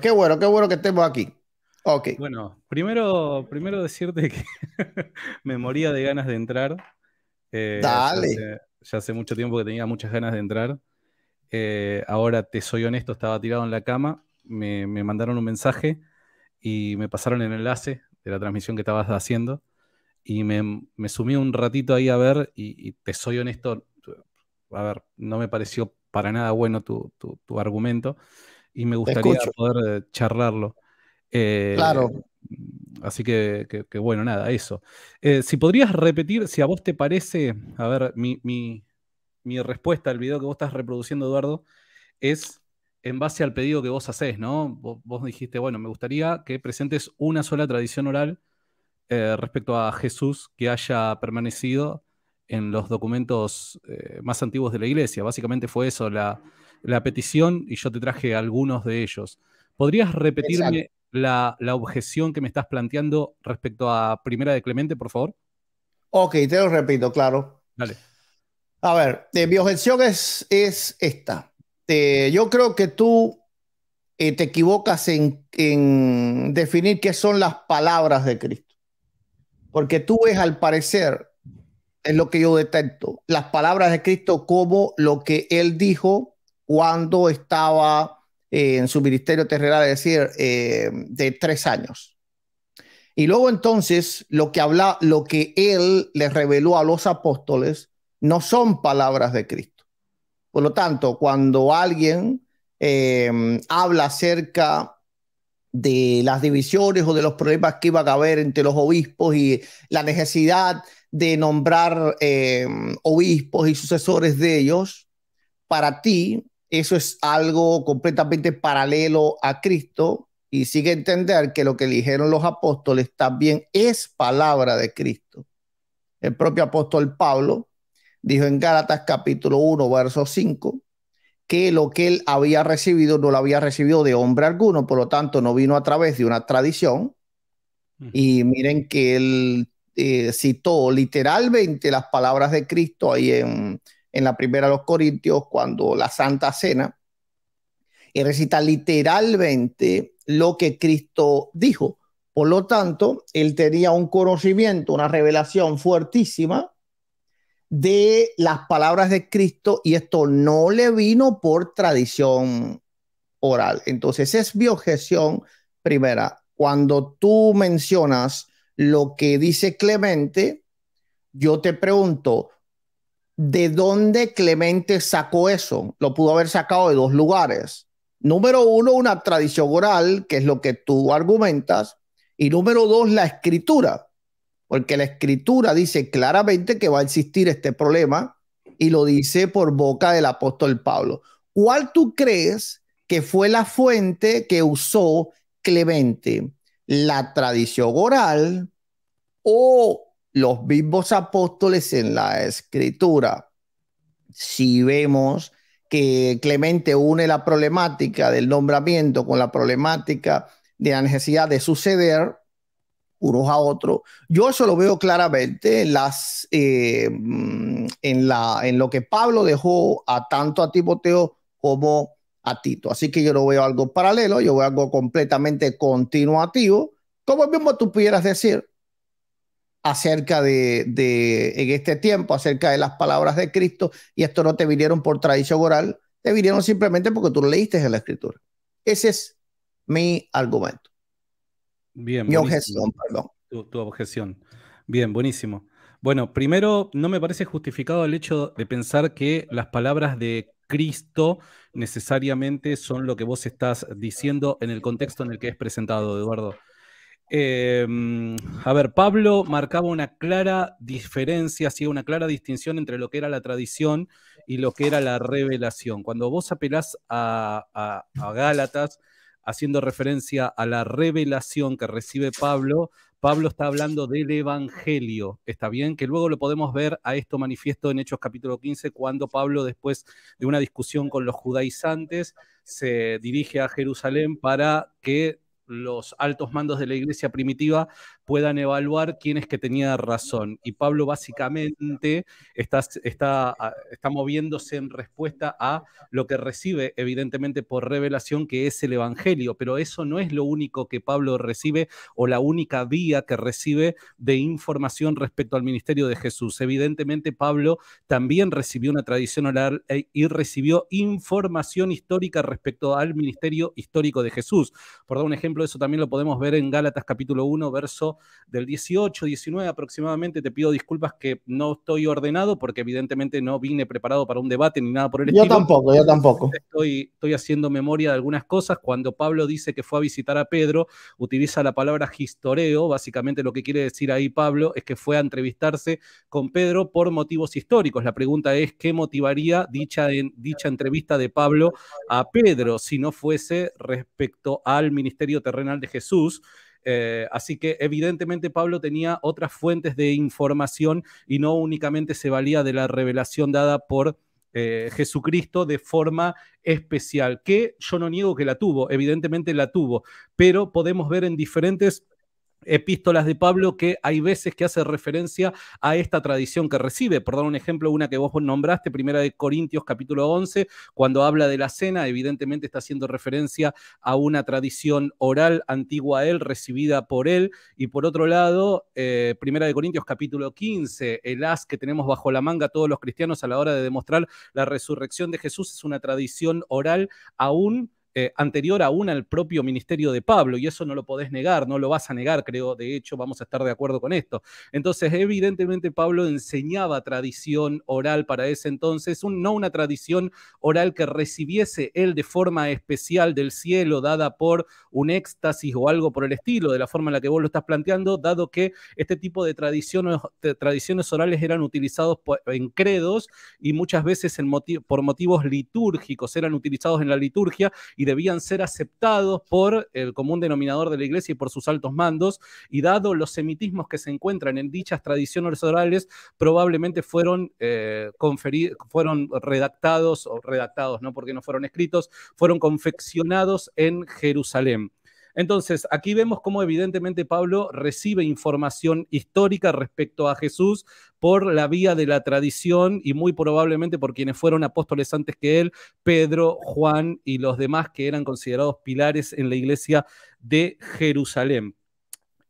Qué bueno, qué bueno que estemos aquí. Ok. Bueno, primero, primero decirte que me moría de ganas de entrar. Eh, Dale. Ya hace, mucho tiempo que tenía muchas ganas de entrar. Eh, ahora te soy honesto, estaba tirado en la cama, me, mandaron un mensaje y me pasaron el enlace de la transmisión que estabas haciendo y me, sumí un ratito ahí a ver y, te soy honesto, a ver, no me pareció para nada bueno tu, tu argumento y me gustaría poder eh, charlarlo. Eh, claro. Así que, bueno, nada, eso. Eh, si podrías repetir, si a vos te parece, a ver, mi, respuesta al video que vos estás reproduciendo, Eduardo, es en base al pedido que vos hacés, ¿no? Vos, dijiste, bueno, me gustaría que presentes una sola tradición oral respecto a Jesús que haya permanecido en los documentos más antiguos de la iglesia. Básicamente fue eso, la, la petición y yo te traje algunos de ellos. ¿Podrías repetirme la, objeción que me estás planteando respecto a Primera de Clemente, por favor? Ok, te lo repito, claro. Dale. A ver, eh, mi objeción es, es esta. Eh, yo creo que tú eh, te equivocas en, en definir qué son las palabras de Cristo. Porque tú ves al parecer, es lo que yo detecto, las palabras de Cristo como lo que Él dijo cuando estaba eh, en su ministerio terrenal, es decir, eh, de tres años. Y luego entonces lo que habla, lo que él le reveló a los apóstoles no son palabras de Cristo. Por lo tanto, cuando alguien eh, habla acerca de las divisiones o de los problemas que iban a haber entre los obispos y la necesidad de nombrar obispos y sucesores de ellos, para ti eso es algo completamente paralelo a Cristo y sigue entender que lo que dijeron los apóstoles también es palabra de Cristo. El propio apóstol Pablo dijo en Gálatas capítulo 1, verso 5, que lo que él había recibido no lo había recibido de hombre alguno, por lo tanto no vino a través de una tradición. Y miren que él eh, citó literalmente las palabras de Cristo ahí en en la primera de los Corintios, cuando la Santa Cena, y recita literalmente lo que Cristo dijo. Por lo tanto, él tenía un conocimiento, una revelación fuertísima de las palabras de Cristo y esto no le vino por tradición oral. Entonces, es mi objeción primera. Cuando tú mencionas lo que dice Clemente, yo te pregunto, ¿De dónde Clemente sacó eso? Lo pudo haber sacado de dos lugares. Número uno, una tradición oral, que es lo que tú argumentas. Y número dos, la escritura, porque la escritura dice claramente que va a existir este problema y lo dice por boca del apóstol Pablo. ¿Cuál tú crees que fue la fuente que usó Clemente? ¿La tradición oral o los mismos apóstoles en la escritura. Si vemos que Clemente une la problemática del nombramiento con la problemática de la necesidad de suceder unos a otros, yo eso lo veo claramente en, eh, en lo que Pablo dejó a tanto a Timoteo como a Tito. Así que yo no veo algo paralelo, yo veo algo completamente continuativo, como mismo tú pudieras decir acerca de, en este tiempo, acerca de las palabras de Cristo, y esto no te vinieron por tradición oral, te vinieron simplemente porque tú lo leíste en la escritura. Ese es mi argumento. Bien. Mi objeción, perdón. Tu, objeción. Bien, buenísimo. Bueno, primero, no me parece justificado el hecho de pensar que las palabras de Cristo necesariamente son lo que vos estás diciendo en el contexto en el que es presentado, Eduardo. Em, a ver, Pablo marcaba una clara diferencia, hacía una clara distinción entre lo que era la tradición y lo que era la revelación. Cuando vos apelás a, Gálatas, haciendo referencia a la revelación que recibe Pablo, Pablo está hablando del Evangelio, ¿está bien? Que luego lo podemos ver a esto manifiesto en Hechos capítulo 15, cuando Pablo, después de una discusión con los judaizantes, se dirige a Jerusalén para que los altos mandos de la iglesia primitiva puedan evaluar quién es que tenía razón. Y Pablo básicamente está, está, ah, está moviéndose en respuesta a lo que recibe evidentemente por revelación, que es el Evangelio, pero eso no es lo único que Pablo recibe o la única vía que recibe de información respecto al ministerio de Jesús. Evidentemente Pablo también recibió una tradición oral eh, y recibió información histórica respecto al ministerio histórico de Jesús. Por dar un ejemplo, eso también lo podemos ver en Gálatas capítulo 1, verso del 18, 19 aproximadamente. Te pido disculpas que no estoy ordenado porque evidentemente no vine preparado para un debate ni nada por el estilo. Yo tampoco, yo tampoco. Estoy, estoy haciendo memoria de algunas cosas. Cuando Pablo dice que fue a visitar a Pedro, utiliza la palabra historeo. Básicamente lo que quiere decir ahí Pablo es que fue a entrevistarse con Pedro por motivos históricos. La pregunta es, ¿qué motivaría dicha, en, dicha entrevista de Pablo a Pedro si no fuese respecto al ministerio terrenal de Jesús? Eh, así que evidentemente Pablo tenía otras fuentes de información y no únicamente se valía de la revelación dada por eh, Jesucristo de forma especial, que yo no niego que la tuvo, evidentemente la tuvo, pero podemos ver en diferentes epístolas de Pablo que hay veces que hace referencia a esta tradición que recibe. Por dar un ejemplo, una que vos nombraste, primera de Corintios capítulo 11, cuando habla de la cena, evidentemente está haciendo referencia a una tradición oral antigua a él, recibida por él. Y por otro lado, eh, primera de Corintios capítulo 15, el as que tenemos bajo la manga todos los cristianos a la hora de demostrar la resurrección de Jesús es una tradición oral aún eh, anterior aún al propio ministerio de Pablo, y eso no lo podés negar, no lo vas a negar, creo, de hecho vamos a estar de acuerdo con esto. Entonces, evidentemente Pablo enseñaba tradición oral para ese entonces, no una tradición oral que recibiese él de forma especial del cielo, dada por un éxtasis o algo por el estilo, de la forma en la que vos lo estás planteando, dado que este tipo de tradiciones, orales eran utilizados en credos y muchas veces por motivos litúrgicos, eran utilizados en la liturgia y debían ser aceptados por el común denominador de la iglesia y por sus altos mandos, y dado los semitismos que se encuentran en dichas tradiciones orales, probablemente fueron, eh, fueron redactados, o redactados, no porque no fueron escritos, fueron confeccionados en Jerusalén. Entonces, aquí vemos cómo evidentemente Pablo recibe información histórica respecto a Jesús por la vía de la tradición y muy probablemente por quienes fueron apóstoles antes que él, Pedro, Juan y los demás que eran considerados pilares en la iglesia de Jerusalén.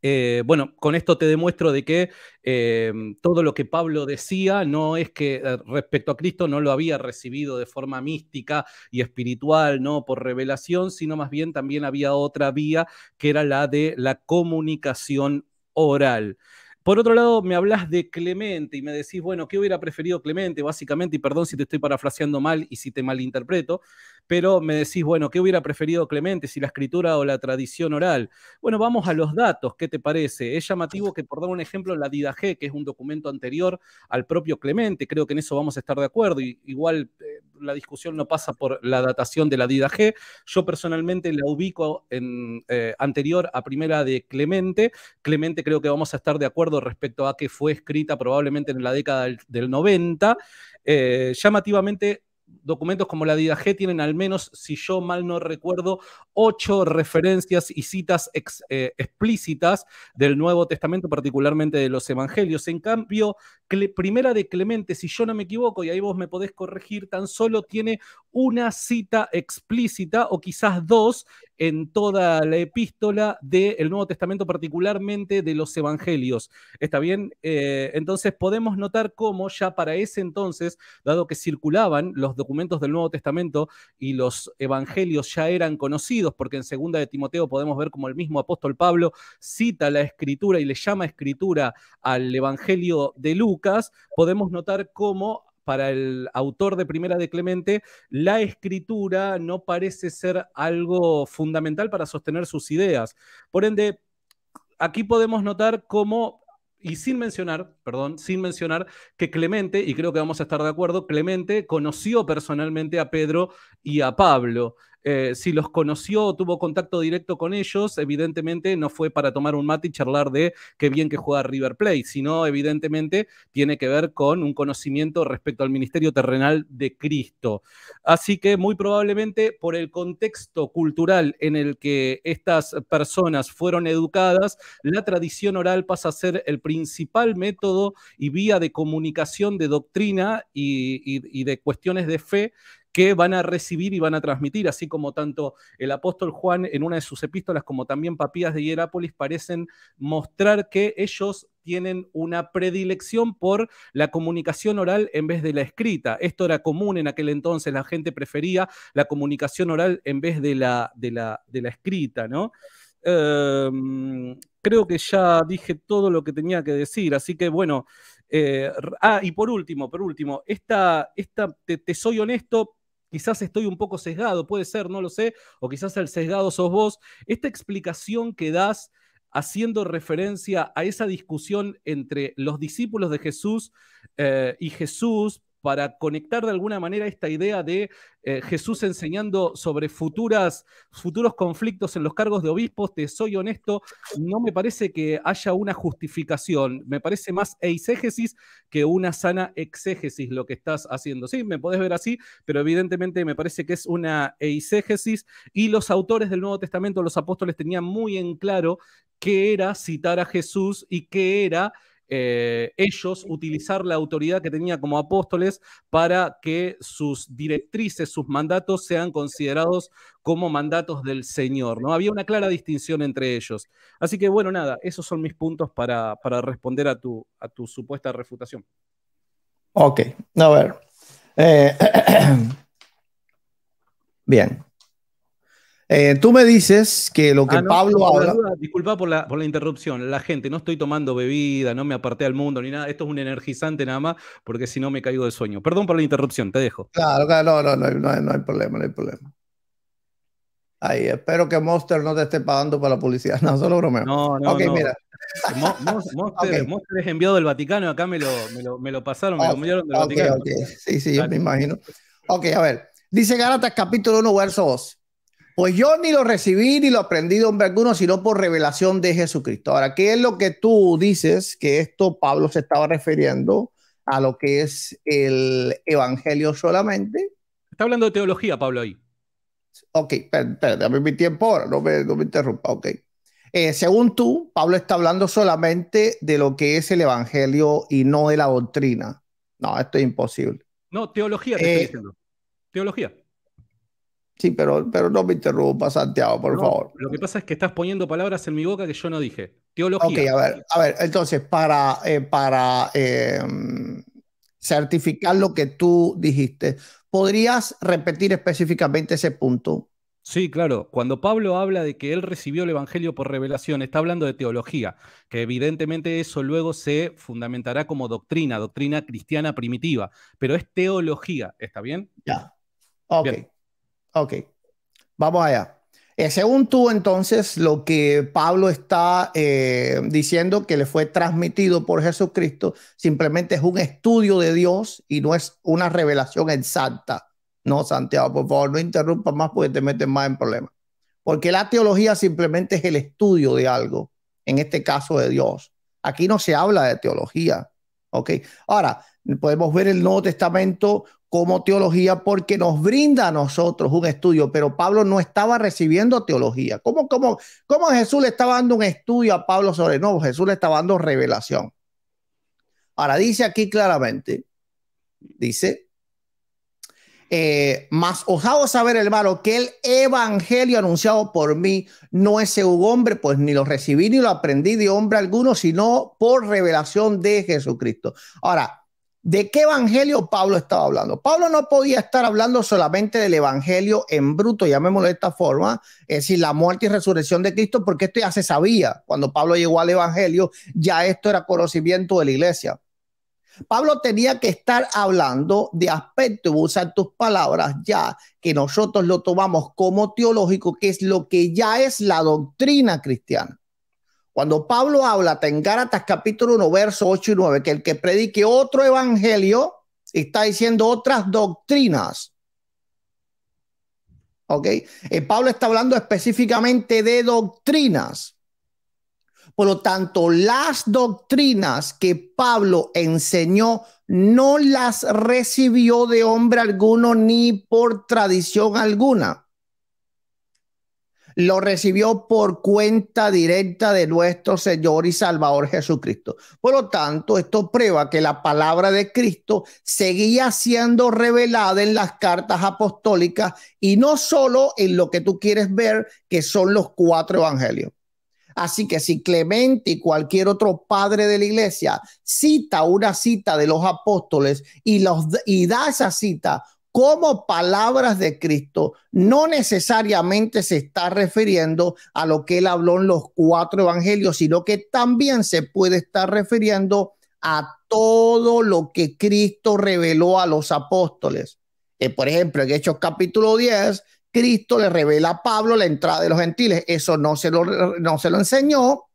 Eh, bueno, con esto te demuestro de que eh, todo lo que Pablo decía no es que eh, respecto a Cristo no lo había recibido de forma mística y espiritual, no por revelación, sino más bien también había otra vía que era la de la comunicación oral. Por otro lado, me hablas de Clemente y me decís, bueno, ¿qué hubiera preferido Clemente? Básicamente, y perdón si te estoy parafraseando mal y si te malinterpreto, pero me decís, bueno, ¿qué hubiera preferido Clemente, si la escritura o la tradición oral? Bueno, vamos a los datos, ¿qué te parece? Es llamativo que, por dar un ejemplo, la Didaje, que es un documento anterior al propio Clemente, creo que en eso vamos a estar de acuerdo, y, igual eh, la discusión no pasa por la datación de la Didaje, yo personalmente la ubico en, eh, anterior a primera de Clemente, Clemente creo que vamos a estar de acuerdo respecto a que fue escrita probablemente en la década del, 90. Eh, llamativamente documentos como la G tienen al menos, si yo mal no recuerdo, ocho referencias y citas eh, explícitas del Nuevo Testamento, particularmente de los Evangelios. En cambio, Primera de Clemente, si yo no me equivoco, y ahí vos me podés corregir, tan solo tiene una cita explícita o quizás dos en toda la epístola del Nuevo Testamento, particularmente de los Evangelios. ¿Está bien? Eh, entonces podemos notar cómo ya para ese entonces, dado que circulaban los documentos del Nuevo Testamento y los Evangelios ya eran conocidos, porque en segunda de Timoteo podemos ver como el mismo apóstol Pablo cita la escritura y le llama escritura al Evangelio de Lucas, podemos notar cómo para el autor de Primera de Clemente, la escritura no parece ser algo fundamental para sostener sus ideas. Por ende, aquí podemos notar cómo y sin mencionar, perdón, sin mencionar que Clemente, y creo que vamos a estar de acuerdo, Clemente conoció personalmente a Pedro y a Pablo. Eh, si los conoció, tuvo contacto directo con ellos, evidentemente no fue para tomar un mate y charlar de qué bien que juega River Plate, sino evidentemente tiene que ver con un conocimiento respecto al ministerio terrenal de Cristo. Así que muy probablemente por el contexto cultural en el que estas personas fueron educadas, la tradición oral pasa a ser el principal método y vía de comunicación de doctrina y de cuestiones de fe que van a recibir y van a transmitir, así como tanto el apóstol Juan en una de sus epístolas como también Papías de Hierápolis parecen mostrar que ellos tienen una predilección por la comunicación oral en vez de la escrita. Esto era común en aquel entonces, la gente prefería la comunicación oral en vez de la, de la, escrita, ¿no? Em, creo que ya dije todo lo que tenía que decir, así que bueno. Eh, ah, y por último, por último, esta, esta te soy honesto, quizás estoy un poco sesgado, puede ser, no lo sé, o quizás el sesgado sos vos. Esta explicación que das haciendo referencia a esa discusión entre los discípulos de Jesús eh, y Jesús para conectar de alguna manera esta idea de eh, Jesús enseñando sobre futuras, futuros conflictos en los cargos de obispos, te soy honesto, no me parece que haya una justificación, me parece más eisegesis que una sana exégesis lo que estás haciendo. Sí, me podés ver así, pero evidentemente me parece que es una eisegesis y los autores del Nuevo Testamento, los apóstoles, tenían muy en claro qué era citar a Jesús y qué era eh, ellos utilizar la autoridad que tenía como apóstoles para que sus directrices, sus mandatos sean considerados como mandatos del Señor. ¿no? Había una clara distinción entre ellos. Así que bueno, nada, esos son mis puntos para, responder a tu, a tu supuesta refutación. Ok, a ver. Eh, bien. Eh, tú me dices que lo que ah, Pablo habla. disculpa por la, por la interrupción. La gente, no estoy tomando bebida, no me aparté al mundo ni nada. Esto es un energizante nada más, porque si no me caigo de sueño. Perdón por la interrupción, te dejo. Claro, no, no, no, no, hay, no hay problema, no hay problema. Ahí, espero que Monster no te esté pagando para la publicidad. No, solo bromeo. No, no. Ok, mira. Monster, Monster, es enviado del Vaticano, acá me lo, me lo, me lo pasaron, me lo enviaron del Vaticano. Sí, sí, yo me imagino. Ok, a ver. Dice Gálatas capítulo 1, verso 2. Pues yo ni lo recibí ni lo aprendí de hombre alguno, sino por revelación de Jesucristo. Ahora, ¿qué es lo que tú dices? Que esto Pablo se estaba refiriendo a lo que es el Evangelio solamente. Está hablando de teología, Pablo, ahí. Ok, espérate, dame mi tiempo ahora, no me, no me interrumpa, ok. Eh, según tú, Pablo está hablando solamente de lo que es el Evangelio y no de la doctrina. No, esto es imposible. No, teología, te estoy eh, diciendo. Teología. Sí, pero, pero no me interrumpa, Santiago, por favor. Lo que pasa es que estás poniendo palabras en mi boca que yo no dije. Teología. Ok, a ver, a ver, entonces, para, eh, para em, certificar lo que tú dijiste, ¿podrías repetir específicamente ese punto? Sí, claro. Cuando Pablo habla de que él recibió el Evangelio por revelación, está hablando de teología, que evidentemente eso luego se fundamentará como doctrina, doctrina cristiana primitiva, pero es teología, ¿está bien? Ya. Ok. Ok, vamos allá. Eh, según tú, entonces, lo que Pablo está eh, diciendo que le fue transmitido por Jesucristo simplemente es un estudio de Dios y no es una revelación exacta. No, Santiago, por favor, no interrumpa más porque te metes más en problemas. Porque la teología simplemente es el estudio de algo, en este caso de Dios. Aquí no se habla de teología. Ok, ahora podemos ver el Nuevo Testamento como teología porque nos brinda a nosotros un estudio, pero Pablo no estaba recibiendo teología. ¿Cómo, cómo, cómo Jesús le estaba dando un estudio a Pablo sobre no? Jesús le estaba dando revelación. Ahora dice aquí claramente, dice, eh, más os hago saber, hermano, que el evangelio anunciado por mí no es según hombre, pues ni lo recibí ni lo aprendí de hombre alguno, sino por revelación de Jesucristo. Ahora, ¿De qué evangelio Pablo estaba hablando? Pablo no podía estar hablando solamente del evangelio en bruto, llamémoslo de esta forma, es decir, la muerte y resurrección de Cristo, porque esto ya se sabía. Cuando Pablo llegó al evangelio, ya esto era conocimiento de la iglesia. Pablo tenía que estar hablando de aspectos, usar tus palabras ya, que nosotros lo tomamos como teológico, que es lo que ya es la doctrina cristiana. Cuando Pablo habla en Gálatas capítulo 1, verso 8 y 9, que el que predique otro evangelio está diciendo otras doctrinas. ¿Ok? Eh, Pablo está hablando específicamente de doctrinas. Por lo tanto, las doctrinas que Pablo enseñó no las recibió de hombre alguno ni por tradición alguna lo recibió por cuenta directa de nuestro Señor y Salvador Jesucristo. Por lo tanto, esto prueba que la palabra de Cristo seguía siendo revelada en las cartas apostólicas y no solo en lo que tú quieres ver, que son los cuatro evangelios. Así que si Clemente y cualquier otro padre de la iglesia cita una cita de los apóstoles y, los, y da esa cita como palabras de Cristo, no necesariamente se está refiriendo a lo que él habló en los cuatro evangelios, sino que también se puede estar refiriendo a todo lo que Cristo reveló a los apóstoles. Eh, por ejemplo, en Hechos capítulo 10, Cristo le revela a Pablo la entrada de los gentiles. Eso no se lo, no se lo enseñó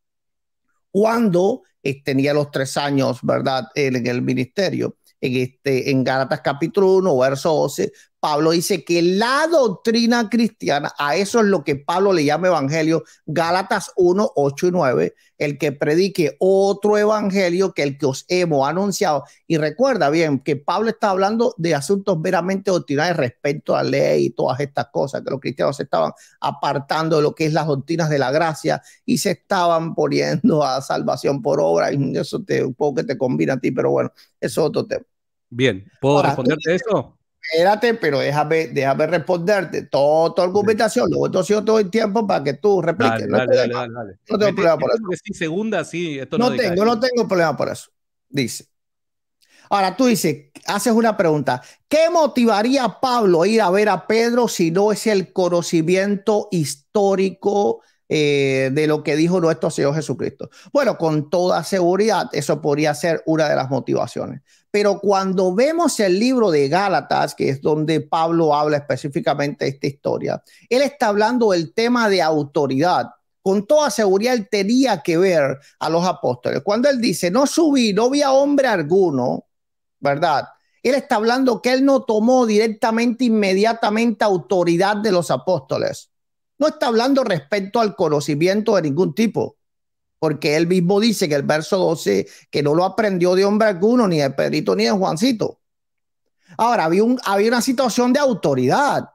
cuando eh, tenía los tres años, ¿verdad?, en el ministerio en, este, en Gálatas capítulo 1, verso 12, Pablo dice que la doctrina cristiana, a eso es lo que Pablo le llama evangelio, Gálatas 1, 8 y 9, el que predique otro evangelio que el que os hemos anunciado. Y recuerda bien que Pablo está hablando de asuntos veramente doctrinales respecto a la ley y todas estas cosas, que los cristianos se estaban apartando de lo que es las doctrinas de la gracia y se estaban poniendo a salvación por obra. Y eso te, un poco que te combina a ti, pero bueno, eso es otro tema. Bien, ¿puedo responderte eso? espérate, pero déjame, déjame responderte toda tu argumentación. Luego entonces todo el tiempo para que tú repliques. no, tengo problema por eso. segunda, sí, no, tengo, no tengo problema por eso. Dice. Ahora tú dices, haces una pregunta. ¿Qué motivaría a Pablo a ir a ver a Pedro si no es el conocimiento histórico eh, de lo que dijo nuestro Señor Jesucristo? Bueno, con toda seguridad, eso podría ser una de las motivaciones. Pero cuando vemos el libro de Gálatas, que es donde Pablo habla específicamente de esta historia, él está hablando del tema de autoridad. Con toda seguridad él tenía que ver a los apóstoles. Cuando él dice, no subí, no vi a hombre alguno, ¿verdad? Él está hablando que él no tomó directamente, inmediatamente autoridad de los apóstoles. No está hablando respecto al conocimiento de ningún tipo porque él mismo dice que el verso 12, que no lo aprendió de hombre alguno, ni de Pedrito ni de Juancito. Ahora, había, un, había una situación de autoridad.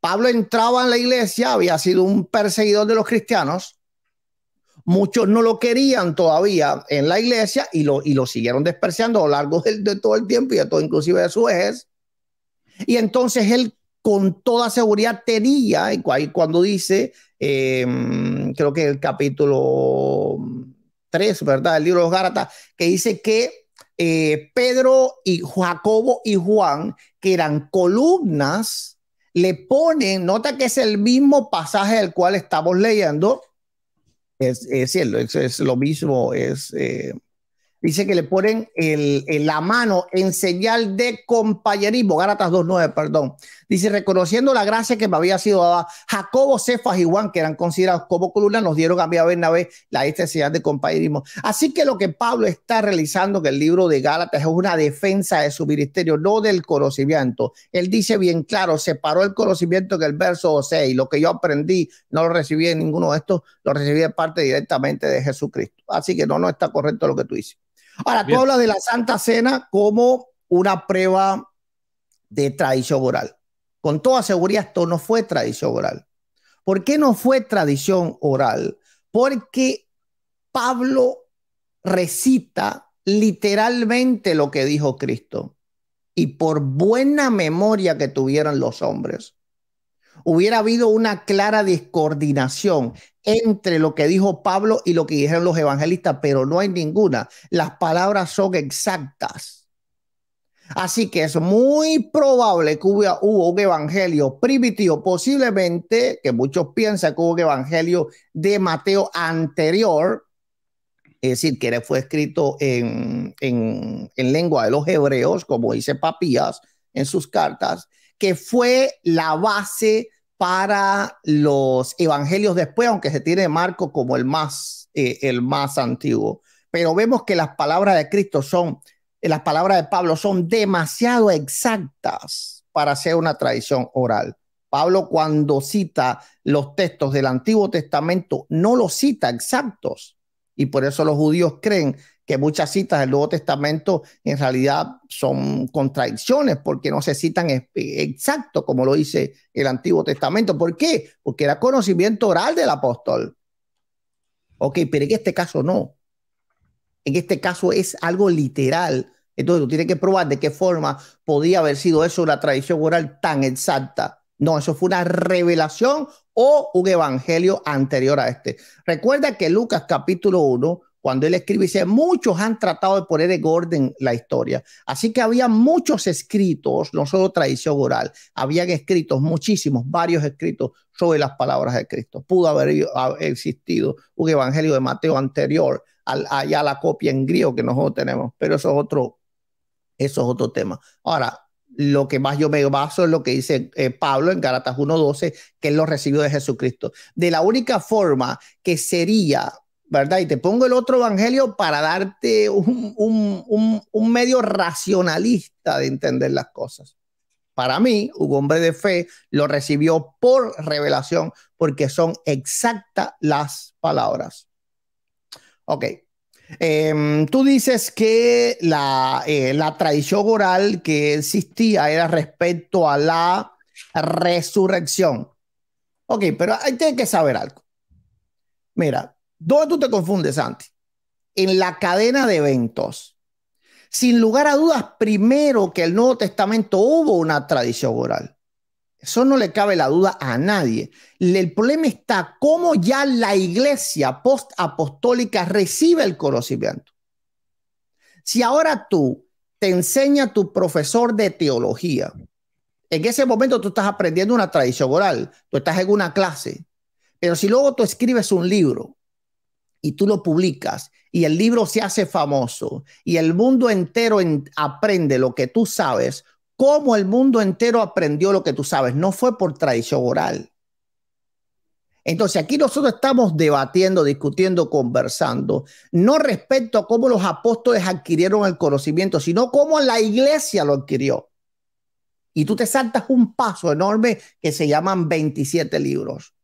Pablo entraba en la iglesia, había sido un perseguidor de los cristianos. Muchos no lo querían todavía en la iglesia y lo, y lo siguieron despreciando a lo largo de, todo el tiempo y de todo, inclusive de su vejez. Y entonces él con toda seguridad tenía, cuando dice Em, creo que el capítulo 3, ¿verdad? El libro de los Gálatas, que dice que eh, Pedro y Jacobo y Juan, que eran columnas, le ponen, nota que es el mismo pasaje del cual estamos leyendo, es, es, es, es lo mismo, es... Eh, dice que le ponen el, la mano en señal de compañerismo, Gálatas 2.9, perdón. Dice, reconociendo la gracia que me había sido dada, Jacobo, Cefas y Juan, que eran considerados como columnas, nos dieron a mí a Bernabé la señal de compañerismo. Así que lo que Pablo está realizando en el libro de Gálatas es una defensa de su ministerio, no del conocimiento. Él dice bien claro, separó el conocimiento que el verso 6, lo que yo aprendí, no lo recibí en ninguno de estos, lo recibí de parte directamente de Jesucristo. Así que no, no está correcto lo que tú dices. Ahora, tú hablas de la Santa Cena como una prueba de tradición oral. Con toda seguridad, esto no fue tradición oral. ¿Por qué no fue tradición oral? Porque Pablo recita literalmente lo que dijo Cristo. Y por buena memoria que tuvieran los hombres, hubiera habido una clara descoordinación entre lo que dijo Pablo y lo que dijeron los evangelistas, pero no hay ninguna. Las palabras son exactas. Así que es muy probable que hubo, un evangelio primitivo, posiblemente, que muchos piensan que hubo un evangelio de Mateo anterior, es decir, que fue escrito en, en, en lengua de los hebreos, como dice Papías en sus cartas, que fue la base para los evangelios después, aunque se tiene Marco como el más, eh, el más antiguo. Pero vemos que las palabras de Cristo son, las palabras de Pablo son demasiado exactas para ser una tradición oral. Pablo cuando cita los textos del Antiguo Testamento no los cita exactos y por eso los judíos creen que muchas citas del Nuevo Testamento en realidad son contradicciones porque no se citan exacto como lo dice el Antiguo Testamento. ¿Por qué? Porque era conocimiento oral del apóstol. Ok, pero en este caso no. En este caso es algo literal. Entonces tú tienes que probar de qué forma podía haber sido eso una tradición oral tan exacta. No, eso fue una revelación o un evangelio anterior a este. Recuerda que Lucas capítulo 1 cuando él escribe, dice, muchos han tratado de poner en orden la historia. Así que había muchos escritos, no solo tradición oral, habían escritos, muchísimos, varios escritos sobre las palabras de Cristo. Pudo haber existido un evangelio de Mateo anterior allá la copia en griego que nosotros tenemos, pero eso es otro, eso es otro tema. Ahora, lo que más yo me baso es lo que dice eh, Pablo en Galatas 1.12, que él lo recibió de Jesucristo. De la única forma que sería ¿verdad? Y te pongo el otro evangelio para darte un, medio racionalista de entender las cosas. Para mí, un hombre de fe lo recibió por revelación porque son exactas las palabras. Ok. Em, tú dices que la, eh, la tradición oral que existía era respecto a la resurrección. Ok, pero hay que saber algo. Mira, ¿Dónde tú te confundes, Santi? En la cadena de eventos. Sin lugar a dudas, primero que el Nuevo Testamento hubo una tradición oral. Eso no le cabe la duda a nadie. El problema está cómo ya la iglesia post-apostólica recibe el conocimiento. Si ahora tú te enseña tu profesor de teología, en ese momento tú estás aprendiendo una tradición oral, tú estás en una clase, pero si luego tú escribes un libro y tú lo publicas y el libro se hace famoso y el mundo entero aprende lo que tú sabes, como el mundo entero aprendió lo que tú sabes, no fue por tradición oral. Entonces aquí nosotros estamos debatiendo, discutiendo, conversando, no respecto a cómo los apóstoles adquirieron el conocimiento, sino cómo la iglesia lo adquirió. Y tú te saltas un paso enorme que se llaman 27 libros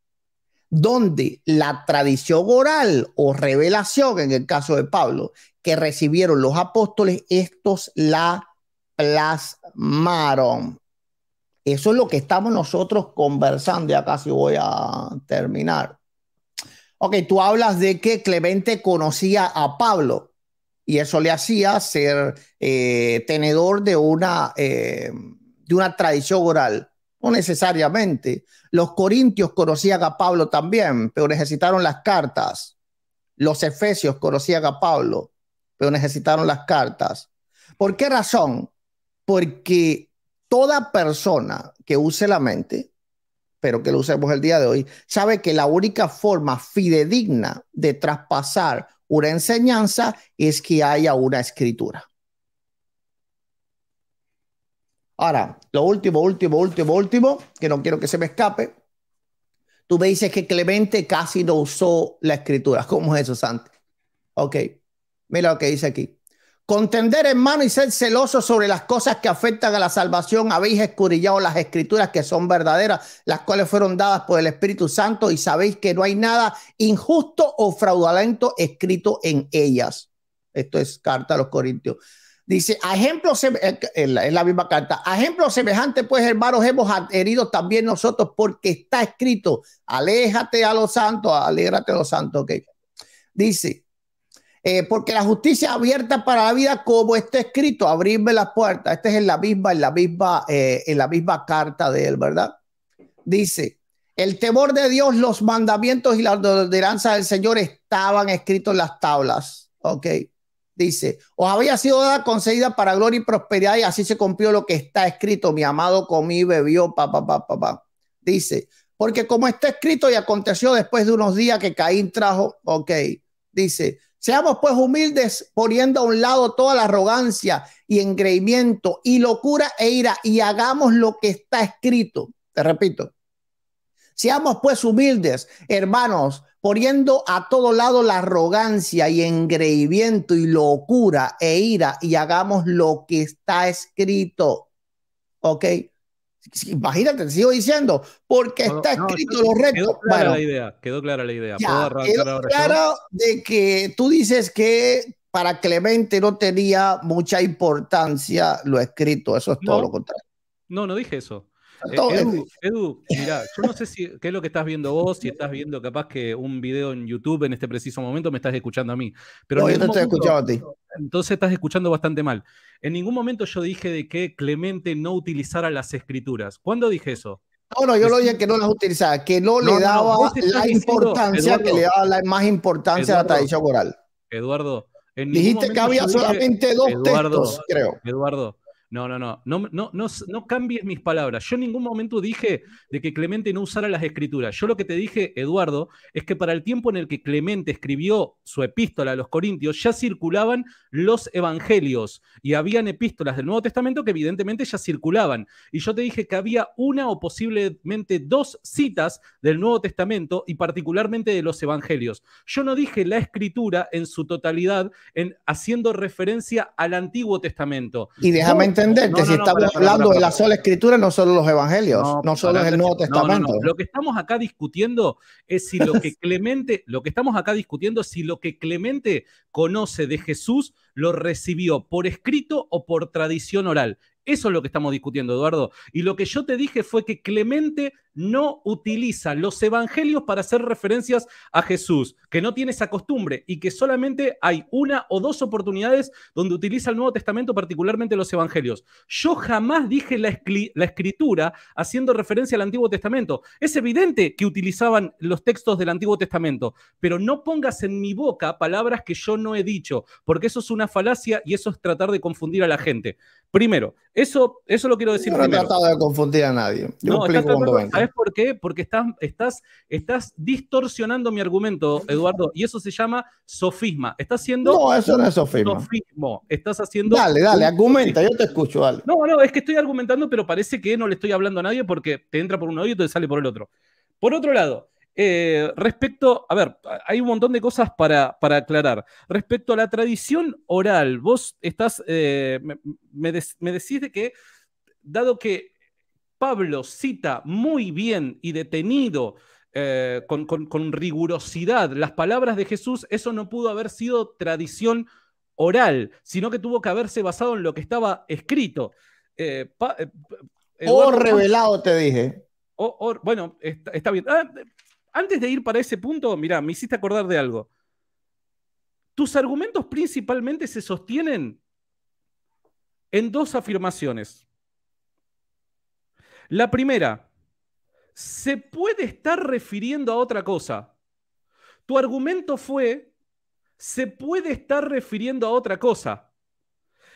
donde la tradición oral o revelación, en el caso de Pablo, que recibieron los apóstoles, estos la plasmaron. Eso es lo que estamos nosotros conversando, ya casi voy a terminar. Ok, tú hablas de que Clemente conocía a Pablo y eso le hacía ser eh, tenedor de una, eh, de una tradición oral. No necesariamente. Los corintios conocían a Pablo también, pero necesitaron las cartas. Los efesios conocían a Pablo, pero necesitaron las cartas. ¿Por qué razón? Porque toda persona que use la mente, pero que lo usemos el día de hoy, sabe que la única forma fidedigna de traspasar una enseñanza es que haya una escritura. Ahora, lo último, último, último, último, que no quiero que se me escape. Tú me dices que Clemente casi no usó la escritura. ¿Cómo es eso, Santi? Ok, mira lo que dice aquí. Contender, hermano, y ser celoso sobre las cosas que afectan a la salvación. Habéis escurillado las escrituras que son verdaderas, las cuales fueron dadas por el Espíritu Santo, y sabéis que no hay nada injusto o fraudulento escrito en ellas. Esto es carta a los Corintios. Dice, a ejemplo, eh, en la, misma carta, a ejemplo semejante, pues hermanos, hemos herido también nosotros porque está escrito, aléjate a los santos, alégrate a los santos, ok. Dice, eh, porque la justicia abierta para la vida, como está escrito, abrirme las puertas. Este es en la misma, en la misma, eh, en la misma carta de él, ¿verdad? Dice, el temor de Dios, los mandamientos y la ordenanza del Señor estaban escritos en las tablas, ok dice, os había sido dada concedida para gloria y prosperidad y así se cumplió lo que está escrito, mi amado comí, bebió, papá, papá, papá. Dice, porque como está escrito y aconteció después de unos días que Caín trajo, ok, dice, seamos pues humildes poniendo a un lado toda la arrogancia y engreimiento y locura e ira y hagamos lo que está escrito. Te repito, seamos pues humildes, hermanos, poniendo a todo lado la arrogancia y engreimiento y locura e ira y hagamos lo que está escrito. ¿Ok? Imagínate, te sigo diciendo, porque está escrito lo recto. Quedó clara la idea, quedó clara la idea. Ya, quedó claro de que tú dices que para Clemente no tenía mucha importancia lo escrito, eso es todo lo contrario. No, no dije eso. Eh, Edu, mira, yo no sé si qué es lo que estás viendo vos, si estás viendo capaz que un video en YouTube en este preciso momento me estás escuchando a mí. Pero no, yo te estoy escuchando a ti. Entonces estás escuchando bastante mal. En ningún momento yo dije de que Clemente no utilizara las escrituras. ¿Cuándo dije eso? No, no, yo lo dije que no las utilizaba, que no, le daba la importancia, que le daba la más importancia a la tradición oral. Eduardo, dijiste que había solamente dos textos, creo. Eduardo, no, no, no, no, no, no, no cambies mis palabras. Yo en ningún momento dije de que Clemente no usara las escrituras. Yo lo que te dije, Eduardo, es que para el tiempo en el que Clemente escribió su epístola a los Corintios, ya circulaban los evangelios y habían epístolas del Nuevo Testamento que evidentemente ya circulaban. Y yo te dije que había una o posiblemente dos citas del Nuevo Testamento y particularmente de los evangelios. Yo no dije la escritura en su totalidad en, haciendo referencia al Antiguo Testamento. Y déjame entender que si estamos hablando de la sola escritura, no solo los evangelios, no, solo es el Nuevo Testamento. Lo que estamos acá discutiendo es si lo que Clemente, lo que estamos acá discutiendo es si lo que Clemente conoce de Jesús lo recibió por escrito o por tradición oral. Eso es lo que estamos discutiendo, Eduardo. Y lo que yo te dije fue que Clemente no utiliza los evangelios para hacer referencias a Jesús, que no tiene esa costumbre y que solamente hay una o dos oportunidades donde utiliza el Nuevo Testamento, particularmente los evangelios. Yo jamás dije la, la escritura haciendo referencia al Antiguo Testamento. Es evidente que utilizaban los textos del Antiguo Testamento, pero no pongas en mi boca palabras que yo no he dicho, porque eso es una falacia y eso es tratar de confundir a la gente. Primero, eso, eso lo quiero decir no he tratado de confundir a nadie. Yo explico cuando venga. ¿Sabes por qué? Porque estás, estás, estás distorsionando mi argumento, Eduardo, y eso se llama sofisma. Estás haciendo. No, eso no es sofisma. Sofismo. Estás haciendo. Dale, dale, argumenta, yo te escucho, dale. No, no, es que estoy argumentando, pero parece que no le estoy hablando a nadie porque te entra por un oído y te sale por el otro. Por otro lado, eh, respecto, a ver, hay un montón de cosas para, para aclarar. Respecto a la tradición oral, vos estás, eh, me, me decís de que, dado que Pablo cita muy bien y detenido, eh, con, rigurosidad, las palabras de Jesús, eso no pudo haber sido tradición oral, sino que tuvo que haberse basado en lo que estaba escrito. Eh, eh, o revelado, te dije. bueno, está, bien. Ah, antes de ir para ese punto, mira, me hiciste acordar de algo. Tus argumentos principalmente se sostienen en dos afirmaciones. La primera, se puede estar refiriendo a otra cosa. Tu argumento fue, se puede estar refiriendo a otra cosa.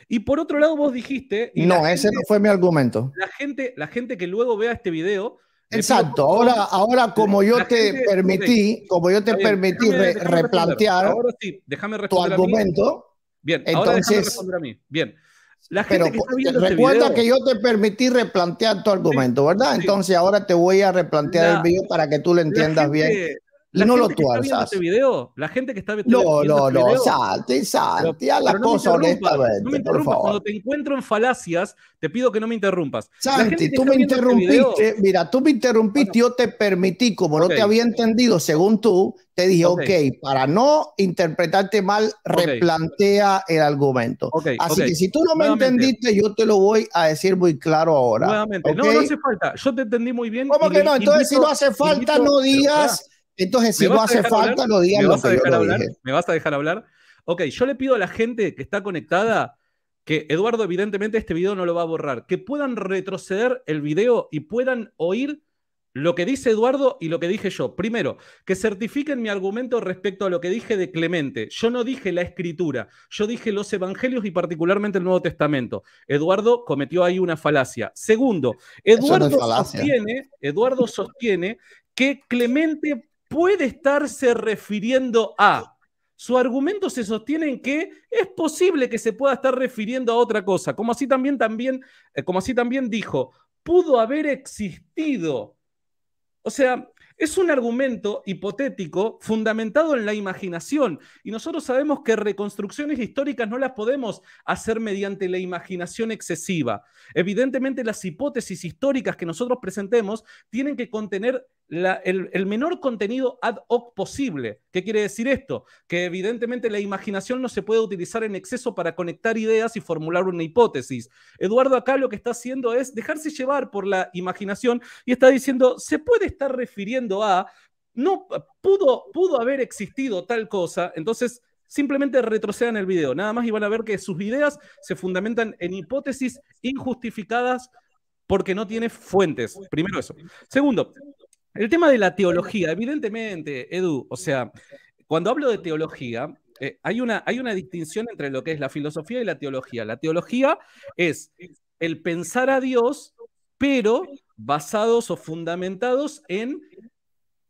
Y por otro lado, vos dijiste. no, ese no fue mi argumento. La gente, la gente que luego vea este video. Exacto. ahora, ahora como yo te permití, como yo te permití replantear tu argumento. Bien, entonces, ahora responder a mí. Bien. La gente que está este recuerda que yo te permití replantear tu argumento, ¿verdad? Entonces ahora te voy a replantear el video para que tú lo entiendas bien. Y no lo tuerzas. Este video, la gente que está viendo No, no, no, salte, salte, a la cosa honestamente, por favor. Cuando te encuentro en falacias, te pido que no me interrumpas. Santi, tú me este interrumpiste, mira, tú me interrumpiste, yo te permití, como no te había entendido, según tú, te dije, ok, para no interpretarte mal, replantea el argumento. Así que si tú no me entendiste, yo te lo voy a decir muy claro ahora. Nuevamente, no, no hace falta, yo te entendí muy bien. ¿Cómo que no? Entonces, si no hace falta, no digas entonces, si no hace falta, lo digan ¿Me vas a dejar hablar? ¿Me vas a dejar hablar? Ok, yo le pido a la gente que está conectada que Eduardo, evidentemente, este video no lo va a borrar, que puedan retroceder el video y puedan oír lo que dice Eduardo y lo que dije yo. Primero, que certifiquen mi argumento respecto a lo que dije de Clemente. Yo no dije la escritura, yo dije los evangelios y particularmente el Nuevo Testamento. Eduardo cometió ahí una falacia. Segundo, Eduardo, sostiene, Eduardo sostiene que Clemente puede estarse refiriendo a. Su argumento se sostiene en que es posible que se pueda estar refiriendo a otra cosa, como así también, también, eh, como así también dijo, pudo haber existido. O sea, Es un argumento hipotético fundamentado en la imaginación y nosotros sabemos que reconstrucciones históricas no las podemos hacer mediante la imaginación excesiva. Evidentemente las hipótesis históricas que nosotros presentemos tienen que contener el, el, menor contenido ad hoc posible. ¿Qué quiere decir esto? Que evidentemente la imaginación no se puede utilizar en exceso para conectar ideas y formular una hipótesis. Eduardo acá lo que está haciendo es dejarse llevar por la imaginación y está diciendo, se puede estar refiriendo a, no pudo, pudo haber existido tal cosa, entonces simplemente retrocedan el video, nada más y van a ver que sus ideas se fundamentan en hipótesis injustificadas porque no tiene fuentes. Primero eso. Segundo, el tema de la teología, evidentemente, Edu, o sea, cuando hablo de teología, eh, hay, una, hay una distinción entre lo que es la filosofía y la teología. La teología es el pensar a Dios, pero basados o fundamentados en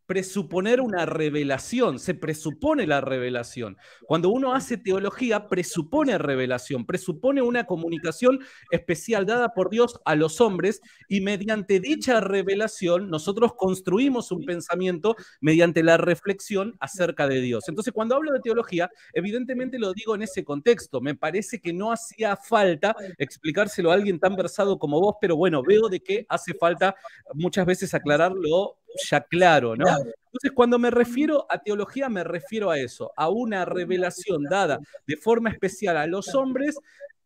presuponer una revelación, se presupone la revelación. Cuando uno hace teología, presupone revelación, presupone una comunicación especial dada por Dios a los hombres y mediante dicha revelación nosotros construimos un pensamiento mediante la reflexión acerca de Dios. Entonces, cuando hablo de teología, evidentemente lo digo en ese contexto. Me parece que no hacía falta explicárselo a alguien tan versado como vos, pero bueno, veo de que hace falta muchas veces aclararlo ya claro, ¿no? Entonces, cuando me refiero a teología, me refiero a eso, a una revelación dada de forma especial a los hombres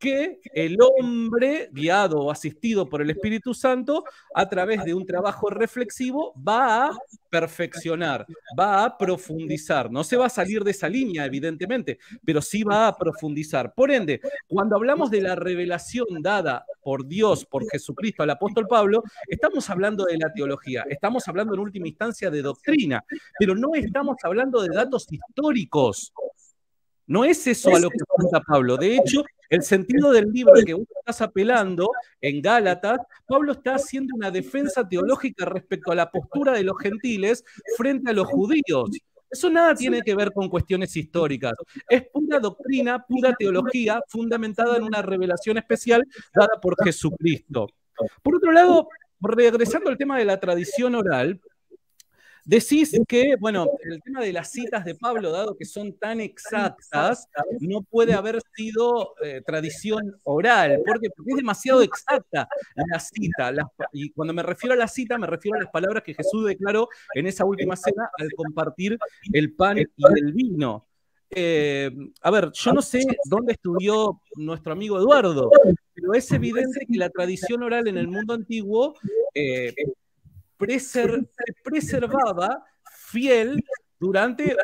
que el hombre, guiado o asistido por el Espíritu Santo, a través de un trabajo reflexivo, va a perfeccionar, va a profundizar. No se va a salir de esa línea, evidentemente, pero sí va a profundizar. Por ende, cuando hablamos de la revelación dada por Dios, por Jesucristo al apóstol Pablo, estamos hablando de la teología, estamos hablando en última instancia de doctrina, pero no estamos hablando de datos históricos. No es eso a lo que apunta Pablo. De hecho, el sentido del libro que vos estás apelando en Gálatas, Pablo está haciendo una defensa teológica respecto a la postura de los gentiles frente a los judíos. Eso nada tiene que ver con cuestiones históricas. Es pura doctrina, pura teología, fundamentada en una revelación especial dada por Jesucristo. Por otro lado, regresando al tema de la tradición oral, Decís que, bueno, el tema de las citas de Pablo, dado que son tan exactas, no puede haber sido eh, tradición oral, porque, es demasiado exacta la cita. y cuando me refiero a la cita, me refiero a las palabras que Jesús declaró en esa última cena al compartir el pan y el vino. Eh, a ver, yo no sé dónde estudió nuestro amigo Eduardo, pero es evidente que la tradición oral en el mundo antiguo eh, se preservaba fiel durante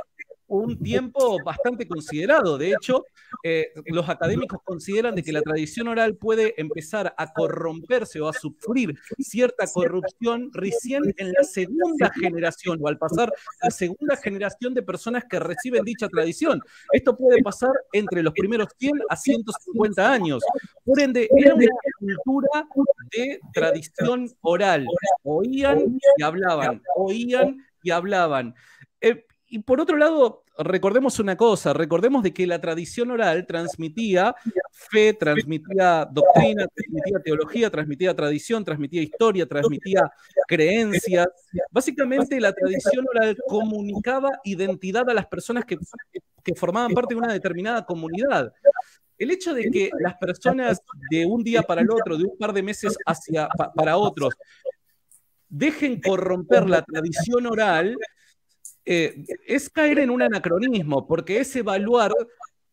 un tiempo bastante considerado. De hecho, eh, los académicos consideran de que la tradición oral puede empezar a corromperse o a sufrir cierta corrupción recién en la segunda generación o al pasar la segunda generación de personas que reciben dicha tradición. Esto puede pasar entre los primeros 100 a 150 años. Por ende, era una cultura de tradición oral. Oían y hablaban, oían y hablaban. Y por otro lado, recordemos una cosa, recordemos de que la tradición oral transmitía fe, transmitía doctrina, transmitía teología, transmitía tradición, transmitía historia, transmitía creencias. Básicamente la tradición oral comunicaba identidad a las personas que, que formaban parte de una determinada comunidad. El hecho de que las personas de un día para el otro, de un par de meses hacia, para otros, dejen corromper la tradición oral, eh, es caer en un anacronismo, porque es evaluar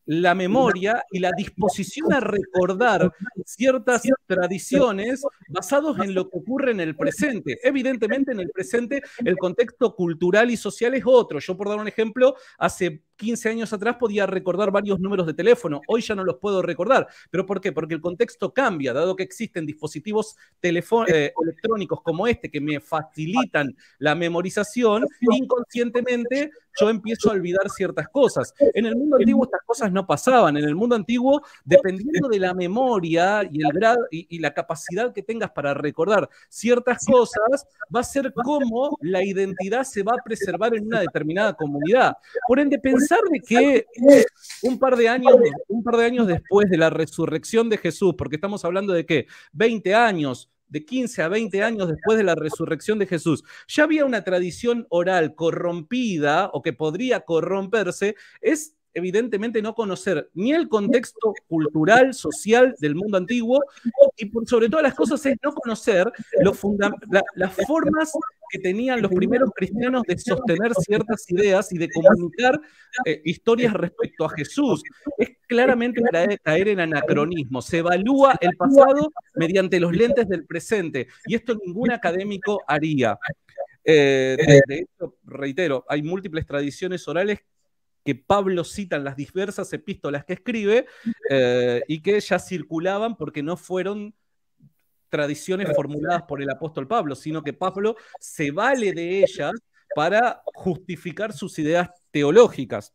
la memoria y la disposición a recordar ciertas tradiciones basados en lo que ocurre en el presente. Evidentemente en el presente el contexto cultural y social es otro. Yo por dar un ejemplo, hace 15 años atrás podía recordar varios números de teléfono, hoy ya no los puedo recordar. ¿Pero por qué? Porque el contexto cambia, dado que existen dispositivos eh, electrónicos como este que me facilitan la memorización, inconscientemente yo empiezo a olvidar ciertas cosas. En el mundo antiguo estas cosas no pasaban. En el mundo antiguo, dependiendo de la memoria y el grado y, y la capacidad que tengas para recordar ciertas cosas, va a ser como la identidad se va a preservar en una determinada comunidad. Por ende, pensar de que un par de años, un par de años después de la resurrección de Jesús, porque estamos hablando de que 20 años, de 15 a 20 años después de la resurrección de Jesús, ya había una tradición oral corrompida o que podría corromperse, es evidentemente no conocer ni el contexto cultural, social del mundo antiguo y por sobre todas las cosas es no conocer las formas que tenían los primeros cristianos de sostener ciertas ideas y de comunicar eh, historias respecto a Jesús. Es claramente caer en anacronismo. Se evalúa el pasado mediante los lentes del presente y esto ningún académico haría. Eh, de hecho, reitero, hay múltiples tradiciones orales que Pablo cita en las diversas epístolas que escribe eh, y que ya circulaban porque no fueron tradiciones formuladas por el apóstol Pablo, sino que Pablo se vale de ellas para justificar sus ideas teológicas.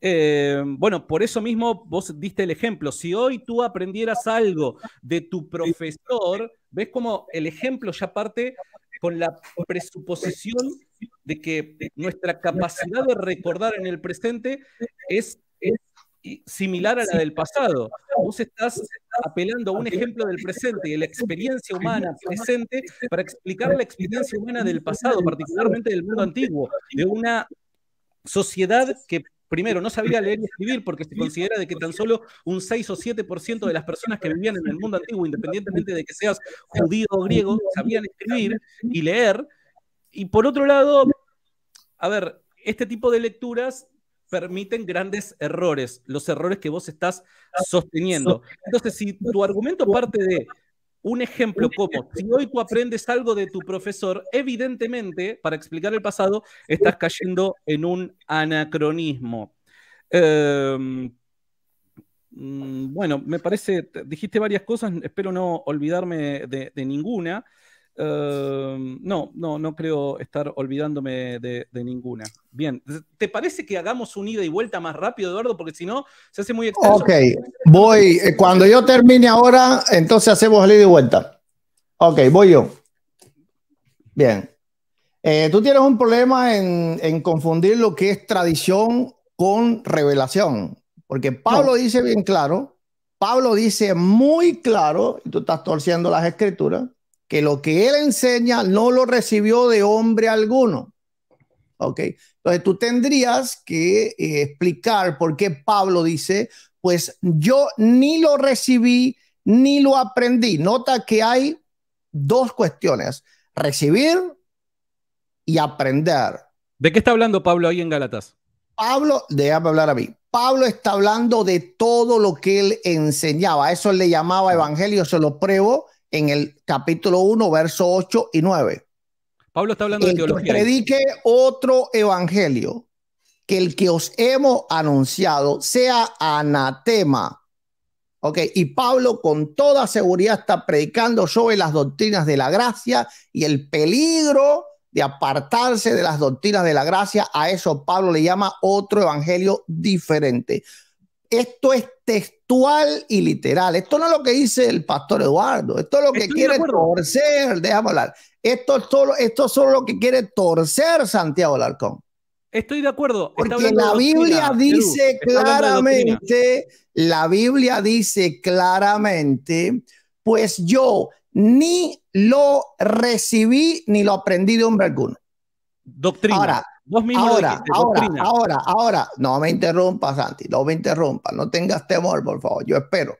Eh, bueno, por eso mismo vos diste el ejemplo. Si hoy tú aprendieras algo de tu profesor, ves como el ejemplo ya parte con la presuposición de que nuestra capacidad de recordar en el presente es, similar a la del pasado. Vos estás apelando a un ejemplo del presente y de la experiencia humana presente para explicar la experiencia humana del pasado, particularmente del mundo antiguo, de una sociedad que primero no sabía leer y escribir porque se considera de que tan solo un 6 o 7% de las personas que vivían en el mundo antiguo, independientemente de que seas judío o griego, sabían escribir y leer. Y por otro lado, a ver, este tipo de lecturas permiten grandes errores, los errores que vos estás sosteniendo. Entonces, si tu argumento parte de un ejemplo como, si hoy tú aprendes algo de tu profesor, evidentemente, para explicar el pasado, estás cayendo en un anacronismo. Em, mm, bueno, me parece, dijiste varias cosas, espero no olvidarme de ninguna. Em, no, no, no creo estar olvidándome de, ninguna. Bien, ¿te parece que hagamos un ida y vuelta más rápido, Eduardo? Porque si no, se hace muy extenso. Ok, voy. Eh, cuando yo termine ahora, entonces hacemos el ida y vuelta. Ok, voy yo. Bien. Eh, tú tienes un problema en, confundir lo que es tradición con revelación, porque Pablo dice bien claro, Pablo dice muy claro, y tú estás torciendo las escrituras, que lo que él enseña no lo recibió de hombre alguno. ¿Ok? Entonces tú tendrías que eh, explicar por qué Pablo dice, pues yo ni lo recibí ni lo aprendí. Nota que hay dos cuestiones, recibir y aprender. ¿De qué está hablando Pablo ahí en Galatas? Pablo, déjame hablar a mí. Pablo está hablando de todo lo que él enseñaba. Eso él le llamaba evangelio, se lo pruebo en el capítulo 1, verso 8 y 9. Pablo está hablando de teología. Que predique otro evangelio, que el que os hemos anunciado sea anatema. Ok, y Pablo con toda seguridad está predicando sobre las doctrinas de la gracia y el peligro de apartarse de las doctrinas de la gracia. A eso Pablo le llama otro evangelio diferente. Esto es textual y literal. Esto no es lo que dice el pastor Eduardo. Esto es lo que quiere torcer. Déjame hablar. Esto es, solo, esto es solo lo que quiere torcer Santiago Larcón. Estoy de acuerdo. Porque la Biblia dice claramente, la Biblia dice claramente, pues yo ni lo recibí ni lo aprendí de hombre alguno. Doctrina. Ahora, ahora, ahora, ahora, ahora, no me interrumpa, Santi, no me interrumpa, no tengas temor, por favor, yo espero.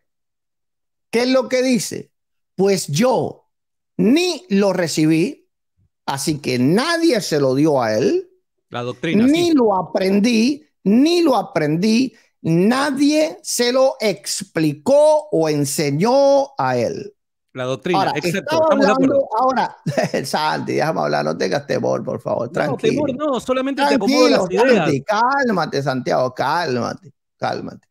¿Qué es lo que dice? Pues yo ni lo recibí, así que nadie se lo dio a él. La doctrina. Ni lo aprendí, ni lo aprendí, nadie se lo explicó o enseñó a él. La doctrina, ahora, exacto. Hablando, ahora, Santi, déjame hablar, no tengas temor, por favor, tranquilo. No, temor no, solamente te acomodo las ideas. cálmate, Santiago, cálmate, cálmate.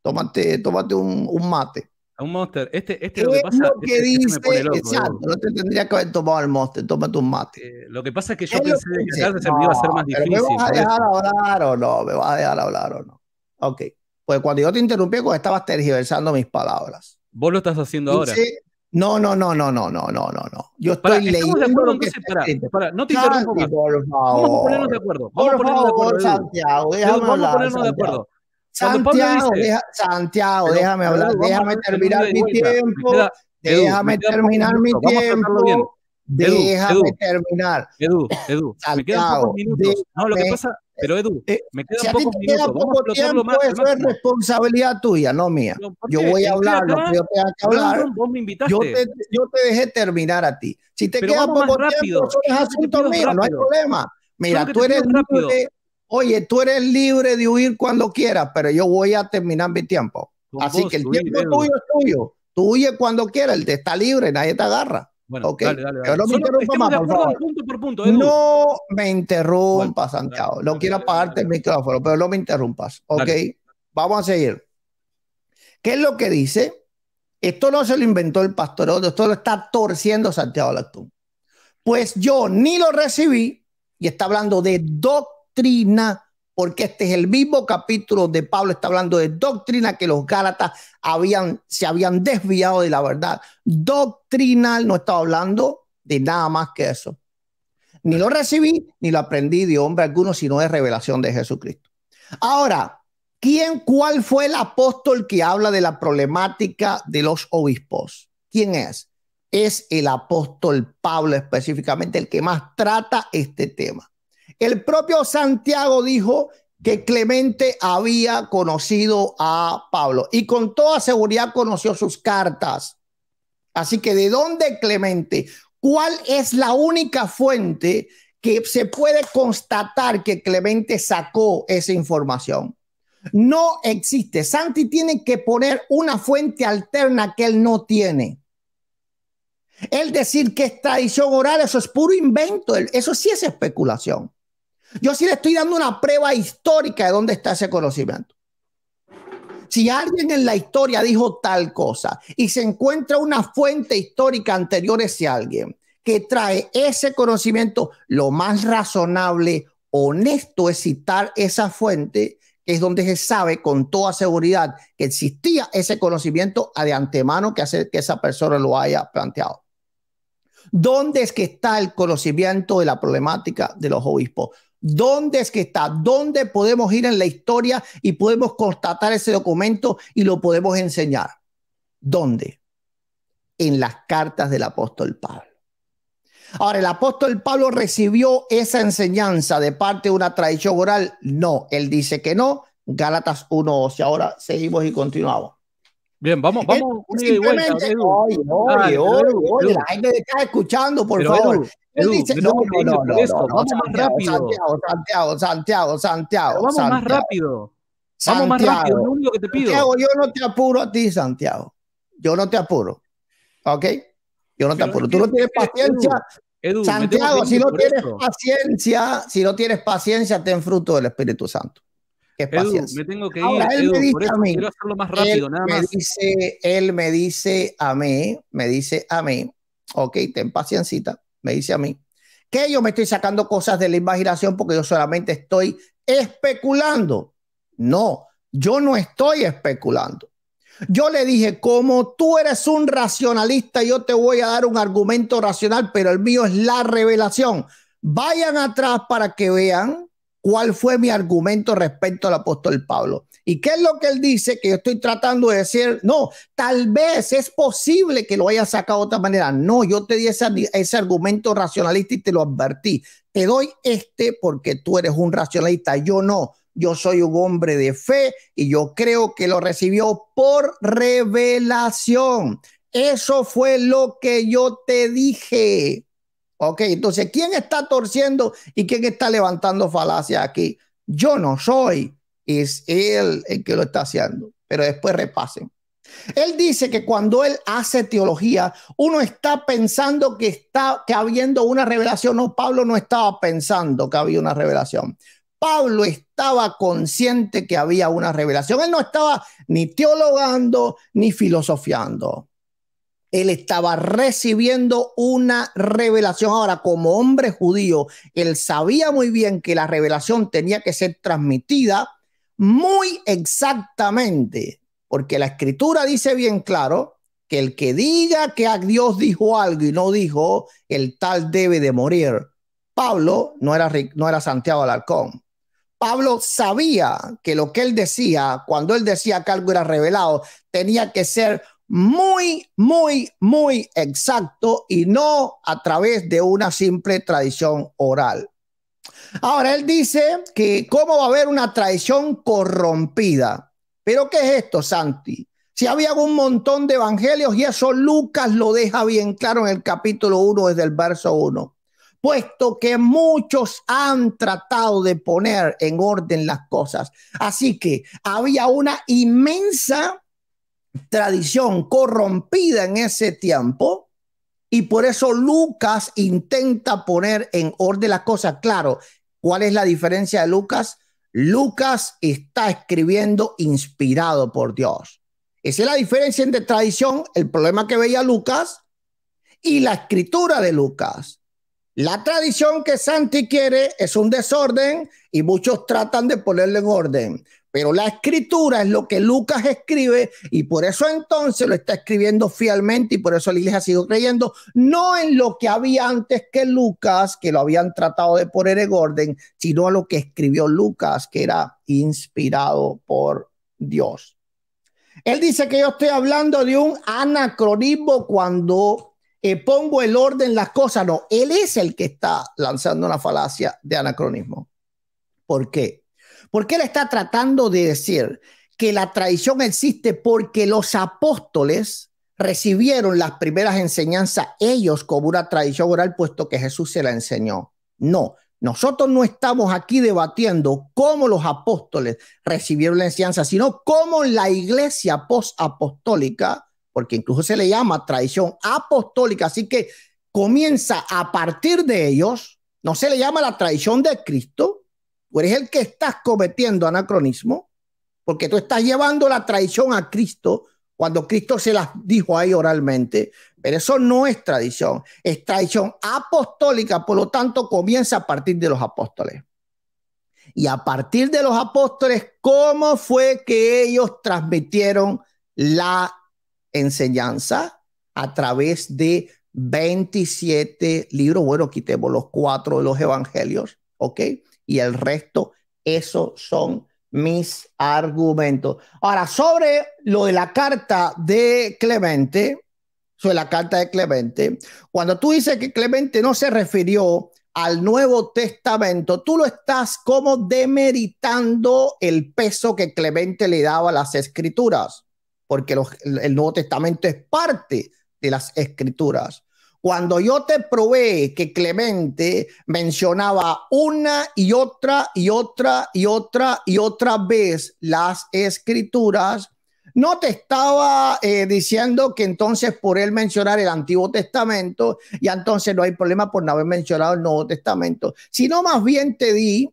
Tómate, tómate un, un mate. Un monster. Este, este lo que pasa lo que este, este dice, loco, exacto, no te tendría que haber tomado el monster, tómate un mate. Eh, lo que pasa es que yo pensé que quizás se me iba a ser más difícil. ¿Me vas a dejar hablar o no? ¿Me vas a dejar hablar o no? Ok. Pues cuando yo te interrumpí, cuando estabas tergiversando mis palabras. Vos lo estás haciendo ahora. No, no, no, no, no, no, no, no, no. Yo estoy para, leyendo. De acuerdo, que para, para, no te interrumpo más. Por favor. Vamos a ponernos de acuerdo. Vamos por a ponernos favor, de acuerdo. Santiago, déjame Vamos hablar, a ponernos de acuerdo. Santiago, dice, deja, Santiago, déjame hablar, déjame terminar mi tiempo. déjame terminar mi tiempo. Déjame terminar. Edu, Edu, me quedan pocos minutos. No, lo que pasa, pero Edu, eh, me quedan si pocos minutos. Queda poco tiempo, más, eso es responsabilidad tuya, no mía. yo voy a hablar lo que yo tenga que hablar. Vos me invitaste. Yo te, yo te dejé terminar a ti. Si te queda poco tiempo, eso es asunto mío, no hay problema. Mira, tú eres libre, oye, tú eres libre de huir cuando quieras, pero yo voy a terminar mi tiempo. Así que el tiempo tuyo es tuyo. Tú huyes cuando quieras, el te está libre, nadie te agarra. Bueno, okay. dale, dale, dale. no me interrumpa más, por favor. Punto por punto, no me interrumpas, Santiago. no quiero apagarte el micrófono, pero no me interrumpas. Ok, vamos a seguir. ¿Qué es lo que dice? Esto no se lo inventó el pastor, esto lo está torciendo Santiago Lactún. Pues yo ni lo recibí, y está hablando de doctrina porque este es el mismo capítulo de Pablo, está hablando de doctrina que los Gálatas habían, se habían desviado de la verdad. Doctrinal no estaba hablando de nada más que eso. Ni lo recibí, ni lo aprendí de hombre alguno, sino de revelación de Jesucristo. Ahora, ¿quién, cuál fue el apóstol que habla de la problemática de los obispos? ¿Quién es? Es el apóstol Pablo específicamente el que más trata este tema. El propio Santiago dijo que Clemente había conocido a Pablo y con toda seguridad conoció sus cartas. Así que ¿de dónde Clemente? ¿Cuál es la única fuente que se puede constatar que Clemente sacó esa información? No existe. Santi tiene que poner una fuente alterna que él no tiene. El decir que es tradición oral, eso es puro invento. Eso sí es especulación. Yo sí le estoy dando una prueba histórica de dónde está ese conocimiento. Si alguien en la historia dijo tal cosa y se encuentra una fuente histórica anterior a ese alguien que trae ese conocimiento, lo más razonable, honesto es citar esa fuente, que es donde se sabe con toda seguridad que existía ese conocimiento de antemano que hace que esa persona lo haya planteado. ¿Dónde es que está el conocimiento de la problemática de los obispos? ¿Dónde es que está? ¿Dónde podemos ir en la historia y podemos constatar ese documento y lo podemos enseñar? ¿Dónde? En las cartas del apóstol Pablo. Ahora, ¿el apóstol Pablo recibió esa enseñanza de parte de una tradición oral? No, él dice que no. Gálatas 1.12. Ahora seguimos y continuamos. Bien, vamos, vamos. Oye, oye, oye, oye, la gente está escuchando, por favor. Él dice, no, no, no, no, vamos más rápido. Santiago, Santiago, Santiago, Santiago. Vamos más rápido. Vamos más rápido, lo único que te pido. Santiago, yo no te apuro a ti, Santiago. Yo no te apuro. ¿Ok? Yo no te apuro. Tú no tienes paciencia. Edu, Santiago, si no tienes paciencia, si no tienes paciencia, ten fruto del Espíritu Santo me tengo que ir. él me dice a mí, quiero hacerlo más rápido, él nada me más. Dice, él me dice a mí, me dice a mí, ok, ten paciencia, me dice a mí, que yo me estoy sacando cosas de la imaginación porque yo solamente estoy especulando. No, yo no estoy especulando. Yo le dije, como tú eres un racionalista, yo te voy a dar un argumento racional, pero el mío es la revelación. Vayan atrás para que vean cuál fue mi argumento respecto al apóstol Pablo. ¿Y qué es lo que él dice? Que yo estoy tratando de decir, no, tal vez es posible que lo haya sacado de otra manera. No, yo te di ese, ese argumento racionalista y te lo advertí. Te doy este porque tú eres un racionalista, yo no. Yo soy un hombre de fe y yo creo que lo recibió por revelación. Eso fue lo que yo te dije. Ok, entonces, ¿quién está torciendo y quién está levantando falacia aquí? Yo no soy, es él el que lo está haciendo, pero después repasen. Él dice que cuando él hace teología, uno está pensando que está que habiendo una revelación. No, Pablo no estaba pensando que había una revelación. Pablo estaba consciente que había una revelación. Él no estaba ni teologando ni filosofiando él estaba recibiendo una revelación. Ahora, como hombre judío, él sabía muy bien que la revelación tenía que ser transmitida muy exactamente, porque la escritura dice bien claro que el que diga que a Dios dijo algo y no dijo, el tal debe de morir. Pablo no era, no era Santiago Alarcón. Pablo sabía que lo que él decía, cuando él decía que algo era revelado, tenía que ser muy, muy, muy exacto y no a través de una simple tradición oral. Ahora, él dice que cómo va a haber una tradición corrompida. Pero ¿qué es esto, Santi? Si había un montón de evangelios y eso Lucas lo deja bien claro en el capítulo 1 desde el verso 1 puesto que muchos han tratado de poner en orden las cosas. Así que había una inmensa tradición corrompida en ese tiempo y por eso Lucas intenta poner en orden las cosas. Claro, ¿cuál es la diferencia de Lucas? Lucas está escribiendo inspirado por Dios. Esa es la diferencia entre tradición, el problema que veía Lucas, y la escritura de Lucas. La tradición que Santi quiere es un desorden y muchos tratan de ponerle en orden. Pero la escritura es lo que Lucas escribe y por eso entonces lo está escribiendo fielmente y por eso la iglesia ha sido creyendo, no en lo que había antes que Lucas, que lo habían tratado de poner en orden, sino a lo que escribió Lucas, que era inspirado por Dios. Él dice que yo estoy hablando de un anacronismo cuando eh, pongo el orden las cosas. No, él es el que está lanzando una falacia de anacronismo. ¿Por qué? Porque él está tratando de decir que la tradición existe porque los apóstoles recibieron las primeras enseñanzas ellos como una tradición oral, puesto que Jesús se la enseñó. No, nosotros no estamos aquí debatiendo cómo los apóstoles recibieron la enseñanza, sino cómo la iglesia post-apostólica porque incluso se le llama tradición apostólica, así que comienza a partir de ellos, no se le llama la tradición de Cristo, tú eres el que estás cometiendo anacronismo, porque tú estás llevando la tradición a Cristo cuando Cristo se las dijo ahí oralmente, pero eso no es tradición, es tradición apostólica, por lo tanto comienza a partir de los apóstoles. Y a partir de los apóstoles, ¿cómo fue que ellos transmitieron la enseñanza a través de 27 libros. Bueno, quitemos los cuatro de los evangelios, ¿ok? Y el resto, esos son mis argumentos. Ahora, sobre lo de la carta de Clemente, sobre la carta de Clemente, cuando tú dices que Clemente no se refirió al Nuevo Testamento, tú lo estás como demeritando el peso que Clemente le daba a las escrituras porque el Nuevo Testamento es parte de las escrituras. Cuando yo te probé que Clemente mencionaba una y otra y otra y otra y otra vez las escrituras, no te estaba eh, diciendo que entonces por él mencionar el Antiguo Testamento, y entonces no hay problema por no haber mencionado el Nuevo Testamento, sino más bien te di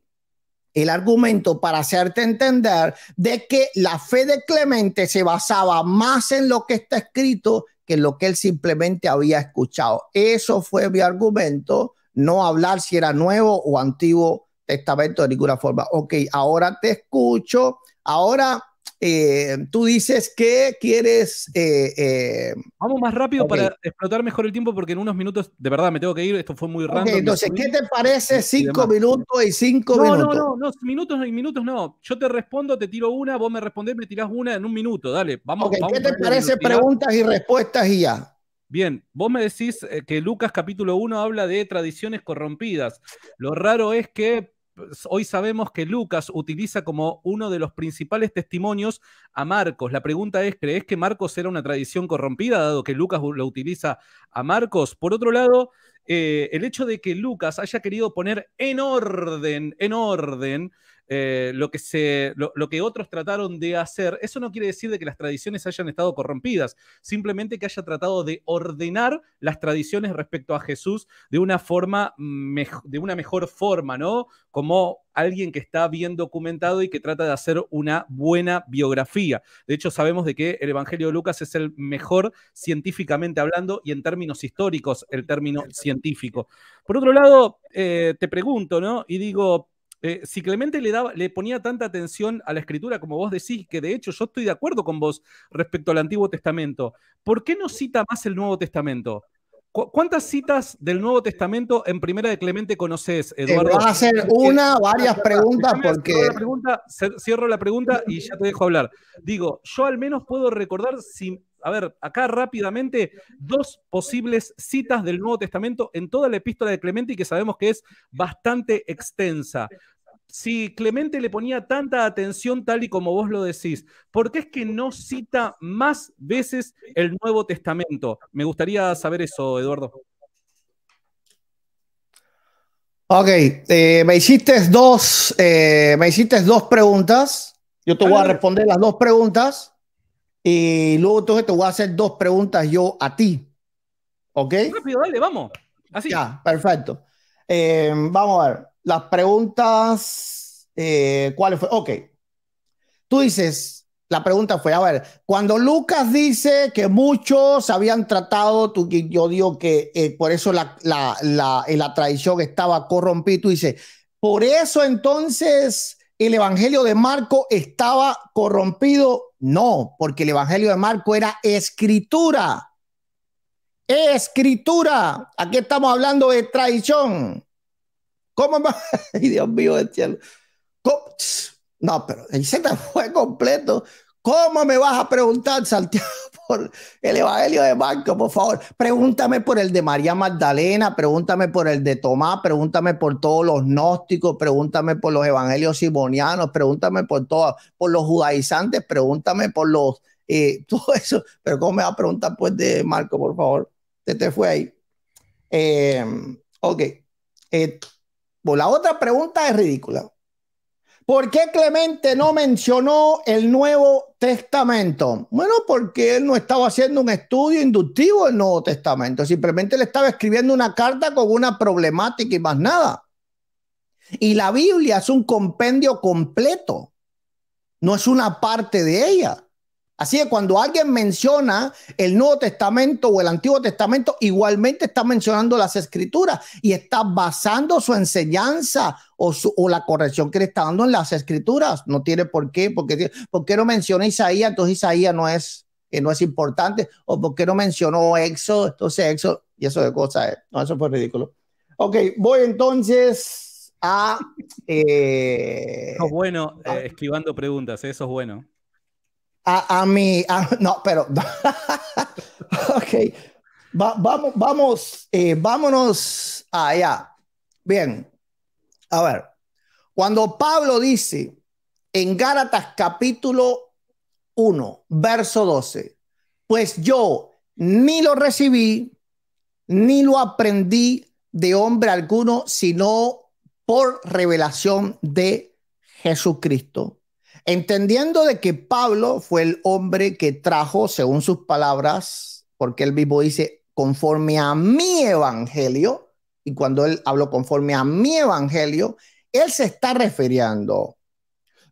el argumento para hacerte entender de que la fe de Clemente se basaba más en lo que está escrito que en lo que él simplemente había escuchado. Eso fue mi argumento, no hablar si era nuevo o antiguo testamento de ninguna forma. Ok, ahora te escucho. Ahora eh, tú dices que quieres... Eh, eh, Vamos más rápido para explotar mejor el tiempo porque en unos minutos, de verdad, me tengo que ir. Esto fue muy random. entonces, ¿qué te parece cinco minutos y cinco minutos? No, no, no, minutos y minutos no. Yo te respondo, te tiro una, vos me respondés, me tirás una en un minuto. Dale, vamos. ¿Qué te parece preguntas y respuestas y ya? Bien, vos me decís que Lucas capítulo 1 habla de tradiciones corrompidas. Lo raro es que hoy sabemos que Lucas utiliza como uno de los principales testimonios a Marcos. La pregunta es, ¿crees que Marcos era una tradición corrompida, dado que Lucas lo utiliza a Marcos? Por otro lado, eh, el hecho de que Lucas haya querido poner en orden, en orden, eh, lo, que se, lo, que otros trataron de hacer, eso no quiere decir de que las tradiciones hayan estado corrompidas, simplemente que haya tratado de ordenar las tradiciones respecto a Jesús de una forma, de una mejor forma, ¿no? Como alguien que está bien documentado y que trata de hacer una buena biografía. De hecho, sabemos de que el Evangelio de Lucas es el mejor científicamente hablando y en términos históricos el término científico. Por otro lado, eh, te pregunto, ¿no? Y digo, eh, si Clemente le, daba, le ponía tanta atención a la escritura como vos decís, que de hecho yo estoy de acuerdo con vos respecto al Antiguo Testamento, ¿por qué no cita más el Nuevo Testamento? ¿Cuántas citas del Nuevo Testamento en Primera de Clemente conoces, Eduardo? Te vas a hacer una, varias preguntas porque... Cierro la pregunta, cierro la pregunta y ya te dejo hablar. Digo, yo al menos puedo recordar si A ver, acá rápidamente, dos posibles citas del Nuevo Testamento en toda la epístola de Clemente y que sabemos que es bastante extensa. Si Clemente le ponía tanta atención tal y como vos lo decís, ¿por qué es que no cita más veces el Nuevo Testamento? Me gustaría saber eso, Eduardo. Ok, eh, me hiciste dos, eh, me hiciste dos preguntas. Yo te voy a responder las dos preguntas y luego entonces te voy a hacer dos preguntas yo a ti. ¿Ok? Rápido, dale, vamos. Así. Ya, perfecto. Eh, vamos a ver. Las preguntas, ¿cuáles fue? Ok. Tú dices, la pregunta fue, a ver, cuando Lucas dice que muchos habían tratado, tú, yo digo que eh, por eso la, la, la, la tradición estaba corrompida, tú dices, por eso entonces el Evangelio de Marco estaba corrompido. No, porque el Evangelio de Marco era escritura. Escritura. Aquí estamos hablando de tradición. ¿Cómo? Ay, Dios mío del cielo. No, pero el Z fue completo. ¿Cómo me vas a preguntar, Santiago, por el Evangelio de Marco? Por favor, pregúntame por el de María Magdalena, pregúntame por el de Tomás, pregúntame por todos los gnósticos, pregúntame por los evangelios simonianos, pregúntame por todos, por los judaizantes, pregúntame por los, eh, todo eso. Pero ¿cómo me vas a preguntar pues de Marco, por favor? Te, te fue ahí. Eh, ok. Eh, pues la otra pregunta es ridícula. ¿Por qué Clemente no mencionó el Nuevo Testamento? Bueno, porque él no estaba haciendo un estudio inductivo del Nuevo Testamento, simplemente le estaba escribiendo una carta con una problemática y más nada. Y la Biblia es un compendio completo, no es una parte de ella. Así que cuando alguien menciona el Nuevo Testamento o el Antiguo Testamento, igualmente está mencionando las escrituras y está basando su enseñanza o, o la corrección que le está dando en las escrituras. No tiene por qué, porque, ¿por qué no menciona Isaías? Entonces Isaías no es, eh, no es importante. O por qué no mencionó Éxodo, entonces Éxodo, y eso de cosas. Eh, no, eso fue ridículo. Ok, voy entonces a... Eh, bueno, eh, esquivando preguntas, eso es bueno a, a mí, no, pero, ok, vamos, vamos, eh, vámonos allá. Bien, a ver, cuando Pablo dice en Gálatas capítulo 1, verso 12, pues yo ni lo recibí, ni lo aprendí de hombre alguno, sino por revelación de Jesucristo. Entendiendo de que Pablo fue el hombre que trajo, según sus palabras, porque él mismo dice, conforme a mi evangelio, y cuando él habló conforme a mi evangelio, él se está refiriendo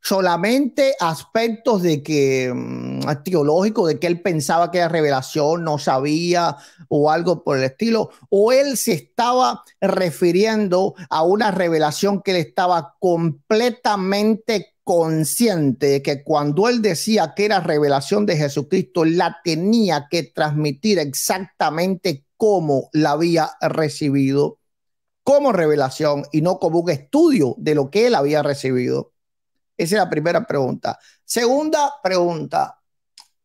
solamente aspectos de que mm, teológico, de que él pensaba que era revelación, no sabía o algo por el estilo, o él se estaba refiriendo a una revelación que él estaba completamente consciente de que cuando él decía que era revelación de Jesucristo, la tenía que transmitir exactamente como la había recibido, como revelación y no como un estudio de lo que él había recibido. Esa es la primera pregunta. Segunda pregunta.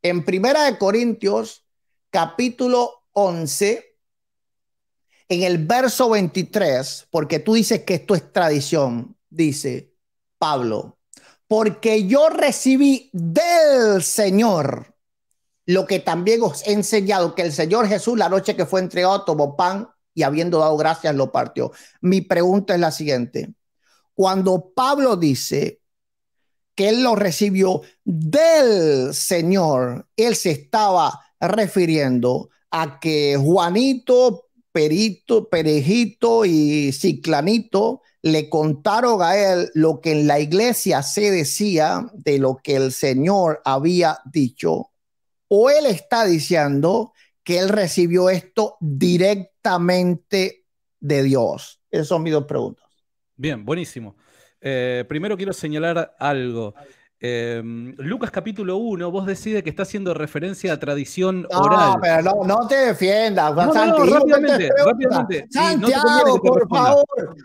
En Primera de Corintios, capítulo 11, en el verso 23, porque tú dices que esto es tradición, dice Pablo, porque yo recibí del Señor lo que también os he enseñado, que el Señor Jesús la noche que fue entregado tomó pan y habiendo dado gracias lo partió. Mi pregunta es la siguiente. Cuando Pablo dice que él lo recibió del Señor, él se estaba refiriendo a que Juanito, Perito, Perejito y Ciclanito le contaron a él lo que en la iglesia se decía de lo que el Señor había dicho, o él está diciendo que él recibió esto directamente de Dios. Esas son mis dos preguntas. Bien, buenísimo. Eh, primero quiero señalar algo. Em, Lucas capítulo 1, vos decides que está haciendo referencia a tradición oral. No, pero no, no te defiendas, no, no, rápidamente, rápidamente. Santiago, por favor.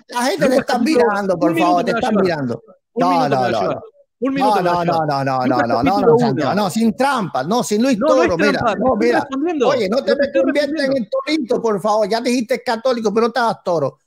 La gente te está mirando, por favor, te están mirando. No, no, no. Un minuto. No, no, no, no, no, no, no, no, Santiago, no, sin trampas, no, sin Luis Toro, mira, no, mira. Oye, no te me conviertas en torito, por favor. Ya dijiste católico, pero no estabas toro.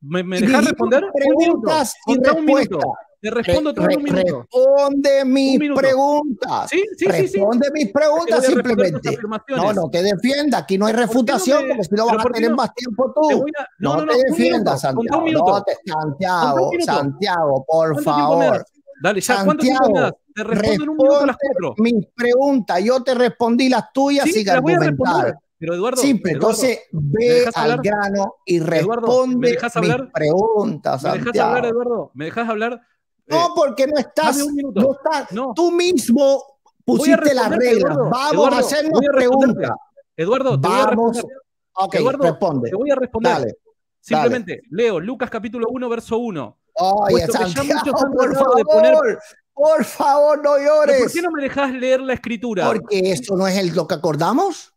¿Me, me dejas responder? Preguntas y respuestas. Te respondo todo re, un minuto. Responde mis preguntas. Sí, sí, responde sí, mis preguntas simplemente. No, no te defienda. Aquí no hay refutación, no me, porque si no vas a tener no, más tiempo tú. A, no, no, no, te defiendas, Santiago. No te, Santiago, Santiago, por favor. Dale, ya, Santiago, Te respondo en un minuto las cuatro. Mis preguntas, yo te respondí las tuyas sí, sin argumentar. Pero Eduardo, Simple, Eduardo, entonces ve al grano y responde Eduardo, ¿me mis preguntas. ¿Me dejas hablar, Eduardo? ¿Me dejas hablar? No, porque no estás, no estás, no. tú mismo pusiste las reglas. Vamos Eduardo, a hacernos preguntas. Eduardo, te Vamos. voy a Eduardo, responde. Te voy a responder. Dale, Simplemente, dale. leo Lucas capítulo 1, verso 1. Oye, Santiago, por favor, de poner... por favor, no llores. ¿Por qué no me dejas leer la escritura? Porque eso no es el, lo que acordamos.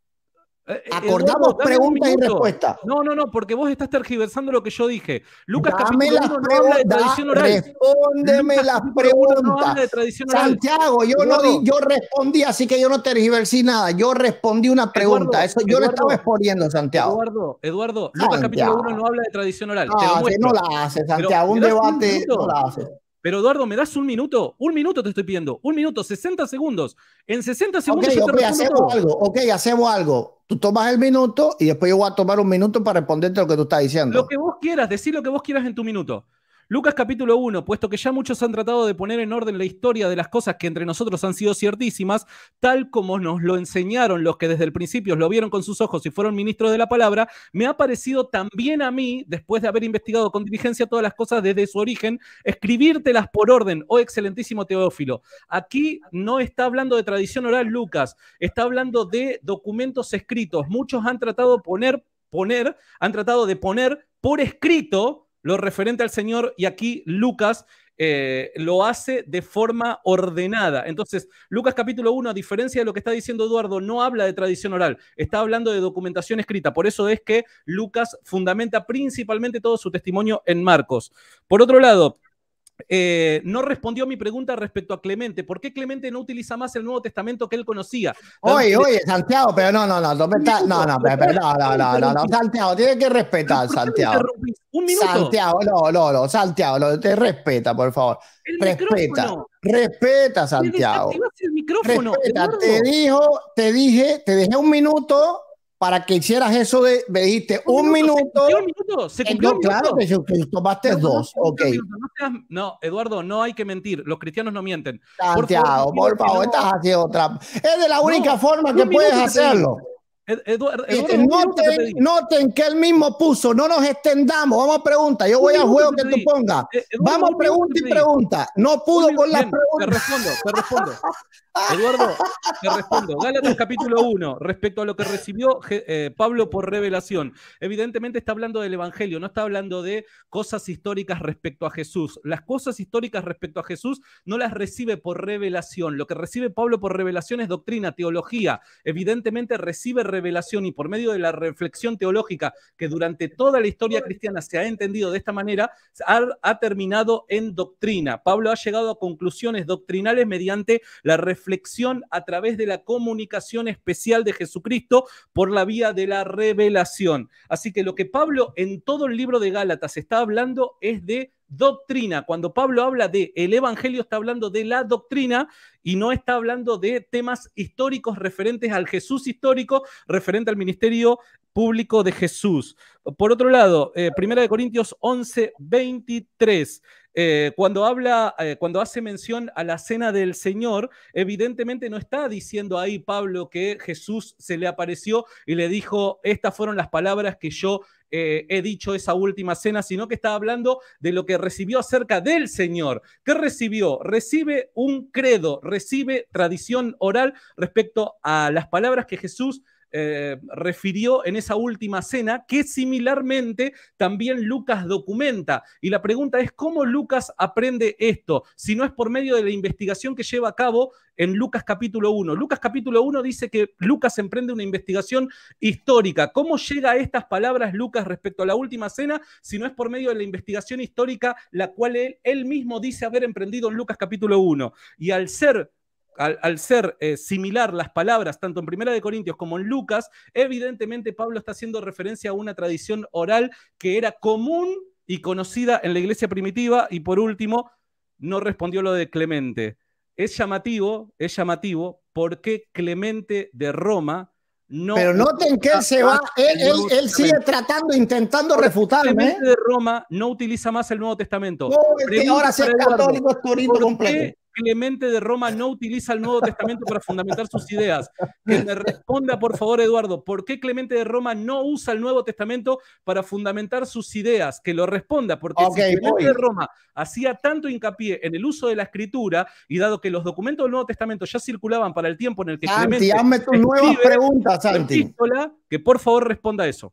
Eh, Acordamos Eduardo, preguntas y respuestas. No, no, no, porque vos estás tergiversando lo que yo dije. Lucas Dame capítulo 1 no habla de tradición oral. Respóndeme Lucas las capítulo 1 preguntas. no habla de tradición oral. Santiago, yo, no di, yo respondí, así que yo no tergiversé nada. Yo respondí una pregunta. Eduardo, Eso yo Eduardo, le estaba exponiendo, Santiago. Eduardo, Eduardo, Lucas capítulo 1 no habla de tradición oral. No, te lo no la hace, Santiago. Un debate no la hace. Pero Eduardo, ¿me das un minuto? Un minuto te estoy pidiendo. Un minuto, 60 segundos. En 60 segundos Ok, yo te ok, respondo hacemos todo. algo. Ok, hacemos algo. Tú tomas el minuto y después yo voy a tomar un minuto para responderte lo que tú estás diciendo. Lo que vos quieras, decir lo que vos quieras en tu minuto. Lucas capítulo 1, puesto que ya muchos han tratado de poner en orden la historia de las cosas que entre nosotros han sido ciertísimas, tal como nos lo enseñaron los que desde el principio lo vieron con sus ojos y fueron ministros de la palabra, me ha parecido también a mí, después de haber investigado con diligencia todas las cosas desde su origen, escribírtelas por orden, oh excelentísimo Teófilo. Aquí no está hablando de tradición oral Lucas, está hablando de documentos escritos. Muchos han tratado de poner, poner, han tratado de poner por escrito lo referente al Señor y aquí Lucas eh, lo hace de forma ordenada. Entonces, Lucas capítulo 1, a diferencia de lo que está diciendo Eduardo, no habla de tradición oral, está hablando de documentación escrita. Por eso es que Lucas fundamenta principalmente todo su testimonio en Marcos. Por otro lado, eh, no respondió a mi pregunta respecto a Clemente. ¿Por qué Clemente no utiliza más el Nuevo Testamento que él conocía? Oye, oye, Santiago, pero no, no, no, no, no, no, no, no, no, Santiago, tienes que respetar, Santiago. Un minuto. Santiago, no, no, no, Santiago, no, te respeta, por favor. El respeta, micrófono. respeta, Santiago. El micrófono, Respeta, te dijo, te dije, te dejé un minuto para que hicieras eso de, me dijiste un, minuto. ¿Se cumplió un minuto? ¿Se cumplió un claro, minuto? que, que tomaste No, dos, no, ok. No, Eduardo, no hay que mentir. Los cristianos no mienten. Santiago, por favor, no. estás haciendo trampa. Es de la única forma un que puedes minuto hacerlo. Ed- Eduardo, Eh, Eduardo, te Noten, noten que él mismo puso, no nos extendamos, vamos a preguntar, yo voy al juego que tú pongas. Eh, Vamos pregunta y pregunta. No pudo con las Bien, Te preguntas. respondo, te respondo. Eduardo, te respondo. Gálatas capítulo 1, respecto a lo que recibió eh, Pablo por revelación. Evidentemente está hablando del Evangelio, no está hablando de cosas históricas respecto a Jesús. Las cosas históricas respecto a Jesús no las recibe por revelación. Lo que recibe Pablo por revelación es doctrina, teología. Evidentemente recibe revelación y por medio de la reflexión teológica que durante toda la historia cristiana se ha entendido de esta manera, ha, ha terminado en doctrina. Pablo ha llegado a conclusiones doctrinales mediante la reflexión a través de la comunicación especial de Jesucristo por la vía de la revelación. Así que lo que Pablo en todo el libro de Gálatas está hablando es de doctrina. Cuando Pablo habla de el evangelio está hablando de la doctrina y no está hablando de temas históricos referentes al Jesús histórico, referente al ministerio público de Jesús. Por otro lado, eh, Primera de Corintios 11, 23. Eh, cuando habla, eh, cuando hace mención a la cena del Señor, evidentemente no está diciendo ahí Pablo que Jesús se le apareció y le dijo, estas fueron las palabras que yo eh, he dicho esa última cena, sino que está hablando de lo que recibió acerca del Señor. ¿Qué recibió? Recibe un credo, recibe tradición oral respecto a las palabras que Jesús eh, refirió en esa última cena, que similarmente también Lucas documenta. Y la pregunta es, ¿cómo Lucas aprende esto? Si no es por medio de la investigación que lleva a cabo en Lucas capítulo 1. Lucas capítulo 1 dice que Lucas emprende una investigación histórica. ¿Cómo llega a estas palabras Lucas respecto a la última cena si no es por medio de la investigación histórica la cual él, él mismo dice haber emprendido en Lucas capítulo 1? Y al ser al, ser eh, similar las palabras tanto en Primera de Corintios como en Lucas, evidentemente Pablo está haciendo referencia a una tradición oral que era común y conocida en la iglesia primitiva. Y por último, no respondió lo de Clemente. Es llamativo, es llamativo porque Clemente de Roma no. Pero noten que él se va, él, sigue tratando, intentando refutarme. Clemente de Roma no utiliza más el Nuevo Testamento. No, ahora sí es católico, es completo. Clemente de Roma no utiliza el Nuevo Testamento para fundamentar sus ideas. Que me responda, por favor, Eduardo, ¿por qué Clemente de Roma no usa el Nuevo Testamento para fundamentar sus ideas? Que lo responda, porque si Clemente de Roma hacía tanto hincapié en el uso de la escritura, y dado que los documentos del Nuevo Testamento ya circulaban para el tiempo en el que Santi, Clemente hazme tus nuevas preguntas, Santi. que por favor responda eso.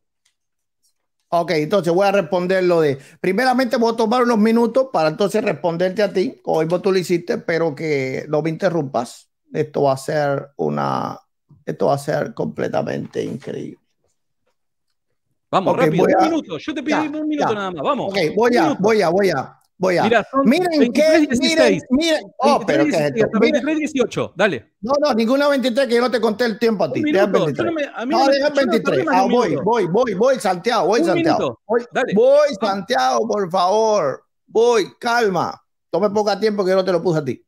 Ok, entonces voy a responder lo de. Primeramente, voy a tomar unos minutos para entonces responderte a ti, como vos tú lo hiciste, pero que no me interrumpas. Esto va a ser una. Esto va a ser completamente increíble. Vamos, rápido, un minuto. Yo te pido un minuto nada más. Vamos. Ok, voy a, voy a, voy a. Voy a. miren qué, miren, miren. Oh, pero qué es 23, 18, dale. No, no, ninguna 23 que yo no te conté el tiempo a ti. Minuto, 23. No, me, a mí no, deja 23. Ah, voy, voy, voy, voy, Santiago, voy, un Santiago. Voy, voy, Santiago, por favor. Voy, calma. Tome poco tiempo que yo no te lo puse a ti.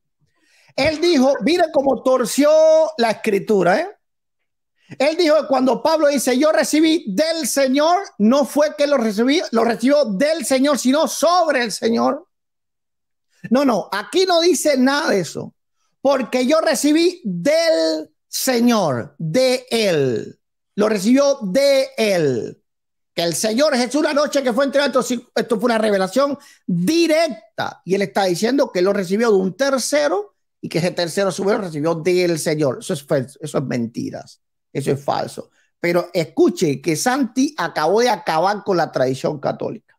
Él dijo, mira cómo torció la escritura, ¿eh? Él dijo que cuando Pablo dice, yo recibí del Señor, no fue que lo recibí, lo recibió del Señor, sino sobre el Señor. No, no, aquí no dice nada de eso, porque yo recibí del Señor, de Él. Lo recibió de Él. Que el Señor Jesús la noche que fue entregado, esto, fue una revelación directa. Y Él está diciendo que lo recibió de un tercero y que ese tercero su vez recibió del Señor. Eso es, eso es mentiras. Eso es falso. Pero escuche que Santi acabó de acabar con la tradición católica.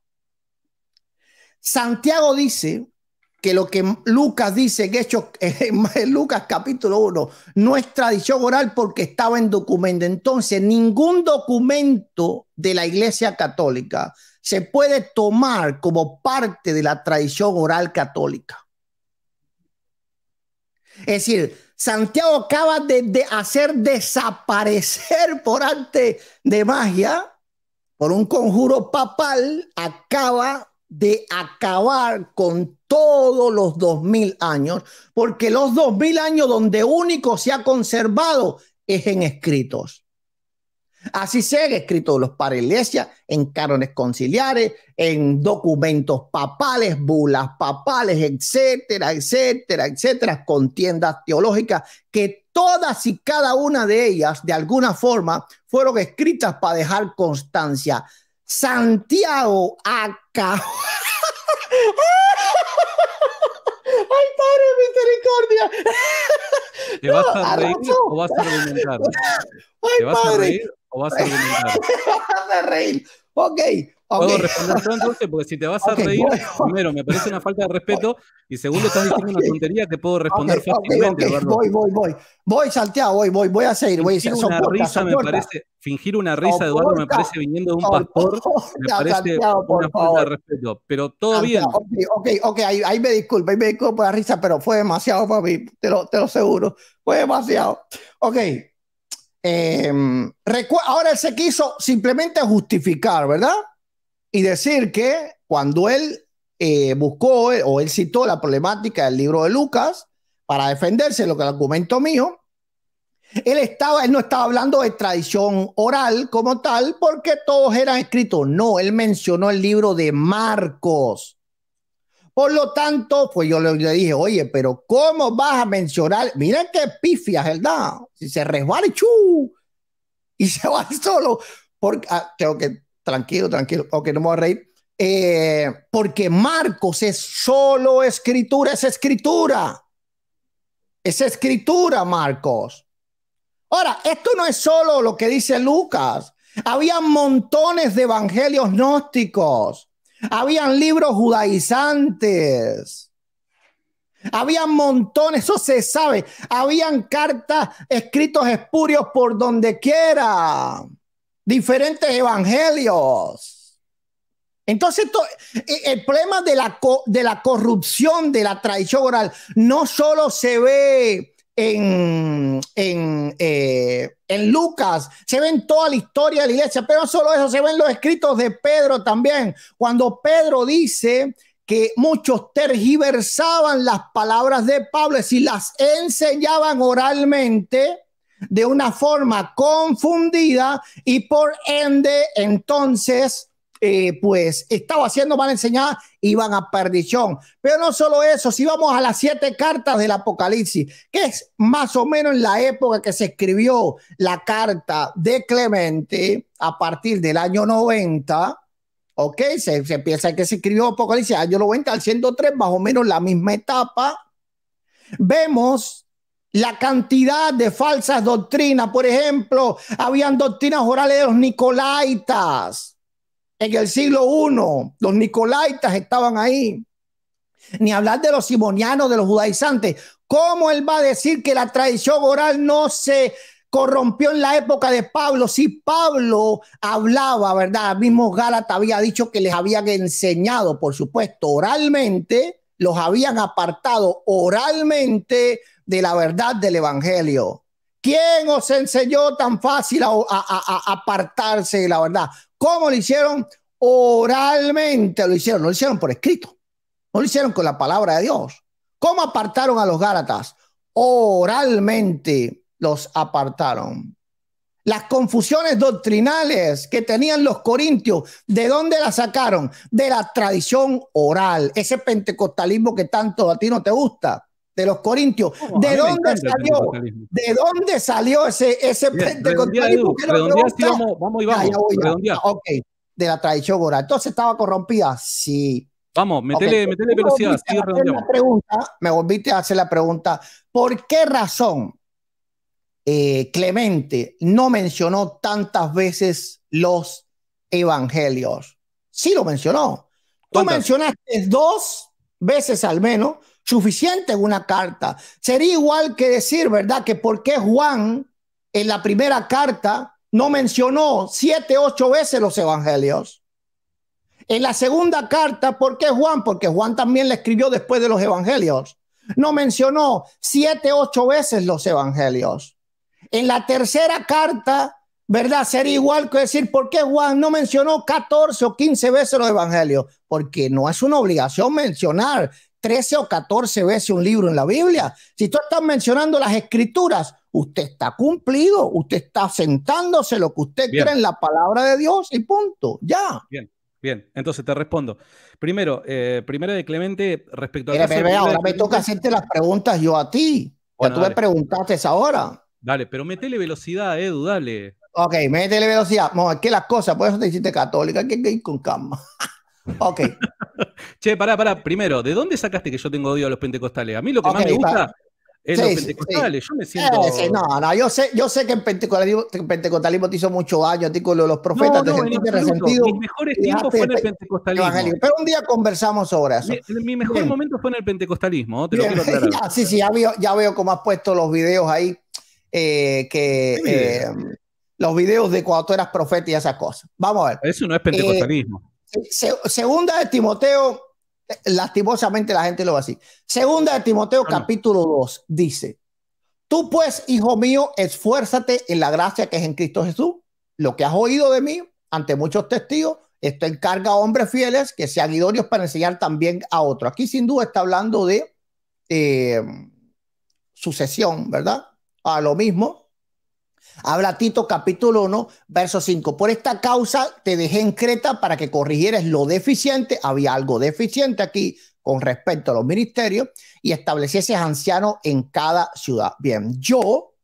Santiago dice que lo que Lucas dice que hecho en Lucas capítulo 1 no es tradición oral porque estaba en documento. Entonces, ningún documento de la Iglesia Católica se puede tomar como parte de la tradición oral católica. Es decir, Santiago acaba de, hacer desaparecer por arte de magia, por un conjuro papal, acaba de acabar con todos los dos mil años, porque los dos mil años donde único se ha conservado es en escritos. Así se han escrito los para iglesia, en cánones conciliares, en documentos papales, bulas papales, etcétera, etcétera, etcétera, contiendas teológicas, que todas y cada una de ellas, de alguna forma, fueron escritas para dejar constancia. Santiago acá. ¡Ay, Padre, misericordia! ¿Te vas a reír o vas a argumentar? ¿Te vas a reír o vas a argumentar? vas a reír. Ok, Puedo responder yo entonces, porque si te vas a reír, primero, me parece una falta de respeto, y segundo, estás diciendo una tontería que puedo responder fácilmente, Eduardo. Voy, voy, voy. Voy, Santiago, voy, voy, voy a seguir. Voy fingir una risa me parece, fingir una risa, Eduardo, me parece viniendo de un pastor, me parece una falta de respeto, pero todo bien. Ok, ok, ok, ahí, ahí, me disculpo, ahí me disculpo por la risa, pero fue demasiado para mí, te lo, te lo aseguro, fue demasiado. Ok. Eh, ahora él se quiso simplemente justificar, ¿verdad? Y decir que cuando él eh, buscó eh, o él citó la problemática del libro de Lucas para defenderse lo que el argumento mío, él estaba, él no estaba hablando de tradición oral como tal, porque todos eran escritos. No, él mencionó el libro de Marcos. Por lo tanto, pues yo le, dije, oye, pero ¿cómo vas a mencionar? Miren qué pifia, ¿verdad? Si se resbala chu, y se va solo, porque ah, tengo que Tranquilo, tranquilo. Ok, no me voy a reír. Eh, porque Marcos es solo escritura, es escritura. Es escritura, Marcos. Ahora, esto no es solo lo que dice Lucas. Había montones de evangelios gnósticos. Habían libros judaizantes. Habían montones, eso se sabe. Habían cartas, escritos espurios por donde quiera. Diferentes evangelios. Entonces, e, el problema de la, de la corrupción, de la traición oral, no solo se ve en, en, eh, en, Lucas, se ve en toda la historia de la iglesia, pero no solo eso, se ve en los escritos de Pedro también, cuando Pedro dice que muchos tergiversaban las palabras de Pablo, y las enseñaban oralmente de una forma confundida y por ende entonces eh, pues estaba siendo mal enseñada, iban a perdición. Pero no solo eso, si vamos a las siete cartas del Apocalipsis, que es más o menos en la época que se escribió la carta de Clemente, a partir del año 90, ok, se, se piensa que se escribió Apocalipsis, año 90 al 103, más o menos la misma etapa, vemos la cantidad de falsas doctrinas, por ejemplo, habían doctrinas orales de los nicolaitas, en el siglo I, los nicolaitas estaban ahí. Ni hablar de los simonianos, de los judaizantes. ¿Cómo él va a decir que la tradición oral no se corrompió en la época de Pablo? Si Pablo hablaba, ¿verdad? El mismo Gálatas había dicho que les habían enseñado, por supuesto, oralmente, los habían apartado oralmente de la verdad del Evangelio. ¿Quién os enseñó tan fácil a, apartarse de la verdad? ¿Cómo lo hicieron? Oralmente lo hicieron, no lo hicieron por escrito, no lo hicieron con la palabra de Dios. ¿Cómo apartaron a los Gálatas? Oralmente los apartaron. Las confusiones doctrinales que tenían los corintios, ¿de dónde las sacaron? De la tradición oral, ese pentecostalismo que tanto a ti no te gusta de los corintios. ¿De dónde salió? ¿De dónde salió ese, ese pentecostalismo? vamos, vamos y vamos. ok, de la tradición oral. Entonces estaba corrompida. Sí. Vamos, metele, velocidad. pregunta, me volviste a hacer la pregunta. ¿Por qué razón eh, Clemente no mencionó tantas veces los evangelios? Sí lo mencionó. Tú mencionaste dos veces al menos suficiente en una carta. Sería igual que decir, ¿verdad? Que por qué Juan en la primera carta no mencionó siete, ocho veces los evangelios. En la segunda carta, ¿por qué Juan? Porque Juan también le escribió después de los evangelios. No mencionó siete, ocho veces los evangelios. En la tercera carta, ¿verdad? Sería igual que decir, ¿por qué Juan no mencionó 14 o 15 veces los evangelios? Porque no es una obligación mencionar 13 o 14 veces un libro en la Biblia. Si tú estás mencionando las escrituras, usted está cumplido, usted está sentándose lo que usted cree en la palabra de Dios y punto, ya. Bien. Bien, entonces te respondo. Primero, eh, primero de Clemente, respecto a... ahora me toca hacerte las preguntas yo a ti. Bueno, tú me preguntaste esa hora. Dale, pero metele velocidad, Edu, dale. Ok, métele velocidad. Vamos, es que las cosas, por eso te hiciste católica, hay que ir con calma. Ok. che, pará, pará. Primero, ¿de dónde sacaste que yo tengo odio a los pentecostales? A mí lo que más me gusta es los pentecostales. Yo me siento. no, no, yo sé, yo sé que el pentecostalismo, pentecostalismo te hizo mucho daño a ti con los profetas, no, no, te resentido. Mis mejores tiempos fue en el pentecostalismo. Pero un día conversamos sobre eso. Mi, mejor momento fue en el pentecostalismo, te lo quiero aclarar. sí, sí, ya veo, ya veo cómo has puesto los videos ahí. Eh, que eh, los videos de cuando tú eras profeta y esas cosas. Vamos a ver. Eso no es pentecostalismo. Segunda de Timoteo, lastimosamente la gente lo va así. Segunda de Timoteo, capítulo 2, dice: Tú, pues, hijo mío, esfuérzate en la gracia que es en Cristo Jesús. Lo que has oído de mí ante muchos testigos, esto encarga a hombres fieles que sean idóneos para enseñar también a otros. Aquí, sin duda, está hablando de eh, sucesión, ¿verdad? A lo mismo. Habla Tito capítulo 1, verso 5. Por esta causa te dejé en Creta para que corrigieras lo deficiente. Había algo deficiente aquí con respecto a los ministerios y establecieses ancianos en cada ciudad. Bien, yo,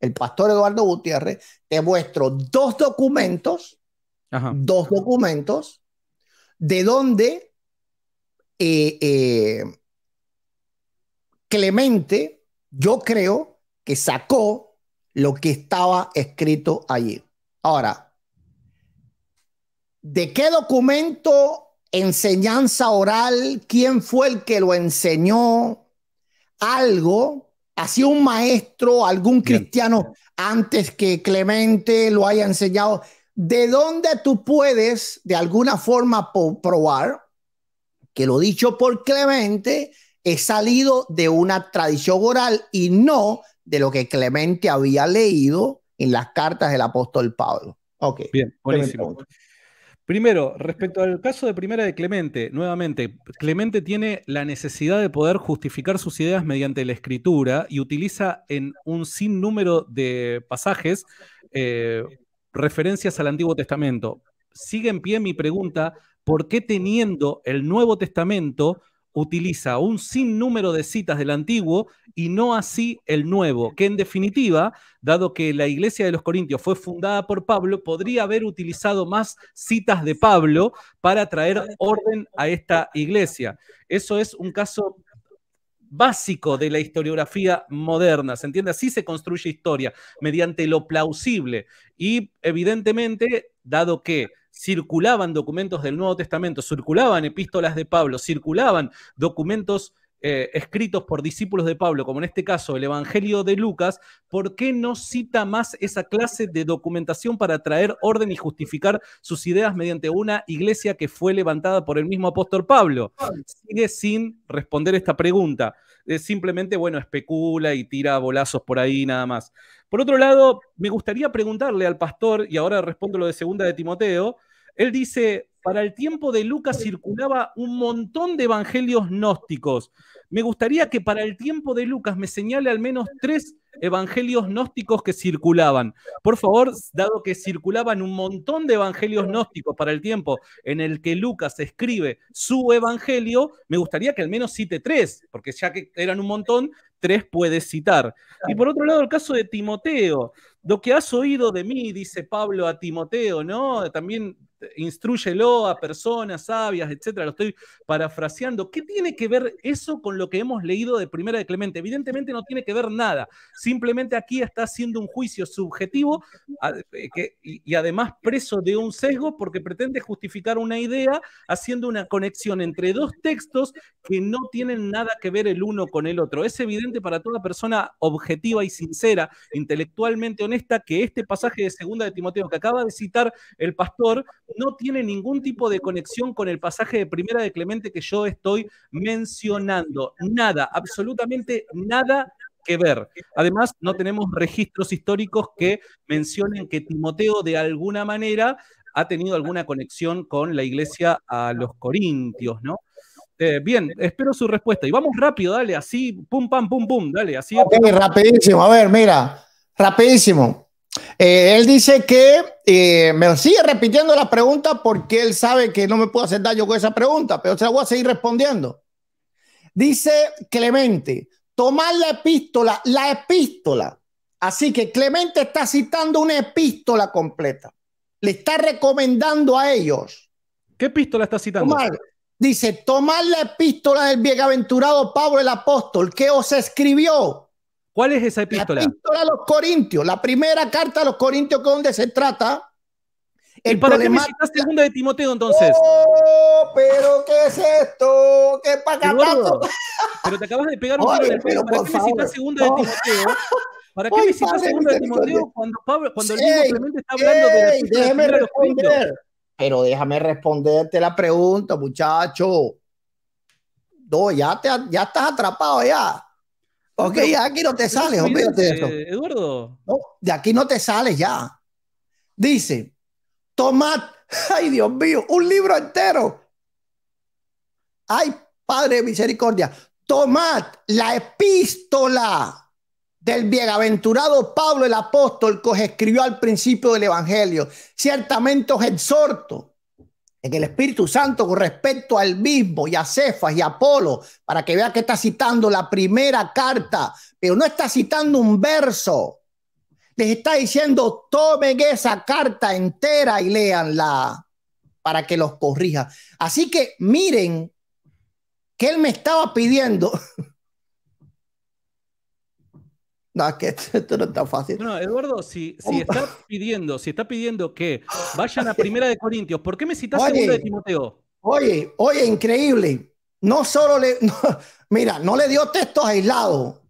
el pastor Eduardo Gutiérrez, te muestro dos documentos, dos documentos de donde eh, eh, Clemente, yo creo que sacó lo que estaba escrito allí. Ahora, ¿de qué documento, enseñanza oral, quién fue el que lo enseñó? Algo, así un maestro, algún cristiano antes que Clemente lo haya enseñado. ¿De dónde tú puedes de alguna forma probar que lo dicho por Clemente es salido de una tradición oral y no de lo que Clemente había leído en las cartas del apóstol Pablo? Ok. Bien, buenísimo. Primero, respecto al caso de primera de Clemente, nuevamente, Clemente tiene la necesidad de poder justificar sus ideas mediante la escritura y utiliza en un sinnúmero de pasajes eh, referencias al Antiguo Testamento. Sigue en pie mi pregunta, ¿por qué teniendo el Nuevo Testamento utiliza un sinnúmero de citas del antiguo y no así el nuevo, que en definitiva, dado que la iglesia de los Corintios fue fundada por Pablo, podría haber utilizado más citas de Pablo para traer orden a esta iglesia. Eso es un caso básico de la historiografía moderna, ¿se entiende? Así se construye historia, mediante lo plausible. Y evidentemente, dado que circulaban documentos del Nuevo Testamento, circulaban epístolas de Pablo, circulaban documentos eh, escritos por discípulos de Pablo, como en este caso el Evangelio de Lucas, ¿por qué no cita más esa clase de documentación para traer orden y justificar sus ideas mediante una iglesia que fue levantada por el mismo apóstol Pablo? Sigue sin responder esta pregunta. simplemente, bueno, especula y tira bolazos por ahí nada más. Por otro lado, me gustaría preguntarle al pastor, y ahora respondo lo de segunda de Timoteo, él dice, para el tiempo de Lucas circulaba un montón de evangelios gnósticos. Me gustaría que para el tiempo de Lucas me señale al menos tres evangelios gnósticos que circulaban. Por favor, dado que circulaban un montón de evangelios gnósticos para el tiempo en el que Lucas escribe su evangelio, me gustaría que al menos cite tres, porque ya que eran un montón, tres puede citar. Y por otro lado, el caso de Timoteo. Lo que has oído de mí, dice Pablo a Timoteo, ¿no? También instruyelo a personas sabias, etcétera, lo estoy parafraseando. ¿Qué tiene que ver eso con lo que hemos leído de Primera de Clemente? Evidentemente no tiene que ver nada. Simplemente aquí está haciendo un juicio subjetivo eh, y, además preso de un sesgo porque pretende justificar una idea haciendo una conexión entre dos textos que no tienen nada que ver el uno con el otro. Es evidente para toda persona objetiva y sincera, intelectualmente honesta, que este pasaje de Segunda de Timoteo que acaba de citar el pastor no tiene ningún tipo de conexión con el pasaje de Primera de Clemente que yo estoy mencionando. Nada, absolutamente nada que ver. Además, no tenemos registros históricos que mencionen que Timoteo de alguna manera ha tenido alguna conexión con la iglesia a los corintios, ¿no? Eh, bien, espero su respuesta. Y vamos rápido, dale, así, pum, pam, pum, pum, dale, así. Ok, rapidísimo, a ver, mira, rapidísimo. Eh, él dice que eh, me sigue repitiendo la pregunta porque él sabe que no me puedo hacer daño con esa pregunta, pero se la voy a seguir respondiendo. Dice Clemente, tomar la epístola, la epístola. Así que Clemente está citando una epístola completa. Le está recomendando a ellos. ¿Qué epístola está citando? Dice, tomar la epístola del bienaventurado Pablo el apóstol que os escribió ¿Cuál es esa epístola? La epístola a los Corintios, la primera carta a los Corintios, con donde se trata. El ¿Y para qué me citas segunda de Timoteo entonces? Oh, pero ¿qué es esto? ¿Qué pasa? Pero te acabas de pegar un tiro en el pelo. ¿Para qué me citas segunda de Timoteo? ¿Para qué me citas segunda de Timoteo cuando, Pablo, cuando el mismo Clemente está hablando de la déjame responder. Pero déjame responderte la pregunta, muchacho. No, ya, te, ya estás atrapado ya. Ok, ya aquí no te sales, Eduardo. de aquí no te sales ya. Dice, tomad, ay Dios mío, un libro entero. Ay, Padre de misericordia, tomad la epístola del bienaventurado Pablo el apóstol que os escribió al principio del Evangelio. Ciertamente os exhorto en el Espíritu Santo con respecto al mismo y a Cefas y a Apolo, para que vea que está citando la primera carta, pero no está citando un verso. Les está diciendo, tomen esa carta entera y léanla para que los corrija. Así que miren que él me estaba pidiendo. No, es que esto no está fácil. No, Eduardo, si, si está pidiendo, si está pidiendo que vayan a Primera de Corintios, ¿por qué me citas Segunda de Timoteo? Oye, oye, increíble. No solo le, mira, no le dio textos aislados.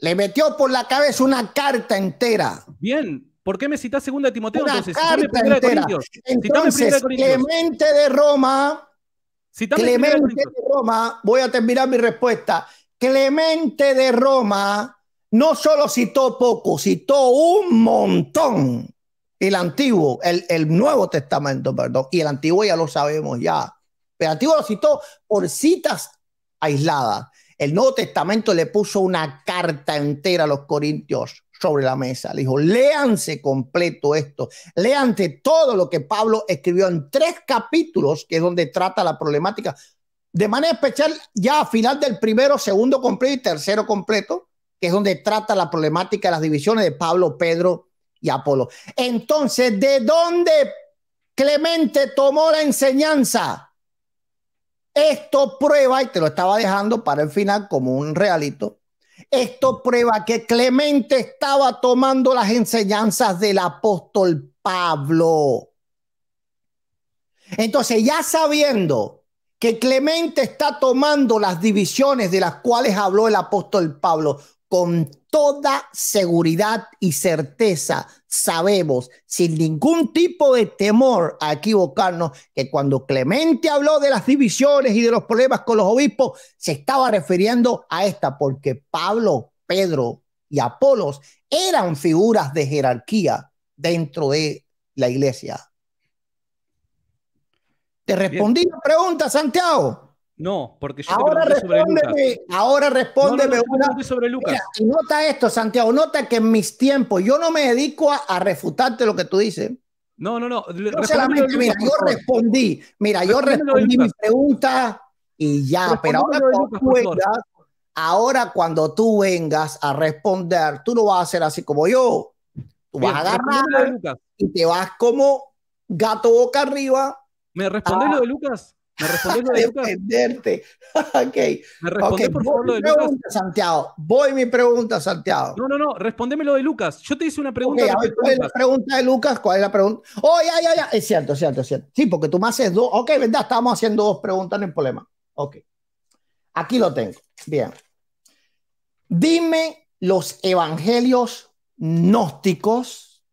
Le metió por la cabeza una carta entera. Bien, ¿por qué me citas segunda de Timoteo? Una entonces, carta entera. Entonces, Clemente de Roma, Clemente de Roma, voy a terminar mi respuesta. Clemente de Roma no solo citó poco, citó un montón. El antiguo, el, el Nuevo Testamento, perdón, y el antiguo ya lo sabemos ya. El antiguo lo citó por citas aisladas. El Nuevo Testamento le puso una carta entera a los corintios sobre la mesa. Le dijo, léanse completo esto, léanse todo lo que Pablo escribió en tres capítulos, que es donde trata la problemática, de manera especial ya a final del primero, segundo completo y tercero completo, que es donde trata la problemática de las divisiones de Pablo, Pedro y Apolo. Entonces, ¿de dónde Clemente tomó la enseñanza? Esto prueba, y te lo estaba dejando para el final como un realito, esto prueba que Clemente estaba tomando las enseñanzas del apóstol Pablo. Entonces, ya sabiendo que Clemente está tomando las divisiones de las cuales habló el apóstol Pablo con toda seguridad y certeza sabemos, sin ningún tipo de temor a equivocarnos, que cuando Clemente habló de las divisiones y de los problemas con los obispos, se estaba refiriendo a esta, porque Pablo, Pedro y Apolos eran figuras de jerarquía dentro de la iglesia. ¿Te respondí la pregunta, Santiago? No, porque yo ahora te sobre Lucas. Ahora respóndeme una. sobre Lucas. nota esto, Santiago. Nota que en mis tiempos yo no me dedico a, refutarte lo que tú dices. No, no, no. mira, yo respondí. Mira, yo respondí mi pregunta y ya. pero ahora cuando, tú vengas, ahora cuando tú vengas a responder, tú no vas a hacer así como yo. Tú vas a agarrar y te vas como gato boca arriba. ¿Me respondes lo de Lucas? ¿Me respondes lo de Lucas? Defenderte. ok. ¿Me respondes por favor lo de Lucas? Santiago. Voy mi pregunta, Santiago. No, no, no. Respondeme lo de Lucas. Yo te hice una pregunta. Okay, ¿Cuál es la pregunta de Lucas? ¿Cuál es la pregunta? Oh, ya, ya, ya. Es cierto, es cierto, es cierto. Sí, porque tú me haces dos. Ok, verdad. Estamos haciendo dos preguntas, no hay problema. Ok. Aquí lo tengo. Bien. Dime los evangelios gnósticos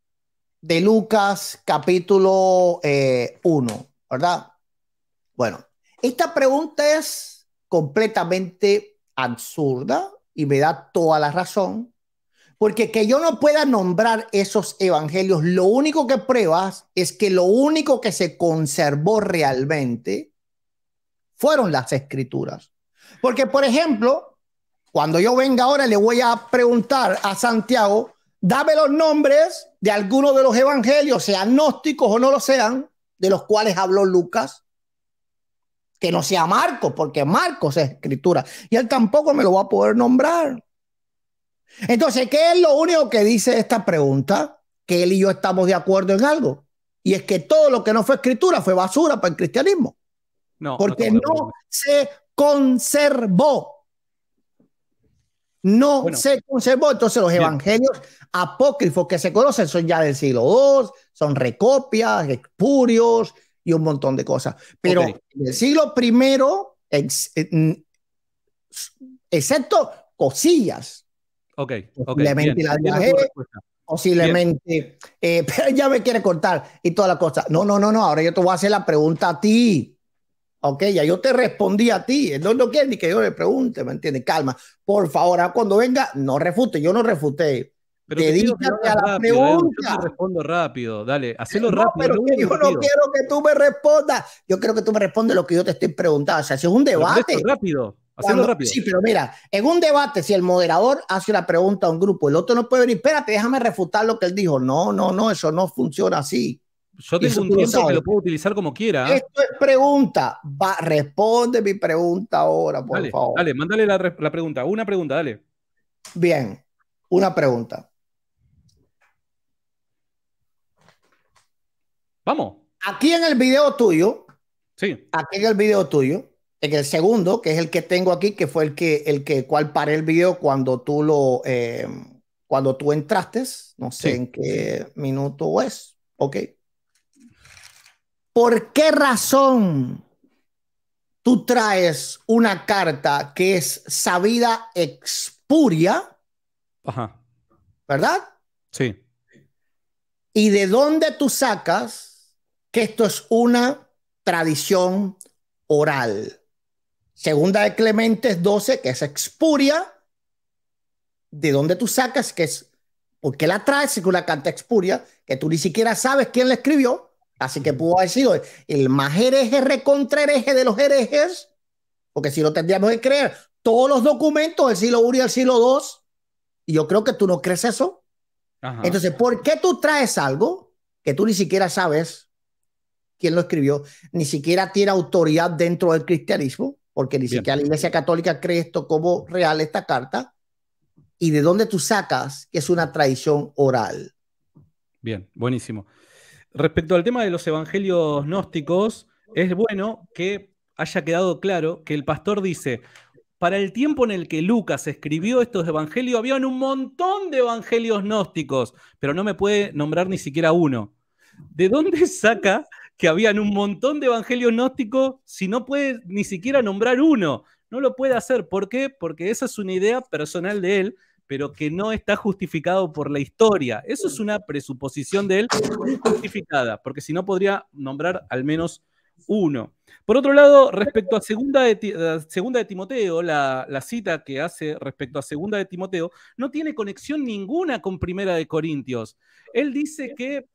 de Lucas capítulo 1, eh, ¿verdad? Bueno, esta pregunta es completamente absurda y me da toda la razón, porque que yo no pueda nombrar esos evangelios, lo único que pruebas es que lo único que se conservó realmente fueron las escrituras. Porque, por ejemplo, cuando yo venga ahora le voy a preguntar a Santiago, dame los nombres de algunos de los evangelios, sean gnósticos o no lo sean, de los cuales habló Lucas que no sea Marcos, porque Marcos es escritura. Y él tampoco me lo va a poder nombrar. Entonces, ¿qué es lo único que dice esta pregunta? Que él y yo estamos de acuerdo en algo. Y es que todo lo que no fue escritura fue basura para el cristianismo. No, porque no, se conservó. No se conservó. Entonces, los evangelios apócrifos que se conocen son ya del siglo II, son recopias, expurios, y un montón de cosas. Pero en el siglo primero, excepto cosillas. Ok, Posiblemente la posiblemente, eh, pero ya me quiere cortar y toda la cosa. No, no, no, no, ahora yo te voy a hacer la pregunta a ti. Ok, ya yo te respondí a ti. No, no quiere ni que yo le pregunte, ¿me entiendes? Calma. Por favor, cuando venga, no refute. Yo no refuté. Pero Dedícate a la rápido, pregunta. yo te respondo rápido, dale, hacelo rápido. Pero yo no quiero que tú me respondas. Yo quiero que tú me respondas lo que yo te estoy preguntando. O sea, si es un debate. rápido. Hacelo rápido. Sí, pero mira, en un debate, si el moderador hace una pregunta a un grupo, el otro no puede venir, espérate, déjame refutar lo que él dijo. No, no, no, eso no funciona así. Yo tengo un tiempo que lo puedo utilizar como quiera. ¿eh? Esto es pregunta. Va, responde mi pregunta ahora, por favor. Dale, mándale la, la pregunta. Una pregunta, dale. Bien, una pregunta. Vamos. Aquí en el video tuyo, sí. aquí en el video tuyo, en el segundo, que es el que tengo aquí, que fue el que, el que cual paré el video cuando tú lo, eh, cuando tú entraste, no sé en qué minuto es, ok. ¿Por qué razón tú traes una carta que es sabida expuria? Ajá. ¿Verdad? Sí. ¿Y de dónde tú sacas que esto es una tradición oral? Segunda de Clementes 12, que es expuria. ¿De dónde tú sacas que es? ¿Por qué la traes si una carta expuria que tú ni siquiera sabes quién la escribió? Así que pudo haber sido el más hereje recontra hereje de los herejes, porque si no tendríamos que creer todos los documentos del siglo I y del siglo II, y yo creo que tú no crees eso. Entonces, ¿por qué tú traes algo que tú ni siquiera sabes quién lo escribió, ni siquiera tiene autoridad dentro del cristianismo, porque ni siquiera la Iglesia Católica cree esto como real, esta carta, y de dónde tú sacas que es una tradición oral? Bien, buenísimo. Respecto al tema de los evangelios gnósticos, es bueno que haya quedado claro que el pastor dice, para el tiempo en el que Lucas escribió estos evangelios, habían un montón de evangelios gnósticos, pero no me puede nombrar ni siquiera uno. ¿De dónde saca que habían un montón de evangelios gnósticos si no puede ni siquiera nombrar uno? No lo puede hacer. ¿Por qué? Porque esa es una idea personal de él pero que no está justificado por la historia. Eso es una presuposición de él justificada, porque si no podría nombrar al menos uno. Por otro lado, respecto a Segunda de, segunda de Timoteo, la, la, cita que hace respecto a Segunda de Timoteo no tiene conexión ninguna con Primera de Corintios. Él dice que,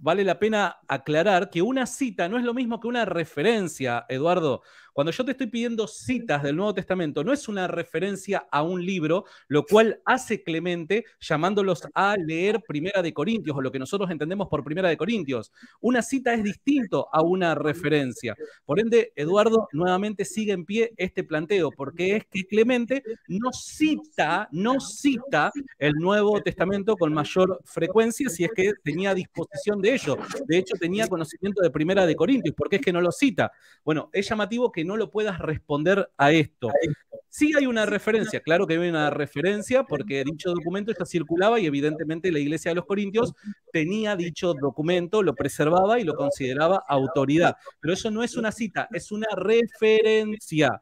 vale la pena aclarar, que una cita no es lo mismo que una referencia, Eduardo. Cuando yo te estoy pidiendo citas del Nuevo Testamento, no es una referencia a un libro, lo cual hace Clemente llamándolos a leer Primera de Corintios o lo que nosotros entendemos por Primera de Corintios. Una cita es distinto a una referencia. Por ende, Eduardo nuevamente sigue en pie este planteo, porque es que Clemente no cita, no cita el Nuevo Testamento con mayor frecuencia si es que tenía disposición de ello. De hecho, tenía conocimiento de Primera de Corintios. ¿Por qué es que no lo cita? Bueno, es llamativo que no lo puedas responder a esto. Sí hay una referencia, claro que hay una referencia porque dicho documento ya circulaba y evidentemente la Iglesia de los Corintios tenía dicho documento, lo preservaba y lo consideraba autoridad. Pero eso no es una cita, es una referencia.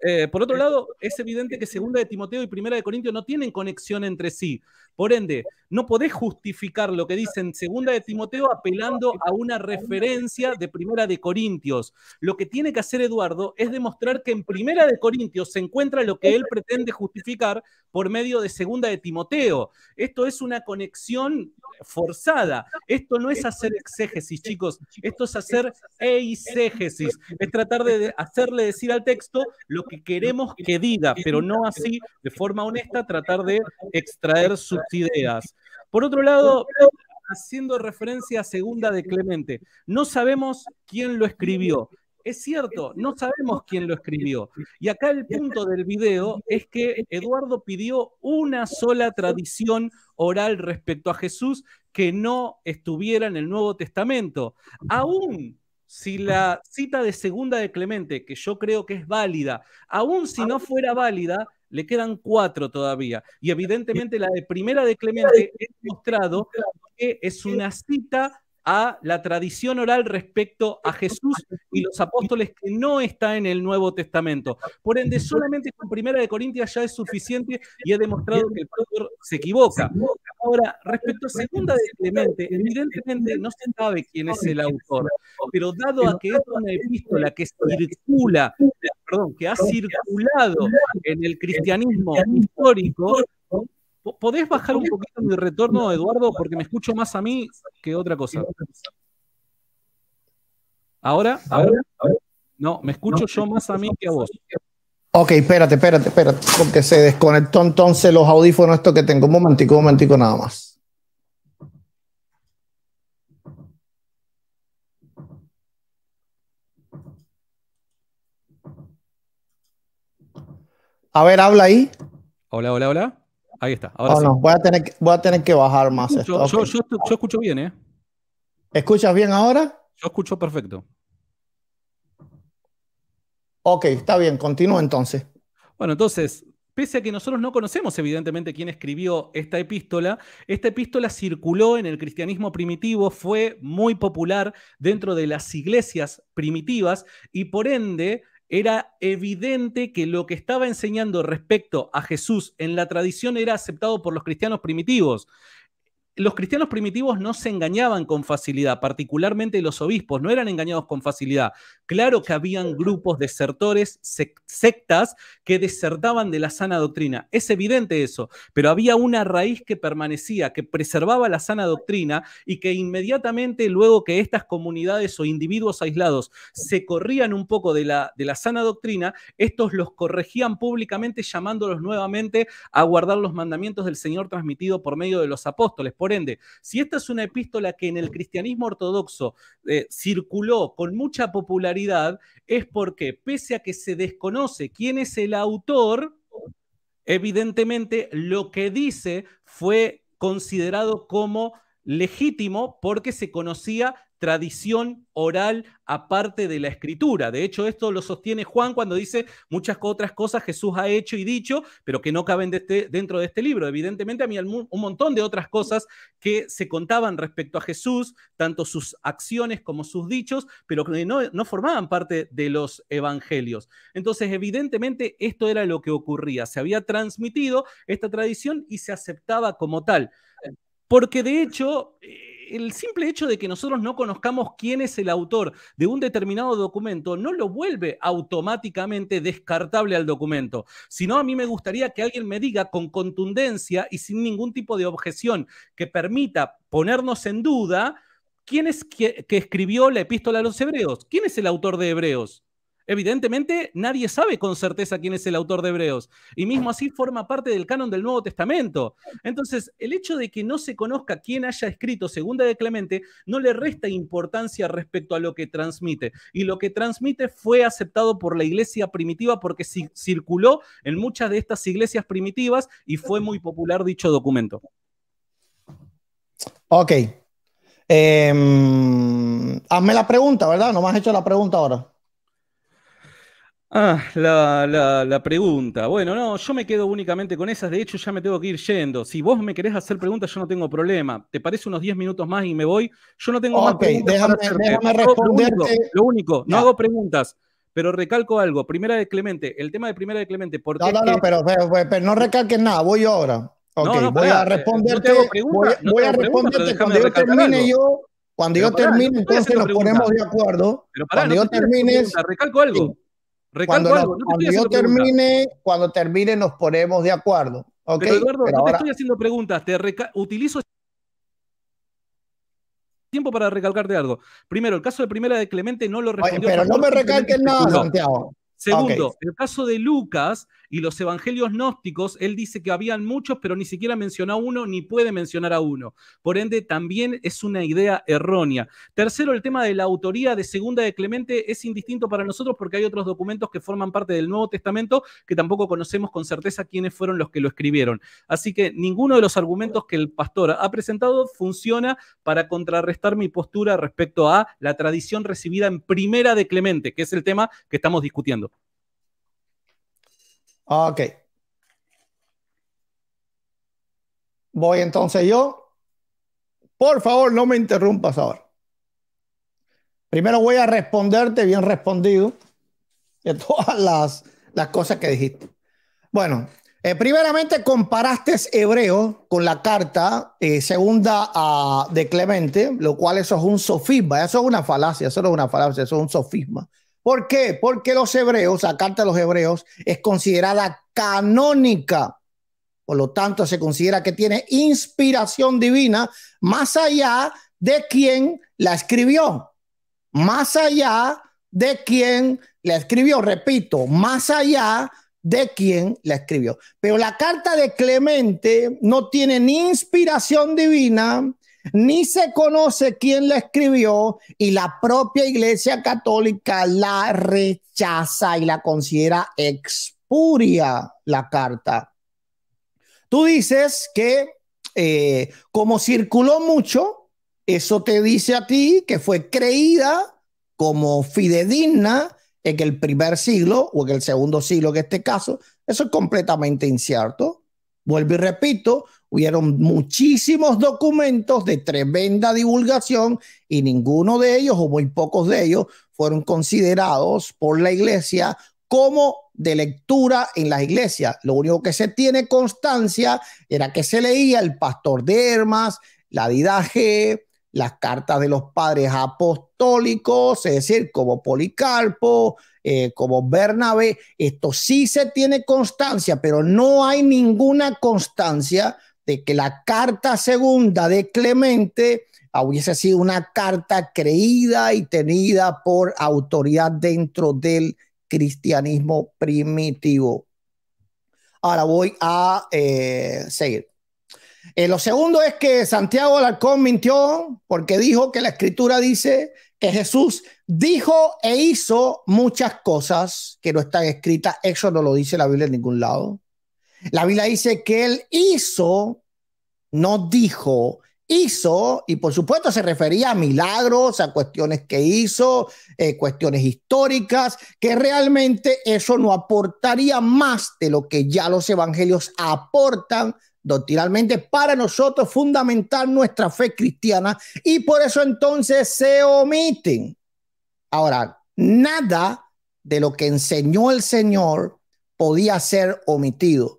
Eh, por otro lado, es evidente que segunda de Timoteo y primera de Corintios no tienen conexión entre sí. Por ende, no podés justificar lo que dicen segunda de Timoteo apelando a una referencia de primera de Corintios. Lo que tiene que hacer Eduardo es demostrar que en primera de Corintios se encuentra lo que él pretende justificar por medio de segunda de Timoteo. Esto es una conexión forzada. Esto no es hacer exégesis, chicos. Esto es hacer eisegesis. Es tratar de hacerle decir al texto lo que queremos que diga, pero no así, de forma honesta, tratar de extraer sus ideas. Por otro lado, haciendo referencia a Segunda de Clemente, no sabemos quién lo escribió. Es cierto, no sabemos quién lo escribió. Y acá el punto del video es que Eduardo pidió una sola tradición oral respecto a Jesús que no estuviera en el Nuevo Testamento. Aún si la cita de segunda de Clemente, que yo creo que es válida, aún si no fuera válida, le quedan cuatro todavía. Y evidentemente la de primera de Clemente es mostrado que es una cita a la tradición oral respecto a Jesús y los apóstoles que no está en el Nuevo Testamento. Por ende, solamente con Primera de Corintias ya es suficiente y he demostrado que el pastor se equivoca. Ahora, respecto a Segunda de Clemente, evidentemente no se sabe quién es el autor, pero dado a que es una epístola que circula, perdón, que ha circulado en el cristianismo histórico, ¿Podés bajar un poquito mi retorno, Eduardo? Porque me escucho más a mí que otra cosa. ¿Ahora? ¿Ahora? No, me escucho yo más a mí que a vos. Ok, espérate, espérate, espérate, porque se desconectó entonces los audífonos esto que tengo. Un momentico, un momentico nada más. A ver, habla ahí. Hola, hola, hola. Ahí está. Ahora oh, voy, a tener que, voy a tener que bajar más yo, esto. Yo, escucho bien, ¿eh? ¿Escuchas bien ahora? Yo escucho perfecto. Ok, está bien, continúa entonces. Bueno, entonces, pese a que nosotros no conocemos evidentemente quién escribió esta epístola, esta epístola circuló en el cristianismo primitivo, fue muy popular dentro de las iglesias primitivas y por ende era evidente que lo que estaba enseñando respecto a Jesús en la tradición era aceptado por los cristianos primitivos los cristianos primitivos no se engañaban con facilidad, particularmente los obispos, no eran engañados con facilidad. Claro que habían grupos desertores, sectas, que desertaban de la sana doctrina. Es evidente eso, pero había una raíz que permanecía, que preservaba la sana doctrina y que inmediatamente luego que estas comunidades o individuos aislados se corrían un poco de la, de la sana doctrina, estos los corregían públicamente llamándolos nuevamente a guardar los mandamientos del Señor transmitido por medio de los apóstoles. Por ende, si esta es una epístola que en el cristianismo ortodoxo eh, circuló con mucha popularidad, es porque pese a que se desconoce quién es el autor, evidentemente lo que dice fue considerado como legítimo porque se conocía tradición oral aparte de la escritura. De hecho, esto lo sostiene Juan cuando dice muchas otras cosas Jesús ha hecho y dicho, pero que no caben este, dentro de este libro. Evidentemente, a mí un montón de otras cosas que se contaban respecto a Jesús, tanto sus acciones como sus dichos, pero que no, no formaban parte de los evangelios. Entonces, evidentemente, esto era lo que ocurría. Se había transmitido esta tradición y se aceptaba como tal. Porque de hecho, el simple hecho de que nosotros no conozcamos quién es el autor de un determinado documento no lo vuelve automáticamente descartable al documento, sino a mí me gustaría que alguien me diga con contundencia y sin ningún tipo de objeción que permita ponernos en duda quién es que, que escribió la epístola a los hebreos, quién es el autor de Hebreos. Evidentemente, nadie sabe con certeza quién es el autor de Hebreos. Y mismo así forma parte del canon del Nuevo Testamento. Entonces, el hecho de que no se conozca quién haya escrito Segunda de Clemente no le resta importancia respecto a lo que transmite. Y lo que transmite fue aceptado por la iglesia primitiva porque circuló en muchas de estas iglesias primitivas y fue muy popular dicho documento. Ok. Em, hazme la pregunta, ¿verdad? No me has hecho la pregunta ahora. Ah, la, pregunta. Bueno, no, yo me quedo únicamente con esas. De hecho, ya me tengo que ir yendo. Si vos me querés hacer preguntas, yo no tengo problema. ¿Te parece unos 10 minutos más y me voy? Yo no tengo más preguntas. Déjame, déjame responderte. Lo único, no hago preguntas. Pero recalco algo. Primera de Clemente, el tema de Primera de Clemente. ¿por no, no, no, pero, pero, no recalques nada. Voy ahora. Ok, voy, a responderte, voy, a responderte. cuando yo termine yo. Cuando yo termine, entonces nos ponemos de acuerdo. Pero cuando yo termine. Recalco algo cuando, yo termine, cuando termine nos ponemos de acuerdo. Pero Eduardo, no te estoy haciendo preguntas, te utilizo tiempo para recalcarte algo. Primero, el caso de primera de Clemente no lo respondió. pero no me recalques nada, Santiago. Segundo, el caso de Lucas y los evangelios gnósticos, él dice que habían muchos, pero ni siquiera menciona uno ni puede mencionar a uno. Por ende, también es una idea errónea. Tercero, el tema de la autoría de Segunda de Clemente es indistinto para nosotros porque hay otros documentos que forman parte del Nuevo Testamento que tampoco conocemos con certeza quiénes fueron los que lo escribieron. Así que ninguno de los argumentos que el pastor ha presentado funciona para contrarrestar mi postura respecto a la tradición recibida en Primera de Clemente, que es el tema que estamos discutiendo. Ok. Voy entonces yo. Por favor, no me interrumpas ahora. Primero voy a responderte bien respondido de todas las, las cosas que dijiste. Bueno, eh, primeramente comparaste Hebreo con la carta eh, segunda a, de Clemente, lo cual eso es un sofisma, eso es una falacia, eso no es una falacia, eso es un sofisma. ¿Por qué? Porque los hebreos, la carta de los hebreos, es considerada canónica. Por lo tanto, se considera que tiene inspiración divina más allá de quien la escribió. Más allá de quien la escribió, repito, más allá de quien la escribió. Pero la carta de Clemente no tiene ni inspiración divina, ni se conoce quién la escribió y la propia Iglesia Católica la rechaza y la considera expuria la carta. Tú dices que eh, como circuló mucho, eso te dice a ti que fue creída como fidedigna en el primer siglo o en el segundo siglo en este caso, eso es completamente incierto. Vuelvo y repito, hubieron muchísimos documentos de tremenda divulgación y ninguno de ellos o muy pocos de ellos fueron considerados por la iglesia como de lectura en las iglesias. Lo único que se tiene constancia era que se leía el pastor de Hermas, la Didaje, las cartas de los padres apostólicos, es decir, como Policarpo, eh, como Bernabé. Esto sí se tiene constancia, pero no hay ninguna constancia de que la carta segunda de Clemente hubiese sido una carta creída y tenida por autoridad dentro del cristianismo primitivo. Ahora voy a eh, seguir. Eh, lo segundo es que Santiago Alarcón mintió porque dijo que la escritura dice que Jesús dijo e hizo muchas cosas que no están escritas. Eso no lo dice la Biblia en ningún lado. La Biblia dice que él hizo, no dijo, hizo, y por supuesto se refería a milagros, a cuestiones que hizo, eh, cuestiones históricas, que realmente eso no aportaría más de lo que ya los evangelios aportan doctrinalmente para nosotros fundamentar nuestra fe cristiana y por eso entonces se omiten. Ahora, nada de lo que enseñó el Señor podía ser omitido.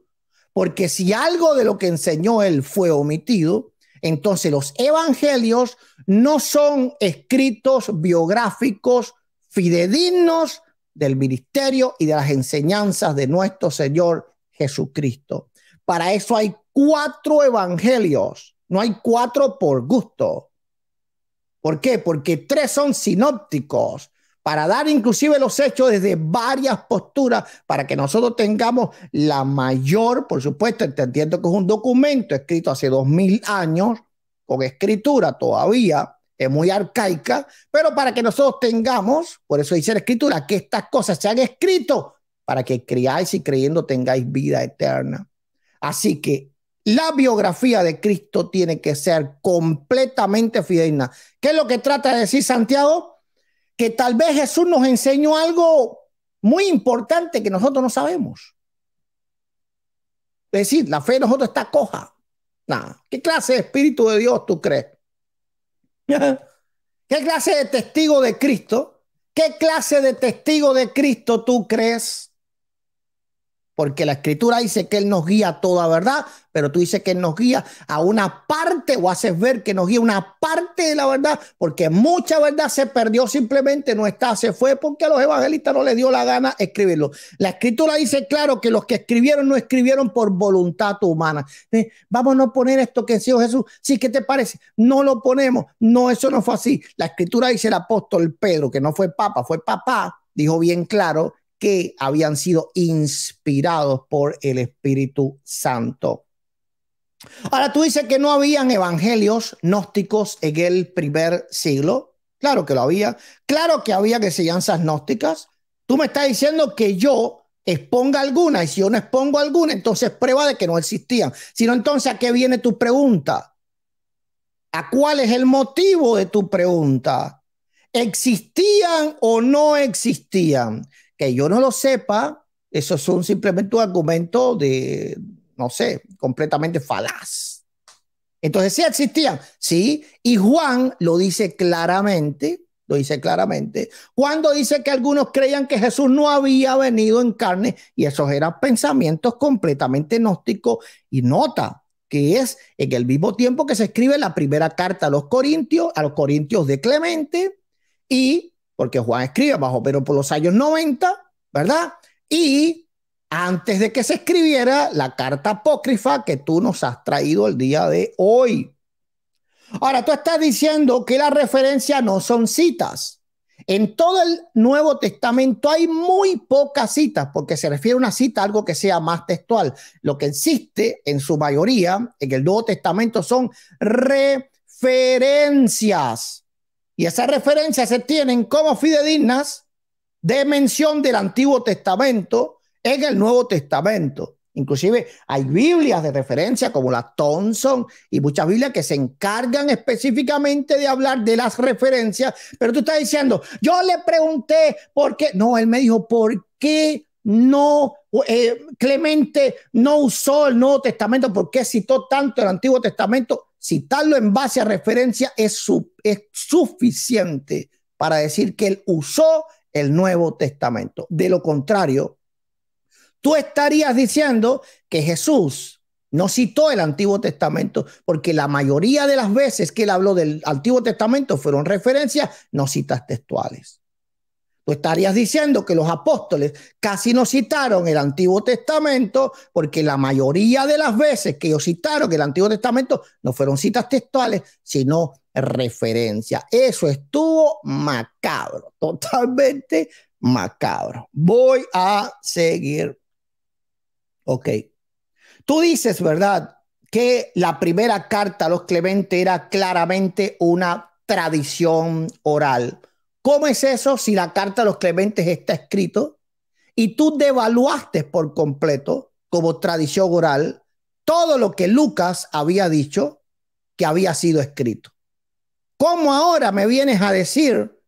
Porque si algo de lo que enseñó él fue omitido, entonces los evangelios no son escritos biográficos fidedignos del ministerio y de las enseñanzas de nuestro Señor Jesucristo. Para eso hay cuatro evangelios, no hay cuatro por gusto. ¿Por qué? Porque tres son sinópticos, para dar inclusive los hechos desde varias posturas, para que nosotros tengamos la mayor, por supuesto, entendiendo que es un documento escrito hace dos mil años, con escritura todavía, es muy arcaica, pero para que nosotros tengamos, por eso dice la escritura, que estas cosas se han escrito para que creáis y creyendo tengáis vida eterna. Así que la biografía de Cristo tiene que ser completamente fidedigna. ¿Qué es lo que trata de decir Santiago? Que tal vez Jesús nos enseñó algo muy importante que nosotros no sabemos. Es decir, la fe de nosotros está coja. Nada. ¿Qué clase de espíritu de Dios tú crees? ¿Qué clase de testigo de Cristo? ¿Qué clase de testigo de Cristo tú crees? Porque la escritura dice que Él nos guía a toda verdad, pero tú dices que Él nos guía a una parte o haces ver que nos guía una parte de la verdad, porque mucha verdad se perdió simplemente, no está, se fue porque a los evangelistas no les dio la gana escribirlo. La escritura dice claro que los que escribieron no escribieron por voluntad humana. Eh, vamos a no poner esto que decía Jesús. Sí, ¿qué te parece? No lo ponemos. No, eso no fue así. La escritura dice el apóstol Pedro, que no fue papa, fue papá, dijo bien claro que habían sido inspirados por el Espíritu Santo. Ahora tú dices que no habían evangelios gnósticos en el primer siglo. Claro que lo había. Claro que había enseñanzas gnósticas. Tú me estás diciendo que yo exponga alguna y si yo no expongo alguna, entonces prueba de que no existían. Sino entonces, ¿a qué viene tu pregunta? ¿A cuál es el motivo de tu pregunta? ¿Existían o no existían? Que yo no lo sepa, eso es simplemente un argumento de, no sé, completamente falaz. Entonces, sí existían, sí, y Juan lo dice claramente, lo dice claramente, cuando dice que algunos creían que Jesús no había venido en carne, y esos eran pensamientos completamente gnósticos, y nota que es en el mismo tiempo que se escribe la primera carta a los Corintios, a los Corintios de Clemente, y porque Juan escribe bajo, pero por los años 90, ¿verdad? Y antes de que se escribiera la carta apócrifa que tú nos has traído el día de hoy. Ahora, tú estás diciendo que las referencias no son citas. En todo el Nuevo Testamento hay muy pocas citas, porque se refiere a una cita a algo que sea más textual. Lo que existe en su mayoría en el Nuevo Testamento son referencias. Y esas referencias se tienen como fidedignas de mención del Antiguo Testamento en el Nuevo Testamento. Inclusive hay Biblias de referencia como la Thompson y muchas Biblias que se encargan específicamente de hablar de las referencias, pero tú estás diciendo, yo le pregunté por qué, no, él me dijo, ¿por qué no eh, Clemente no usó el Nuevo Testamento? ¿Por qué citó tanto el Antiguo Testamento? Citarlo en base a referencia es, es suficiente para decir que él usó el Nuevo Testamento. De lo contrario, tú estarías diciendo que Jesús no citó el Antiguo Testamento porque la mayoría de las veces que él habló del Antiguo Testamento fueron referencias, no citas textuales. Tú estarías diciendo que los apóstoles casi no citaron el Antiguo Testamento porque la mayoría de las veces que ellos citaron el Antiguo Testamento no fueron citas textuales, sino referencia. Eso estuvo macabro, totalmente macabro. Voy a seguir. Ok. Tú dices, ¿verdad? Que la primera carta a los Clemente era claramente una tradición oral. ¿Cómo es eso si la carta a los Clementes está escrito y tú devaluaste por completo como tradición oral todo lo que Lucas había dicho que había sido escrito? ¿Cómo ahora me vienes a decir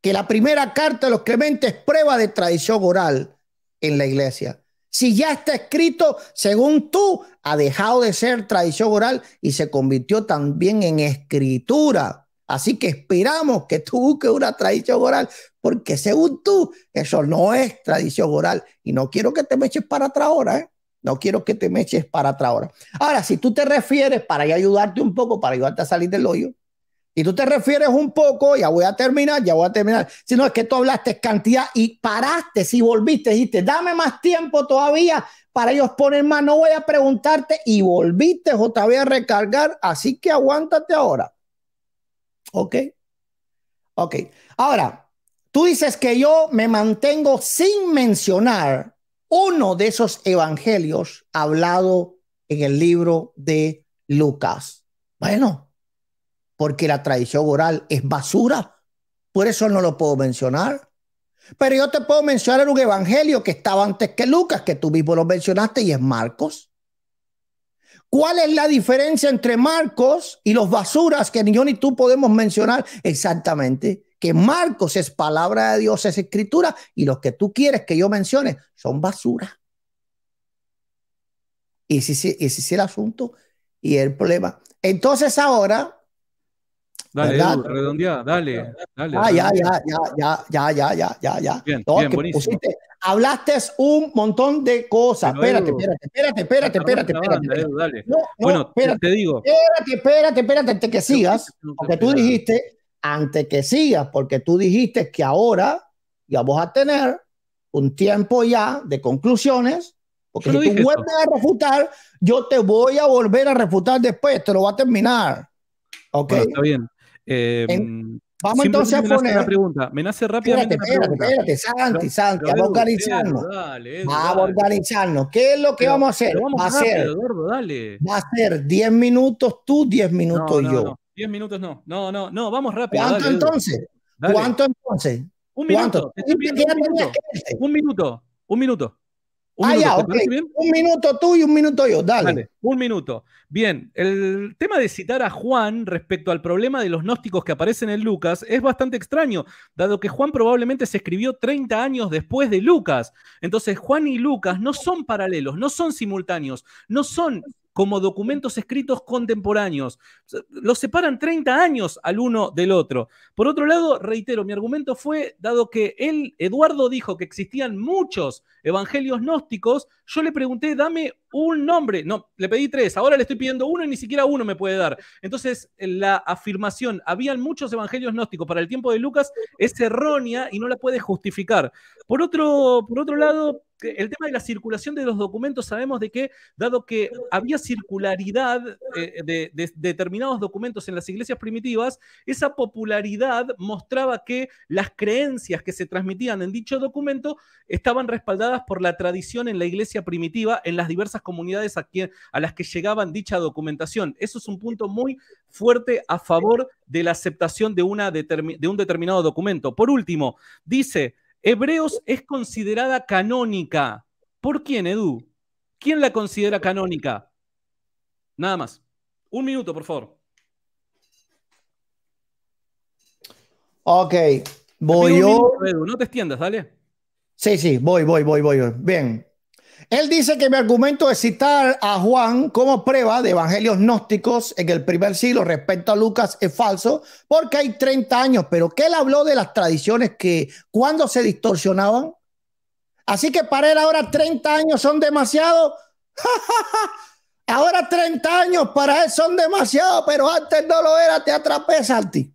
que la primera carta de los Clementes es prueba de tradición oral en la iglesia? Si ya está escrito, según tú, ha dejado de ser tradición oral y se convirtió también en escritura. Así que esperamos que tú busques una tradición oral, porque según tú, eso no es tradición oral. Y no quiero que te me eches para atrás ahora, ¿eh? No quiero que te me eches para atrás ahora. Ahora, si tú te refieres para ayudarte un poco, para ayudarte a salir del hoyo, y tú te refieres un poco, ya voy a terminar, ya voy a terminar. Si no, es que tú hablaste cantidad y paraste, si volviste, dijiste, dame más tiempo todavía para ellos poner más, no voy a preguntarte y volviste otra vez a recargar, así que aguántate ahora. ¿Ok? Ok. Ahora, tú dices que yo me mantengo sin mencionar uno de esos evangelios hablado en el libro de Lucas. Bueno, porque la tradición oral es basura. Por eso no lo puedo mencionar. Pero yo te puedo mencionar un evangelio que estaba antes que Lucas, que tú mismo lo mencionaste, y es Marcos. ¿Cuál es la diferencia entre Marcos y los basuras que ni yo ni tú podemos mencionar exactamente? Que Marcos es palabra de Dios, es escritura, y los que tú quieres que yo mencione son basura. Y ese, ese es el asunto y el problema. Entonces ahora... Dale, redondea, dale, dale. Ah, ya, ya, ya, ya, ya, ya, ya, ya. Bien, no, bien, buenísimo. Pusiste, hablaste un montón de cosas. espérate, espérate, espérate, espérate, espérate, espérate, Edu, dale. bueno, te digo. Espérate, espérate, espérate, antes que sigas, porque tú dijiste, antes que sigas, porque tú dijiste que ahora ya vamos a tener un tiempo ya de conclusiones, porque si tú vuelves a refutar, yo te voy a volver a refutar después, te lo voy a terminar. Ok. está bien. Em, vamos entonces a poner. la pregunta. Me nace rápidamente. Espérate, espérate, espérate, Santi, Santi, vamos a organizarnos. vamos a organizarnos. ¿Qué es lo que vamos a hacer? va, a ser, dale. va a ser 10 minutos tú, 10 minutos yo. 10 minutos no. No, no, no, vamos rápido. ¿Cuánto entonces? ¿Cuánto entonces? Un minuto. Un minuto. Un minuto. Un ah, minuto, ya, Un minuto tú y un minuto yo, dale. Un minuto. Bien, el tema de citar a Juan respecto al problema de los gnósticos que aparecen en Lucas es bastante extraño, dado que Juan probablemente se escribió 30 años después de Lucas. Entonces, Juan y Lucas no son paralelos, no son simultáneos, no son como documentos escritos contemporáneos. Los separan 30 años al uno del otro. Por otro lado, reitero, mi argumento fue, dado que él, Eduardo, dijo que existían muchos evangelios gnósticos, yo le pregunté, dame un nombre. No, le pedí tres, ahora le estoy pidiendo uno y ni siquiera uno me puede dar. Entonces, la afirmación, habían muchos evangelios gnósticos para el tiempo de Lucas, es errónea y no la puede justificar. Por otro, por otro lado, el tema de la circulación de los documentos, sabemos de que, dado que había circularidad eh, de, determinados documentos en las iglesias primitivas, esa popularidad mostraba que las creencias que se transmitían en dicho documento estaban respaldadas por la tradición en la iglesia primitiva en las diversas comunidades a, a las que llegaban dicha documentación. Eso es un punto muy fuerte a favor de la aceptación de, una de un determinado documento. Por último, dice Hebreos es considerada canónica. ¿Por quién, Edu? ¿Quién la considera canónica? Nada más. Un minuto, por favor. Ok, voy yo. no te extiendas, dale. Sí, sí, voy, voy, voy, voy. Bien. Él dice que mi argumento es citar a Juan como prueba de evangelios gnósticos en el primer siglo respecto a Lucas es falso porque hay 30 años, pero que él habló de las tradiciones que cuando se distorsionaban. Así que para él ahora 30 años son demasiado. ahora 30 años para él son demasiado, pero antes no lo era. Te atrapé, Santi.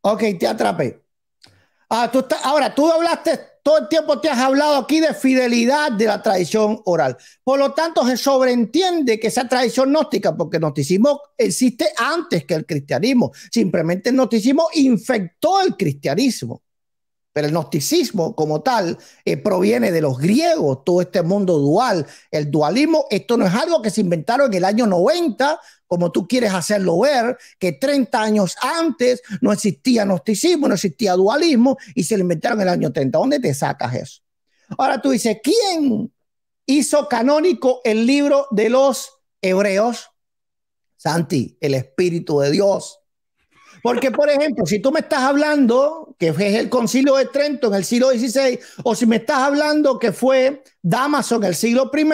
Ok, te atrapé. Ah, tú ahora, tú hablaste todo el tiempo te has hablado aquí de fidelidad de la tradición oral. Por lo tanto, se sobreentiende que esa tradición gnóstica, porque el gnosticismo existe antes que el cristianismo, simplemente el gnosticismo infectó el cristianismo. Pero el gnosticismo como tal eh, proviene de los griegos, todo este mundo dual, el dualismo, esto no es algo que se inventaron en el año 90 como tú quieres hacerlo ver, que 30 años antes no existía gnosticismo, no existía dualismo y se lo inventaron en el año 30. ¿Dónde te sacas eso? Ahora tú dices, ¿quién hizo canónico el libro de los hebreos? Santi, el Espíritu de Dios. Porque, por ejemplo, si tú me estás hablando que fue el concilio de Trento en el siglo XVI, o si me estás hablando que fue Damaso en el siglo I,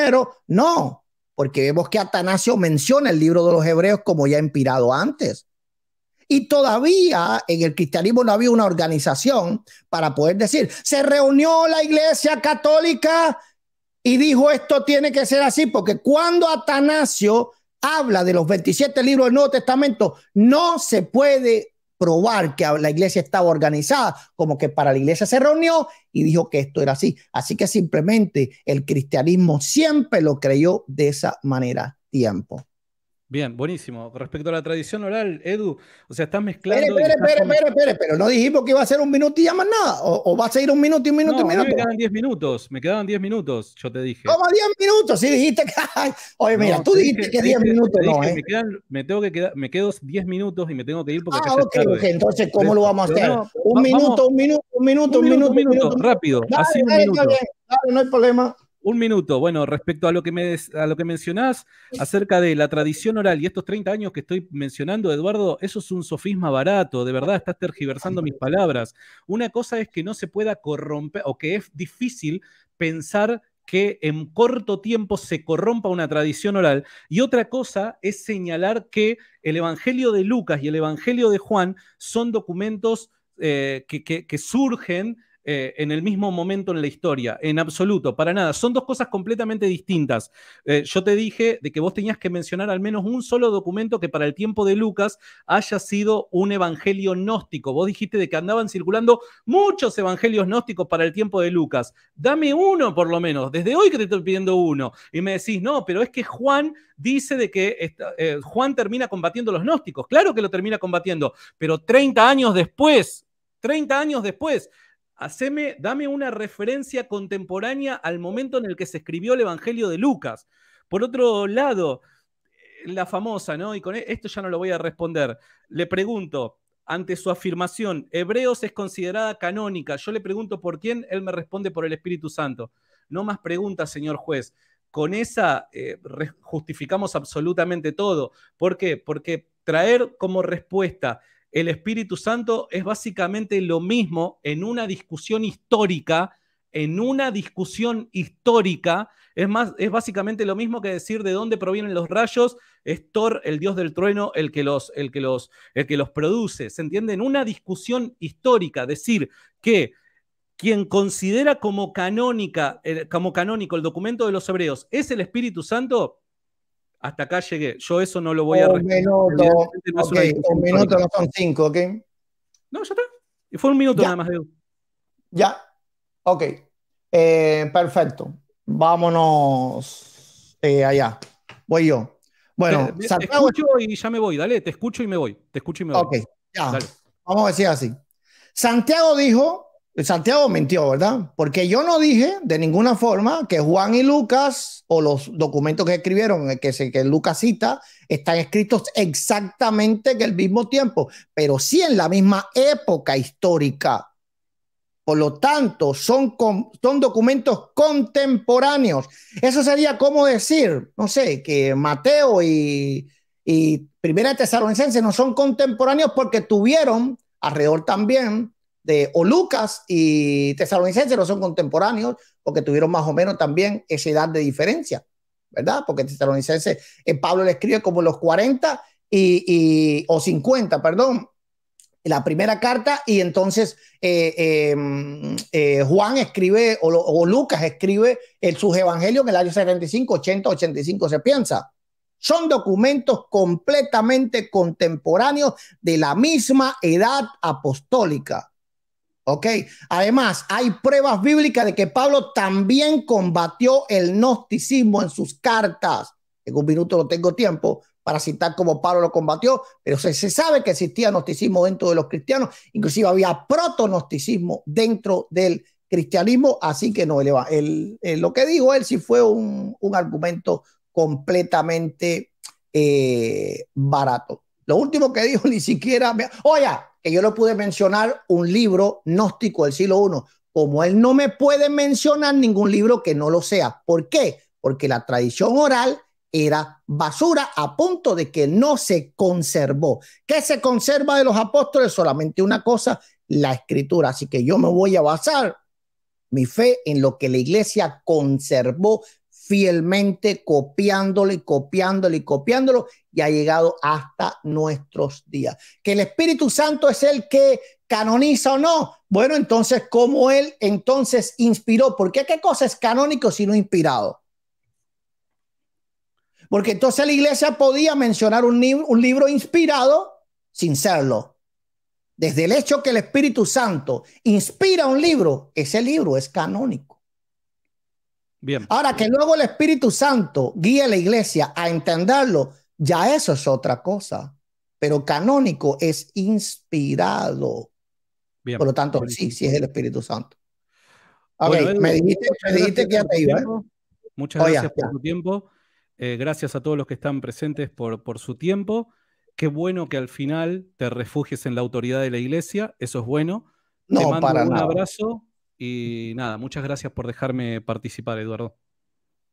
no, porque vemos que Atanasio menciona el libro de los hebreos como ya inspirado antes. Y todavía en el cristianismo no había una organización para poder decir, se reunió la iglesia católica y dijo esto tiene que ser así, porque cuando Atanasio habla de los 27 libros del Nuevo Testamento, no se puede probar que la iglesia estaba organizada, como que para la iglesia se reunió y dijo que esto era así. Así que simplemente el cristianismo siempre lo creyó de esa manera tiempo. Bien, buenísimo. Respecto a la tradición oral, Edu, o sea, estás mezclando. Espere, espere, espere, espere, pero no dijimos que iba a ser un minuto y ya más nada. O, va a seguir un minuto y un minuto y un minuto. Me quedaban 10 minutos, me quedaban 10 minutos, yo te dije. ¿Cómo 10 minutos? Sí, dijiste que. oye, mira, tú dijiste que 10 minutos no, ¿eh? Me, quedan, me, tengo que quedar, me quedo 10 minutos y me tengo que ir porque. Ah, ok, ok. Entonces, ¿cómo lo vamos a hacer? un, minuto, un minuto, un minuto, un minuto, un minuto, un minuto. Rápido, así un minuto. no hay problema. Un minuto. Bueno, respecto a lo, que me, a lo que mencionás acerca de la tradición oral y estos 30 años que estoy mencionando, Eduardo, eso es un sofisma barato, de verdad, estás tergiversando mis palabras. Una cosa es que no se pueda corromper o que es difícil pensar que en corto tiempo se corrompa una tradición oral. Y otra cosa es señalar que el Evangelio de Lucas y el Evangelio de Juan son documentos eh, que, que surgen eh, en el mismo momento en la historia, en absoluto, para nada. Son dos cosas completamente distintas. Eh, yo te dije de que vos tenías que mencionar al menos un solo documento que para el tiempo de Lucas haya sido un evangelio gnóstico. Vos dijiste de que andaban circulando muchos evangelios gnósticos para el tiempo de Lucas. Dame uno por lo menos, desde hoy que te estoy pidiendo uno. Y me decís, no, pero es que Juan dice de que eh, Juan termina combatiendo los gnósticos. Claro que lo termina combatiendo, pero 30 años después, 30 años después, haceme, dame una referencia contemporánea al momento en el que se escribió el Evangelio de Lucas. Por otro lado, la famosa, ¿no? Y con e, esto ya no lo voy a responder. Le pregunto, ante su afirmación, Hebreos es considerada canónica. Yo le pregunto por quién, él me responde por el Espíritu Santo. No más preguntas, señor juez. Con esa eh, justificamos absolutamente todo. ¿Por qué? Porque traer como respuesta el Espíritu Santo es básicamente lo mismo en una discusión histórica, en una discusión histórica, es, más, es básicamente lo mismo que decir de dónde provienen los rayos, es Thor, el dios del trueno, el que los, el que los, el que los produce. ¿Se entiende? En una discusión histórica, decir que quien considera como canónica, eh, como canónico el documento de los hebreos es el Espíritu Santo, hasta acá llegué. Yo eso no lo voy a Un minuto, un minuto no son cinco, ¿ok? No, ya está. Y fue un minuto nada más, de. Ya, ok. Eh, perfecto. Vámonos eh, allá. Voy yo. Bueno, te, escucho y ya me voy. Dale, te escucho y me voy. Te escucho y me voy. Ok, ya. Vamos a decir así. Santiago dijo Santiago mintió, ¿verdad? Porque yo no dije de ninguna forma que Juan y Lucas o los documentos que escribieron, que, que Lucas cita, están escritos exactamente en el mismo tiempo, pero sí en la misma época histórica. Por lo tanto, son, son documentos contemporáneos. Eso sería como decir, no sé, que Mateo y, y Primera Tesalonicense no son contemporáneos porque tuvieron alrededor también de, o Lucas y Tesalonicense no son contemporáneos porque tuvieron más o menos también esa edad de diferencia, ¿verdad? Porque Tesalonicense, eh, Pablo le escribe como los 40 y, o 50, perdón, la primera carta y entonces eh, em, eh, Juan escribe o, Lucas escribe en sus evangelios en el año 75, 80, 85 se piensa. Son documentos completamente contemporáneos de la misma edad apostólica. ¿Ok? Además, hay pruebas bíblicas de que Pablo también combatió el gnosticismo en sus cartas. En un minuto no tengo tiempo, para citar como Pablo lo combatió, pero se, sabe que existía gnosticismo dentro de los cristianos, inclusive había proto-gnosticismo dentro del cristianismo, así que no, él, lo que dijo él sí fue un, argumento completamente eh, barato. Lo último que dijo ni siquiera, oye, que yo no pude mencionar un libro gnóstico del siglo I, como él no me puede mencionar ningún libro que no lo sea. ¿Por qué? Porque la tradición oral era basura a punto de que no se conservó. ¿Qué se conserva de los apóstoles? Solamente una cosa, la escritura. Así que yo me voy a basar mi fe en lo que la iglesia conservó fielmente, copiándolo y copiándolo y copiándolo, y ha llegado hasta nuestros días. Que el Espíritu Santo es el que canoniza o no. Bueno, entonces, ¿cómo él entonces inspiró? ¿Por qué qué cosa es canónico si no inspirado? Porque entonces la iglesia podía mencionar un, un libro inspirado sin serlo. Desde el hecho que el Espíritu Santo inspira un libro, ese libro es canónico. Bien. Ahora que luego el Espíritu Santo guía a la iglesia a entenderlo, ya eso es otra cosa. Pero canónico es inspirado. Bien. Por lo tanto, sí, sí es el Espíritu Santo. me dijiste, que ya te iba. ¿eh? Muchas gracias por tu tiempo. Eh, gracias a todos los que están presentes por, por su tiempo. Qué bueno que al final te refugies en la autoridad de la iglesia, eso es bueno. No, te mando un abrazo y nada, muchas gracias por dejarme participar, Eduardo.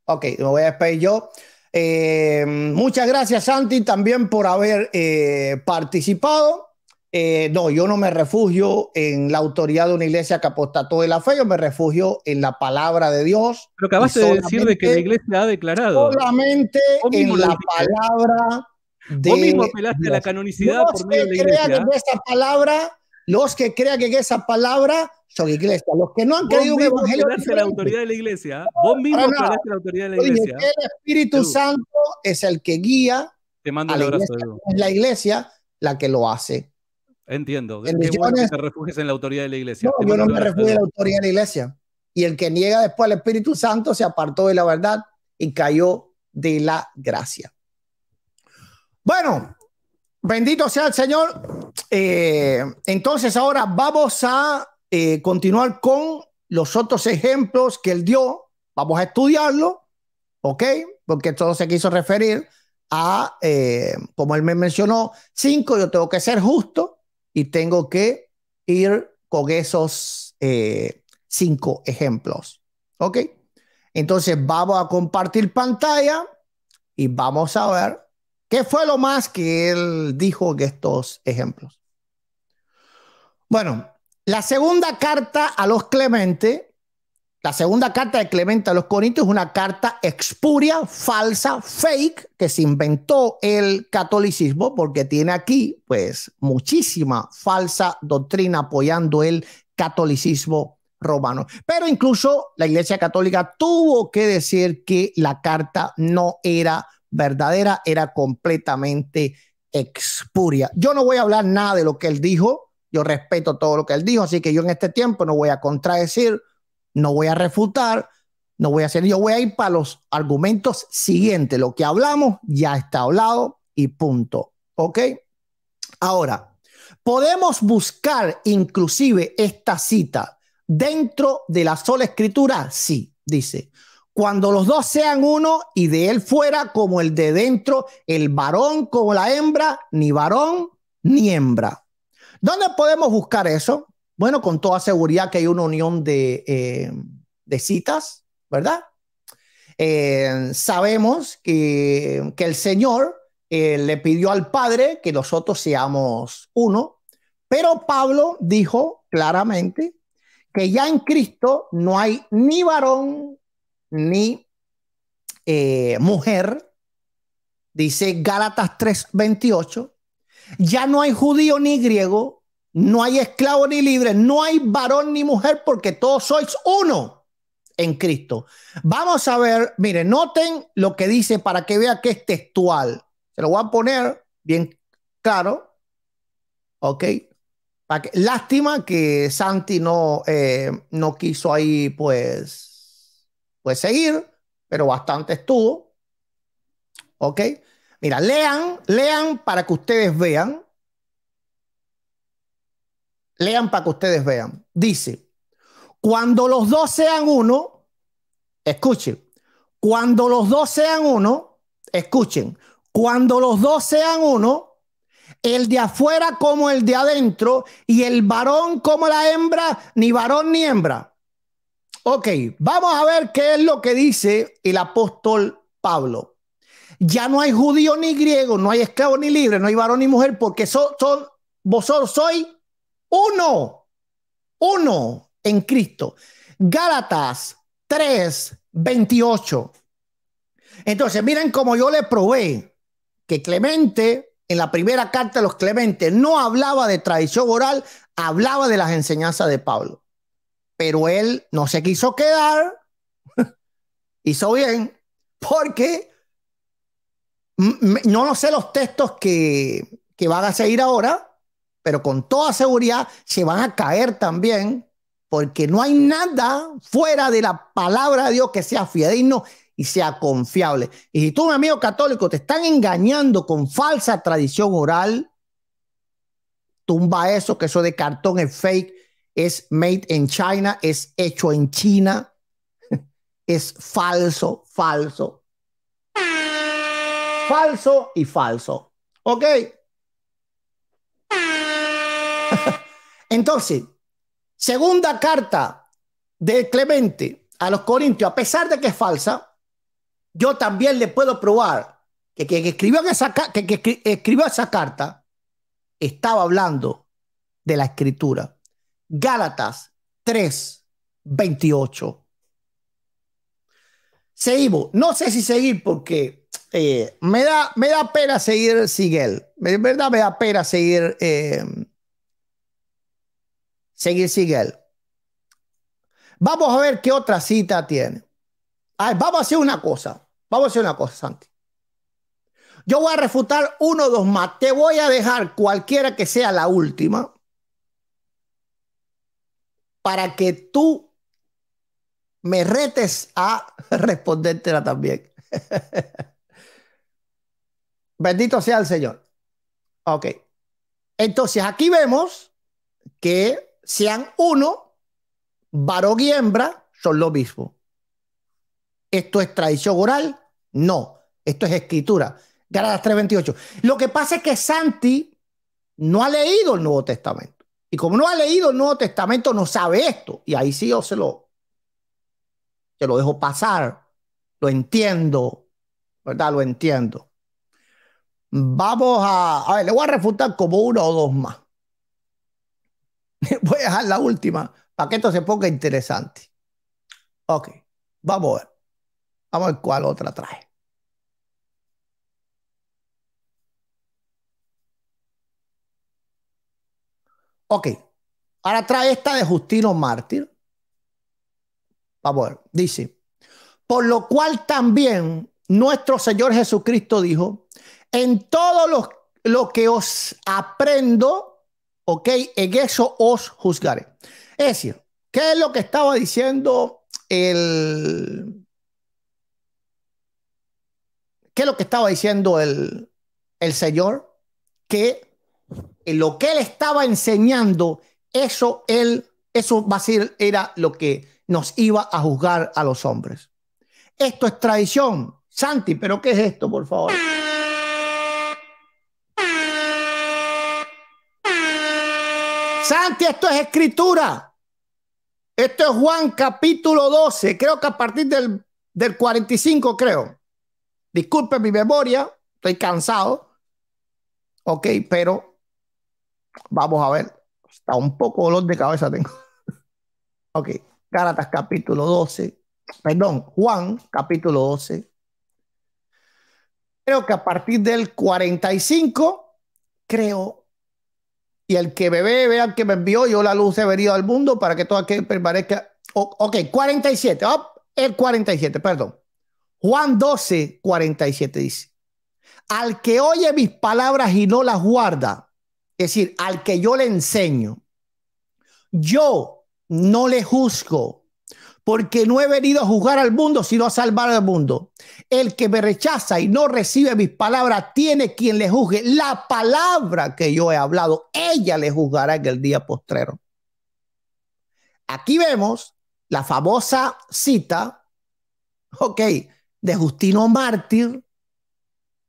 Ok, me voy a despedir yo. Eh, muchas gracias, Santi, también por haber eh, participado. Eh, no, yo no me refugio en la autoridad de una iglesia que apostató de la fe, yo me refugio en la palabra de Dios. Pero acabaste de decir de que la iglesia ha declarado. Solamente en la palabra de Vos mismo apelaste a la canonicidad por medio de la iglesia. Que esa palabra, los que crean que esa palabra son iglesia. Los que no han creído un evangelio. Vos la autoridad de la iglesia. Vos mismo a la autoridad de la iglesia. el Espíritu Santo es el que guía. Te mando un abrazo, Es la iglesia la que lo hace. Entiendo. Bueno que te refugies en la autoridad de la iglesia. No, yo no me refugio en la autoridad de la iglesia. Y el que niega después al Espíritu Santo se apartó de la verdad y cayó de la gracia. Bueno, bendito sea el Señor. Eh, entonces ahora vamos a eh, continuar con los otros ejemplos que él dio. Vamos a estudiarlo, ¿ok? Porque todo se quiso referir a, eh, como él me mencionó, cinco, yo tengo que ser justo y tengo que ir con esos cinco ejemplos. ¿Ok? Entonces vamos a compartir pantalla y vamos a ver qué fue lo más que él dijo en estos ejemplos. Bueno, la segunda carta a los Clemente la segunda carta de Clemente a los Corintios es una carta expuria, falsa, fake, que se inventó el catolicismo porque tiene aquí pues muchísima falsa doctrina apoyando el catolicismo romano. Pero incluso la Iglesia Católica tuvo que decir que la carta no era verdadera, era completamente expuria. Yo no voy a hablar nada de lo que él dijo, yo respeto todo lo que él dijo, así que yo en este tiempo no voy a contradecir no voy a refutar, no voy a hacer, yo voy a ir para los argumentos siguientes. Lo que hablamos ya está hablado y punto. ¿Ok? Ahora, podemos buscar inclusive esta cita dentro de la sola escritura. Sí, dice, cuando los dos sean uno y de él fuera como el de dentro, el varón como la hembra, ni varón ni hembra. ¿Dónde podemos buscar eso? Bueno, con toda seguridad que hay una unión de, eh, de citas, ¿verdad? Eh, sabemos que, que, el Señor eh, le pidió al Padre que nosotros seamos uno, pero Pablo dijo claramente que ya en Cristo no hay ni varón ni eh, mujer, dice Gálatas 3:28, ya no hay judío ni griego, no hay esclavo ni libre, no hay varón ni mujer, porque todos sois uno en Cristo. Vamos a ver, miren, noten lo que dice para que vea que es textual. Se lo voy a poner bien claro. Ok. lástima que Santi no, eh, no quiso ahí, pues, pues seguir, pero bastante estuvo. Ok. Mira, lean, lean para que ustedes vean. Lean para que ustedes vean. Dice, cuando los dos sean uno, escuchen, cuando los dos sean uno, escuchen, cuando los dos sean uno, el de afuera como el de adentro, y el varón como la hembra, ni varón ni hembra. Ok, vamos a ver qué es lo que dice el apóstol Pablo. Ya no hay judío ni griego, no hay esclavo ni libre, no hay varón ni mujer, porque son, vosotros sois uno, uno en Cristo. Gálatas 3, 28. Entonces, miren cómo yo le probé que Clemente, en la primera carta de los Clementes, no hablaba de tradición oral, hablaba de las enseñanzas de Pablo. Pero él no se quiso quedar, hizo bien, porque no lo sé los textos que, que van a seguir ahora, pero con toda seguridad se van a caer también, porque no hay nada fuera de la palabra de Dios que sea fidedigno y sea confiable. Y si tú, mi amigo católico, te están engañando con falsa tradición oral, tumba eso, que eso de cartón es fake, es made in China, es hecho en China, es falso, falso. Falso y falso. ¿Ok? Entonces, segunda carta de Clemente a los Corintios, a pesar de que es falsa, yo también le puedo probar que quien escribió esa, que, escribió esa carta estaba hablando de la escritura. Gálatas 3, 28. Seguimos. No sé si seguir porque eh, me, da, me da pena seguir Siguel. En verdad me da pena seguir, eh, seguir Siguel. Vamos a ver qué otra cita tiene vamos a hacer una cosa. Vamos a hacer una cosa, Santi. Yo voy a refutar uno o dos más. Te voy a dejar cualquiera que sea la última para que tú me retes a respondértela también. Bendito sea el Señor. Ok. Entonces aquí vemos que sean uno, varón y hembra, son lo mismo. ¿Esto es tradición oral? No, esto es escritura. Gálatas 3:28. Lo que pasa es que Santi no ha leído el Nuevo Testamento. Y como no ha leído el Nuevo Testamento, no sabe esto. Y ahí sí yo se lo, se lo dejo pasar. Lo entiendo, ¿verdad? Lo entiendo. Vamos a, a ver, le voy a refutar como uno o dos más. Voy a dejar la última para que esto se ponga interesante. Ok, vamos a ver. Vamos a ver cuál otra trae. Ok, ahora trae esta de Justino Mártir. Vamos a ver, dice, por lo cual también nuestro Señor Jesucristo dijo, en todo lo, lo que os aprendo, ok, en eso os juzgaré. Es decir, ¿qué es lo que estaba diciendo el, ¿Qué es lo que estaba diciendo el, Señor? Que lo que él estaba enseñando, eso él, eso va a ser, era lo que nos iba a juzgar a los hombres. Esto es tradición. Santi, ¿pero qué es esto, por favor? Santi, esto es escritura. Esto es Juan capítulo 12, creo que a partir del, del 45, creo. Disculpe mi memoria, estoy cansado. Ok, pero vamos a ver. Está un poco dolor de cabeza tengo. ok, Gálatas capítulo 12. Perdón, Juan capítulo 12. Creo que a partir del 45, creo. Y el que me ve, vean que me envió, yo la luz he venido al mundo para que todo aquel permanezca. ok, 47. el 47, perdón. Juan 12, 47 dice. Al que oye mis palabras y no las guarda, es decir, al que yo le enseño, yo no le juzgo, porque no he venido a juzgar al mundo, sino a salvar al mundo. El que me rechaza y no recibe mis palabras, tiene quien le juzgue. La palabra que yo he hablado, ella le juzgará en el día postrero. Aquí vemos la famosa cita, ok, de Justino Mártir,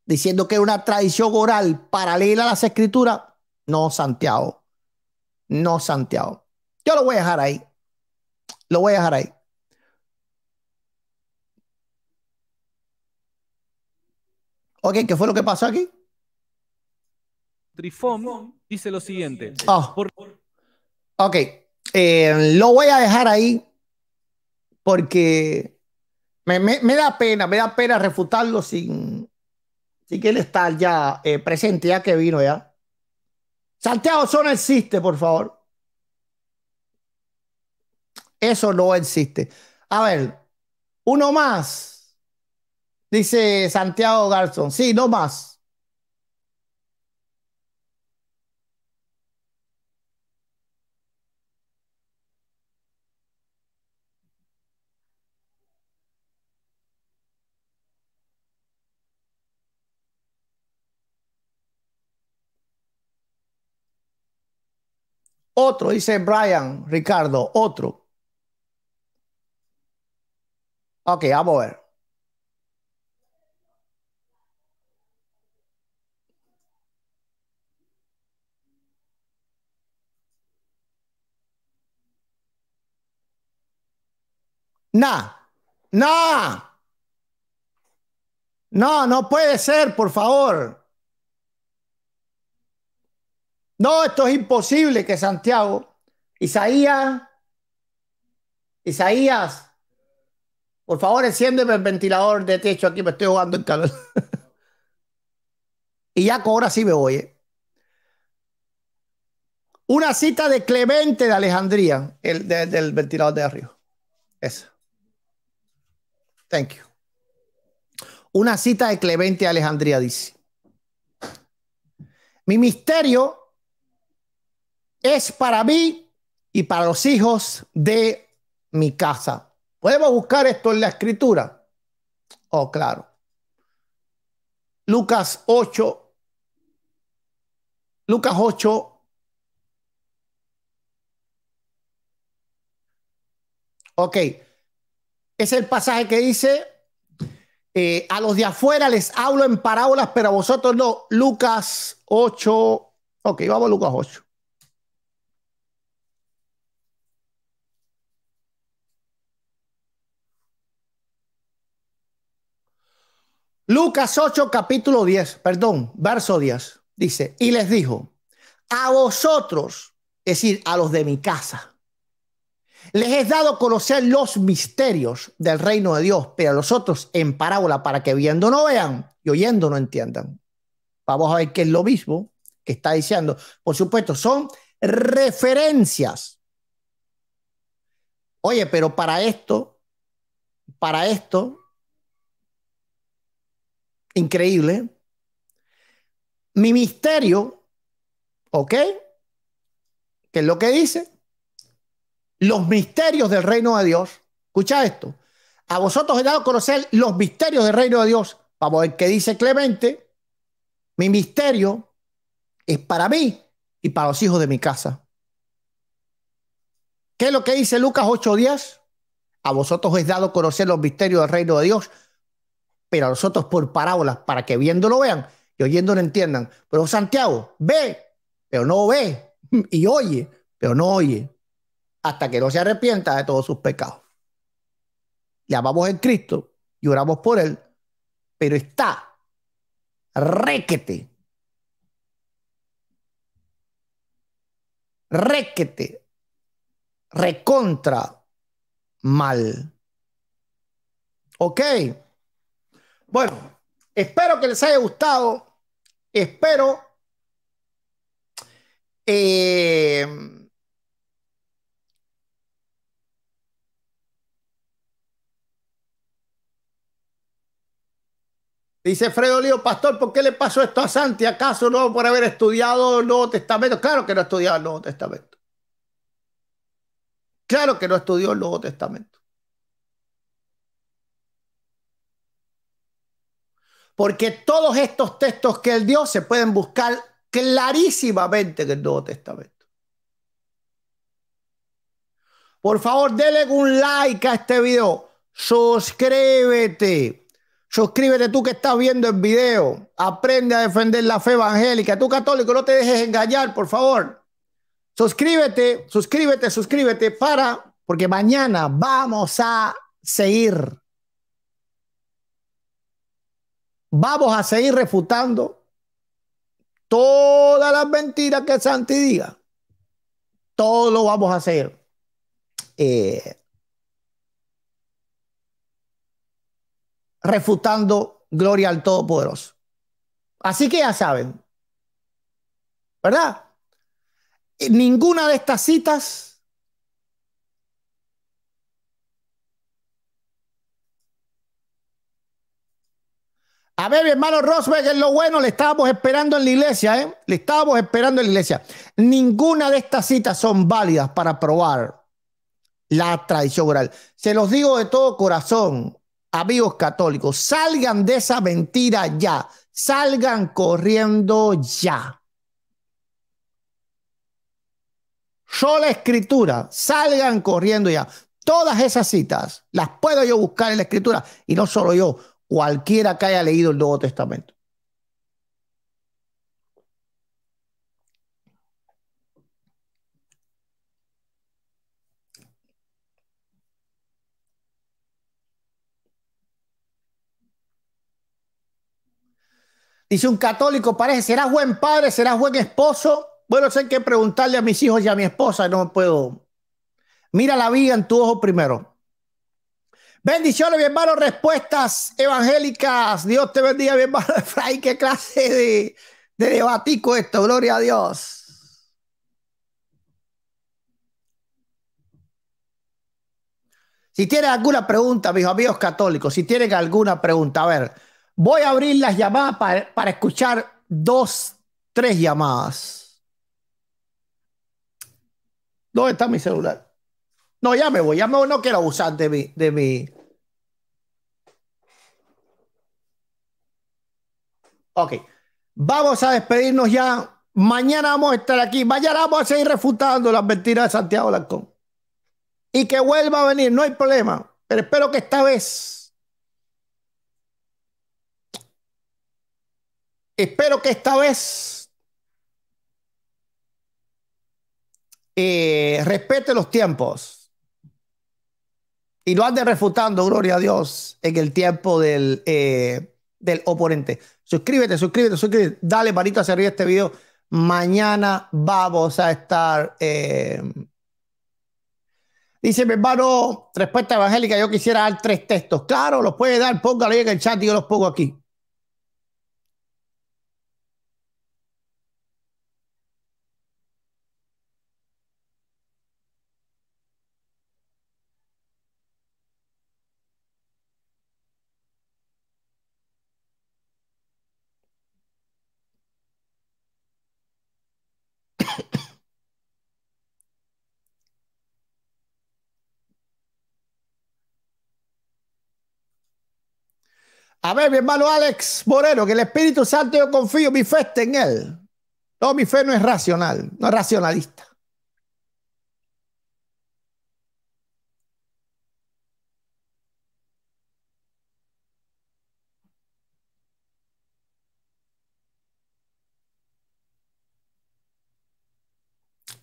diciendo que era una tradición oral paralela a las escrituras. No, Santiago. No, Santiago. Yo lo voy a dejar ahí. Lo voy a dejar ahí. Ok, ¿qué fue lo que pasó aquí? Trifón dice lo siguiente. Oh. Ok, eh, lo voy a dejar ahí porque me, da pena, me da pena refutarlo sin, sin que él estar ya eh, presente, ya que vino ya. Santiago, eso no existe, por favor. Eso no existe. A ver, uno más. Dice Santiago Garzón. Sí, no más. Otro, dice Brian, Ricardo, otro. Ok, vamos a ver. Nah, nah. No, no puede ser, por favor. No, esto es imposible que Santiago, Isaías, Isaías, por favor, enciéndeme el ventilador de techo aquí, me estoy jugando en calor. y ya ahora sí me voy. ¿eh? Una cita de Clemente de Alejandría, el del ventilador de arriba. Esa. Thank you. Una cita de Clemente de Alejandría dice: Mi misterio es para mí y para los hijos de mi casa. ¿Podemos buscar esto en la escritura? Oh, claro. Lucas 8. Lucas 8. Ok. Es el pasaje que dice, eh, a los de afuera les hablo en parábolas, pero a vosotros no. Lucas 8. Ok, vamos a Lucas 8. Lucas 8, capítulo 10, perdón, verso 10, dice, y les dijo, a vosotros, es decir, a los de mi casa, les he dado conocer los misterios del reino de Dios, pero a los otros en parábola para que viendo no vean y oyendo no entiendan. Vamos a ver qué es lo mismo que está diciendo. Por supuesto, son referencias. Oye, pero para esto, para esto, increíble. Mi misterio, ¿ok? ¿Qué es lo que dice? Los misterios del reino de Dios. Escucha esto. A vosotros he dado a conocer los misterios del reino de Dios. Vamos a ver qué dice Clemente. Mi misterio es para mí y para los hijos de mi casa. ¿Qué es lo que dice Lucas 8:10? A vosotros he dado a conocer los misterios del reino de Dios, pero a nosotros por parábolas, para que viendo lo vean y oyendo lo entiendan. Pero Santiago, ve, pero no ve y oye, pero no oye hasta que no se arrepienta de todos sus pecados. Llamamos en Cristo y oramos por él, pero está requete, requete, recontra mal. Ok. Bueno, espero que les haya gustado. Espero. Eh, Dice Fredo Lío, pastor, ¿por qué le pasó esto a Santi? ¿Acaso no por haber estudiado el Nuevo Testamento? Claro que no ha estudiado el Nuevo Testamento. Claro que no estudió el Nuevo Testamento. Porque todos estos textos que él dio se pueden buscar clarísimamente en el Nuevo Testamento. Por favor, denle un like a este video. Suscríbete. Suscríbete tú que estás viendo el video. Aprende a defender la fe evangélica. Tú católico, no te dejes engañar, por favor. Suscríbete, suscríbete, suscríbete para, porque mañana vamos a seguir vamos a seguir refutando todas las mentiras que Santi diga. Todo lo vamos a hacer. Eh, refutando gloria al Todopoderoso. Así que ya saben, ¿verdad? Ninguna de estas citas A ver, mi hermano Rosberg, es lo bueno, le estábamos esperando en la iglesia, ¿eh? Le estábamos esperando en la iglesia. Ninguna de estas citas son válidas para probar la tradición oral. Se los digo de todo corazón, amigos católicos, salgan de esa mentira ya, salgan corriendo ya. Sola escritura, salgan corriendo ya. Todas esas citas las puedo yo buscar en la escritura y no solo yo, cualquiera que haya leído el Nuevo Testamento. Dice un católico, parece, ¿serás buen padre? ¿Serás buen esposo? Bueno, sé que preguntarle a mis hijos y a mi esposa, no puedo. Mira la vida en tu ojo primero. Bendiciones, mi hermano. Respuestas evangélicas. Dios te bendiga, mi hermano Fray. Qué clase de, de debatico esto. Gloria a Dios. Si tienen alguna pregunta, mis amigos católicos, si tienen alguna pregunta, a ver, voy a abrir las llamadas para, para escuchar dos, tres llamadas. ¿Dónde está mi celular? No, ya me voy, ya me voy, no quiero abusar de mi, de mi. Ok, vamos a despedirnos ya. Mañana vamos a estar aquí. Mañana vamos a seguir refutando las mentiras de Santiago Lancón. Y que vuelva a venir, no hay problema. Pero espero que esta vez. Espero que esta vez. Eh, respete los tiempos y lo ande refutando, gloria a Dios, en el tiempo del, eh, del oponente. Suscríbete, suscríbete, suscríbete. Dale manito hacia arriba este video. Mañana vamos a estar. Eh, dice mi hermano, respuesta evangélica. Yo quisiera dar tres textos. Claro, los puede dar. Póngalo ahí en el chat y yo los pongo aquí. A ver, mi hermano Alex Moreno, que el Espíritu Santo yo confío, mi fe está en él. No, mi fe no es racional, no es racionalista.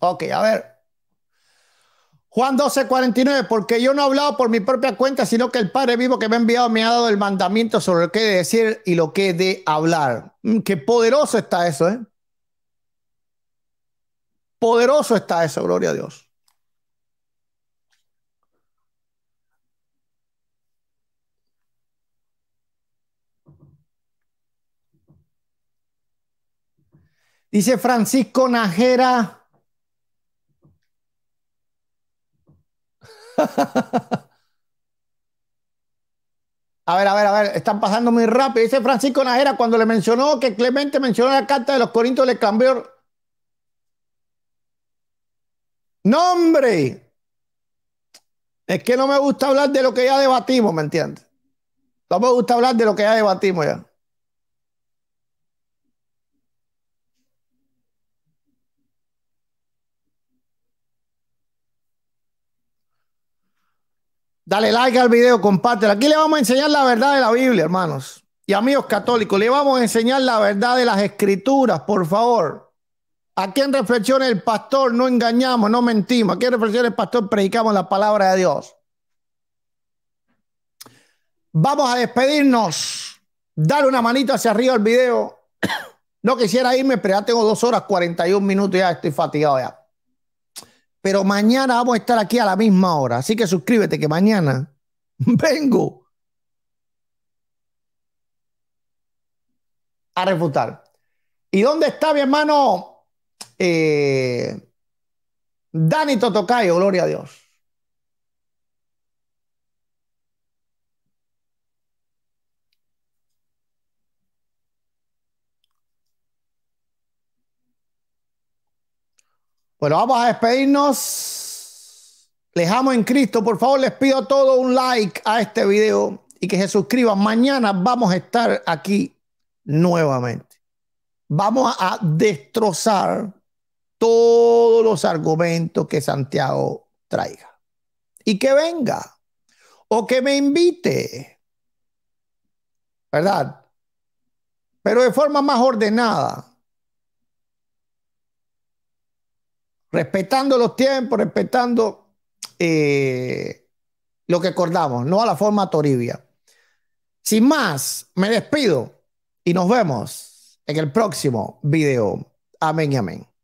Ok, a ver. Juan 12, 49, porque yo no he hablado por mi propia cuenta, sino que el Padre vivo que me ha enviado me ha dado el mandamiento sobre lo que he de decir y lo que he de hablar. Mm, qué poderoso está eso, ¿eh? Poderoso está eso, gloria a Dios. Dice Francisco Najera. A ver, a ver, a ver, están pasando muy rápido. Dice Francisco Najera cuando le mencionó que Clemente mencionó la carta de los Corintios, le cambió. ¡Nombre! Es que no me gusta hablar de lo que ya debatimos, ¿me entiendes? No me gusta hablar de lo que ya debatimos ya. Dale like al video, compártelo. Aquí le vamos a enseñar la verdad de la Biblia, hermanos. Y amigos católicos, le vamos a enseñar la verdad de las escrituras, por favor. Aquí en Reflexión el Pastor no engañamos, no mentimos. Aquí en Reflexión el Pastor predicamos la palabra de Dios. Vamos a despedirnos. Dale una manito hacia arriba al video. No quisiera irme, pero ya tengo dos horas 41 minutos y ya estoy fatigado ya. Pero mañana vamos a estar aquí a la misma hora. Así que suscríbete que mañana vengo a refutar. ¿Y dónde está mi hermano eh, Dani Totocayo? Gloria a Dios. Bueno, vamos a despedirnos. Les amo en Cristo. Por favor, les pido todo un like a este video y que se suscriban. Mañana vamos a estar aquí nuevamente. Vamos a destrozar todos los argumentos que Santiago traiga. Y que venga. O que me invite. ¿Verdad? Pero de forma más ordenada respetando los tiempos, respetando eh, lo que acordamos, no a la forma toribia. Sin más, me despido y nos vemos en el próximo video. Amén y amén.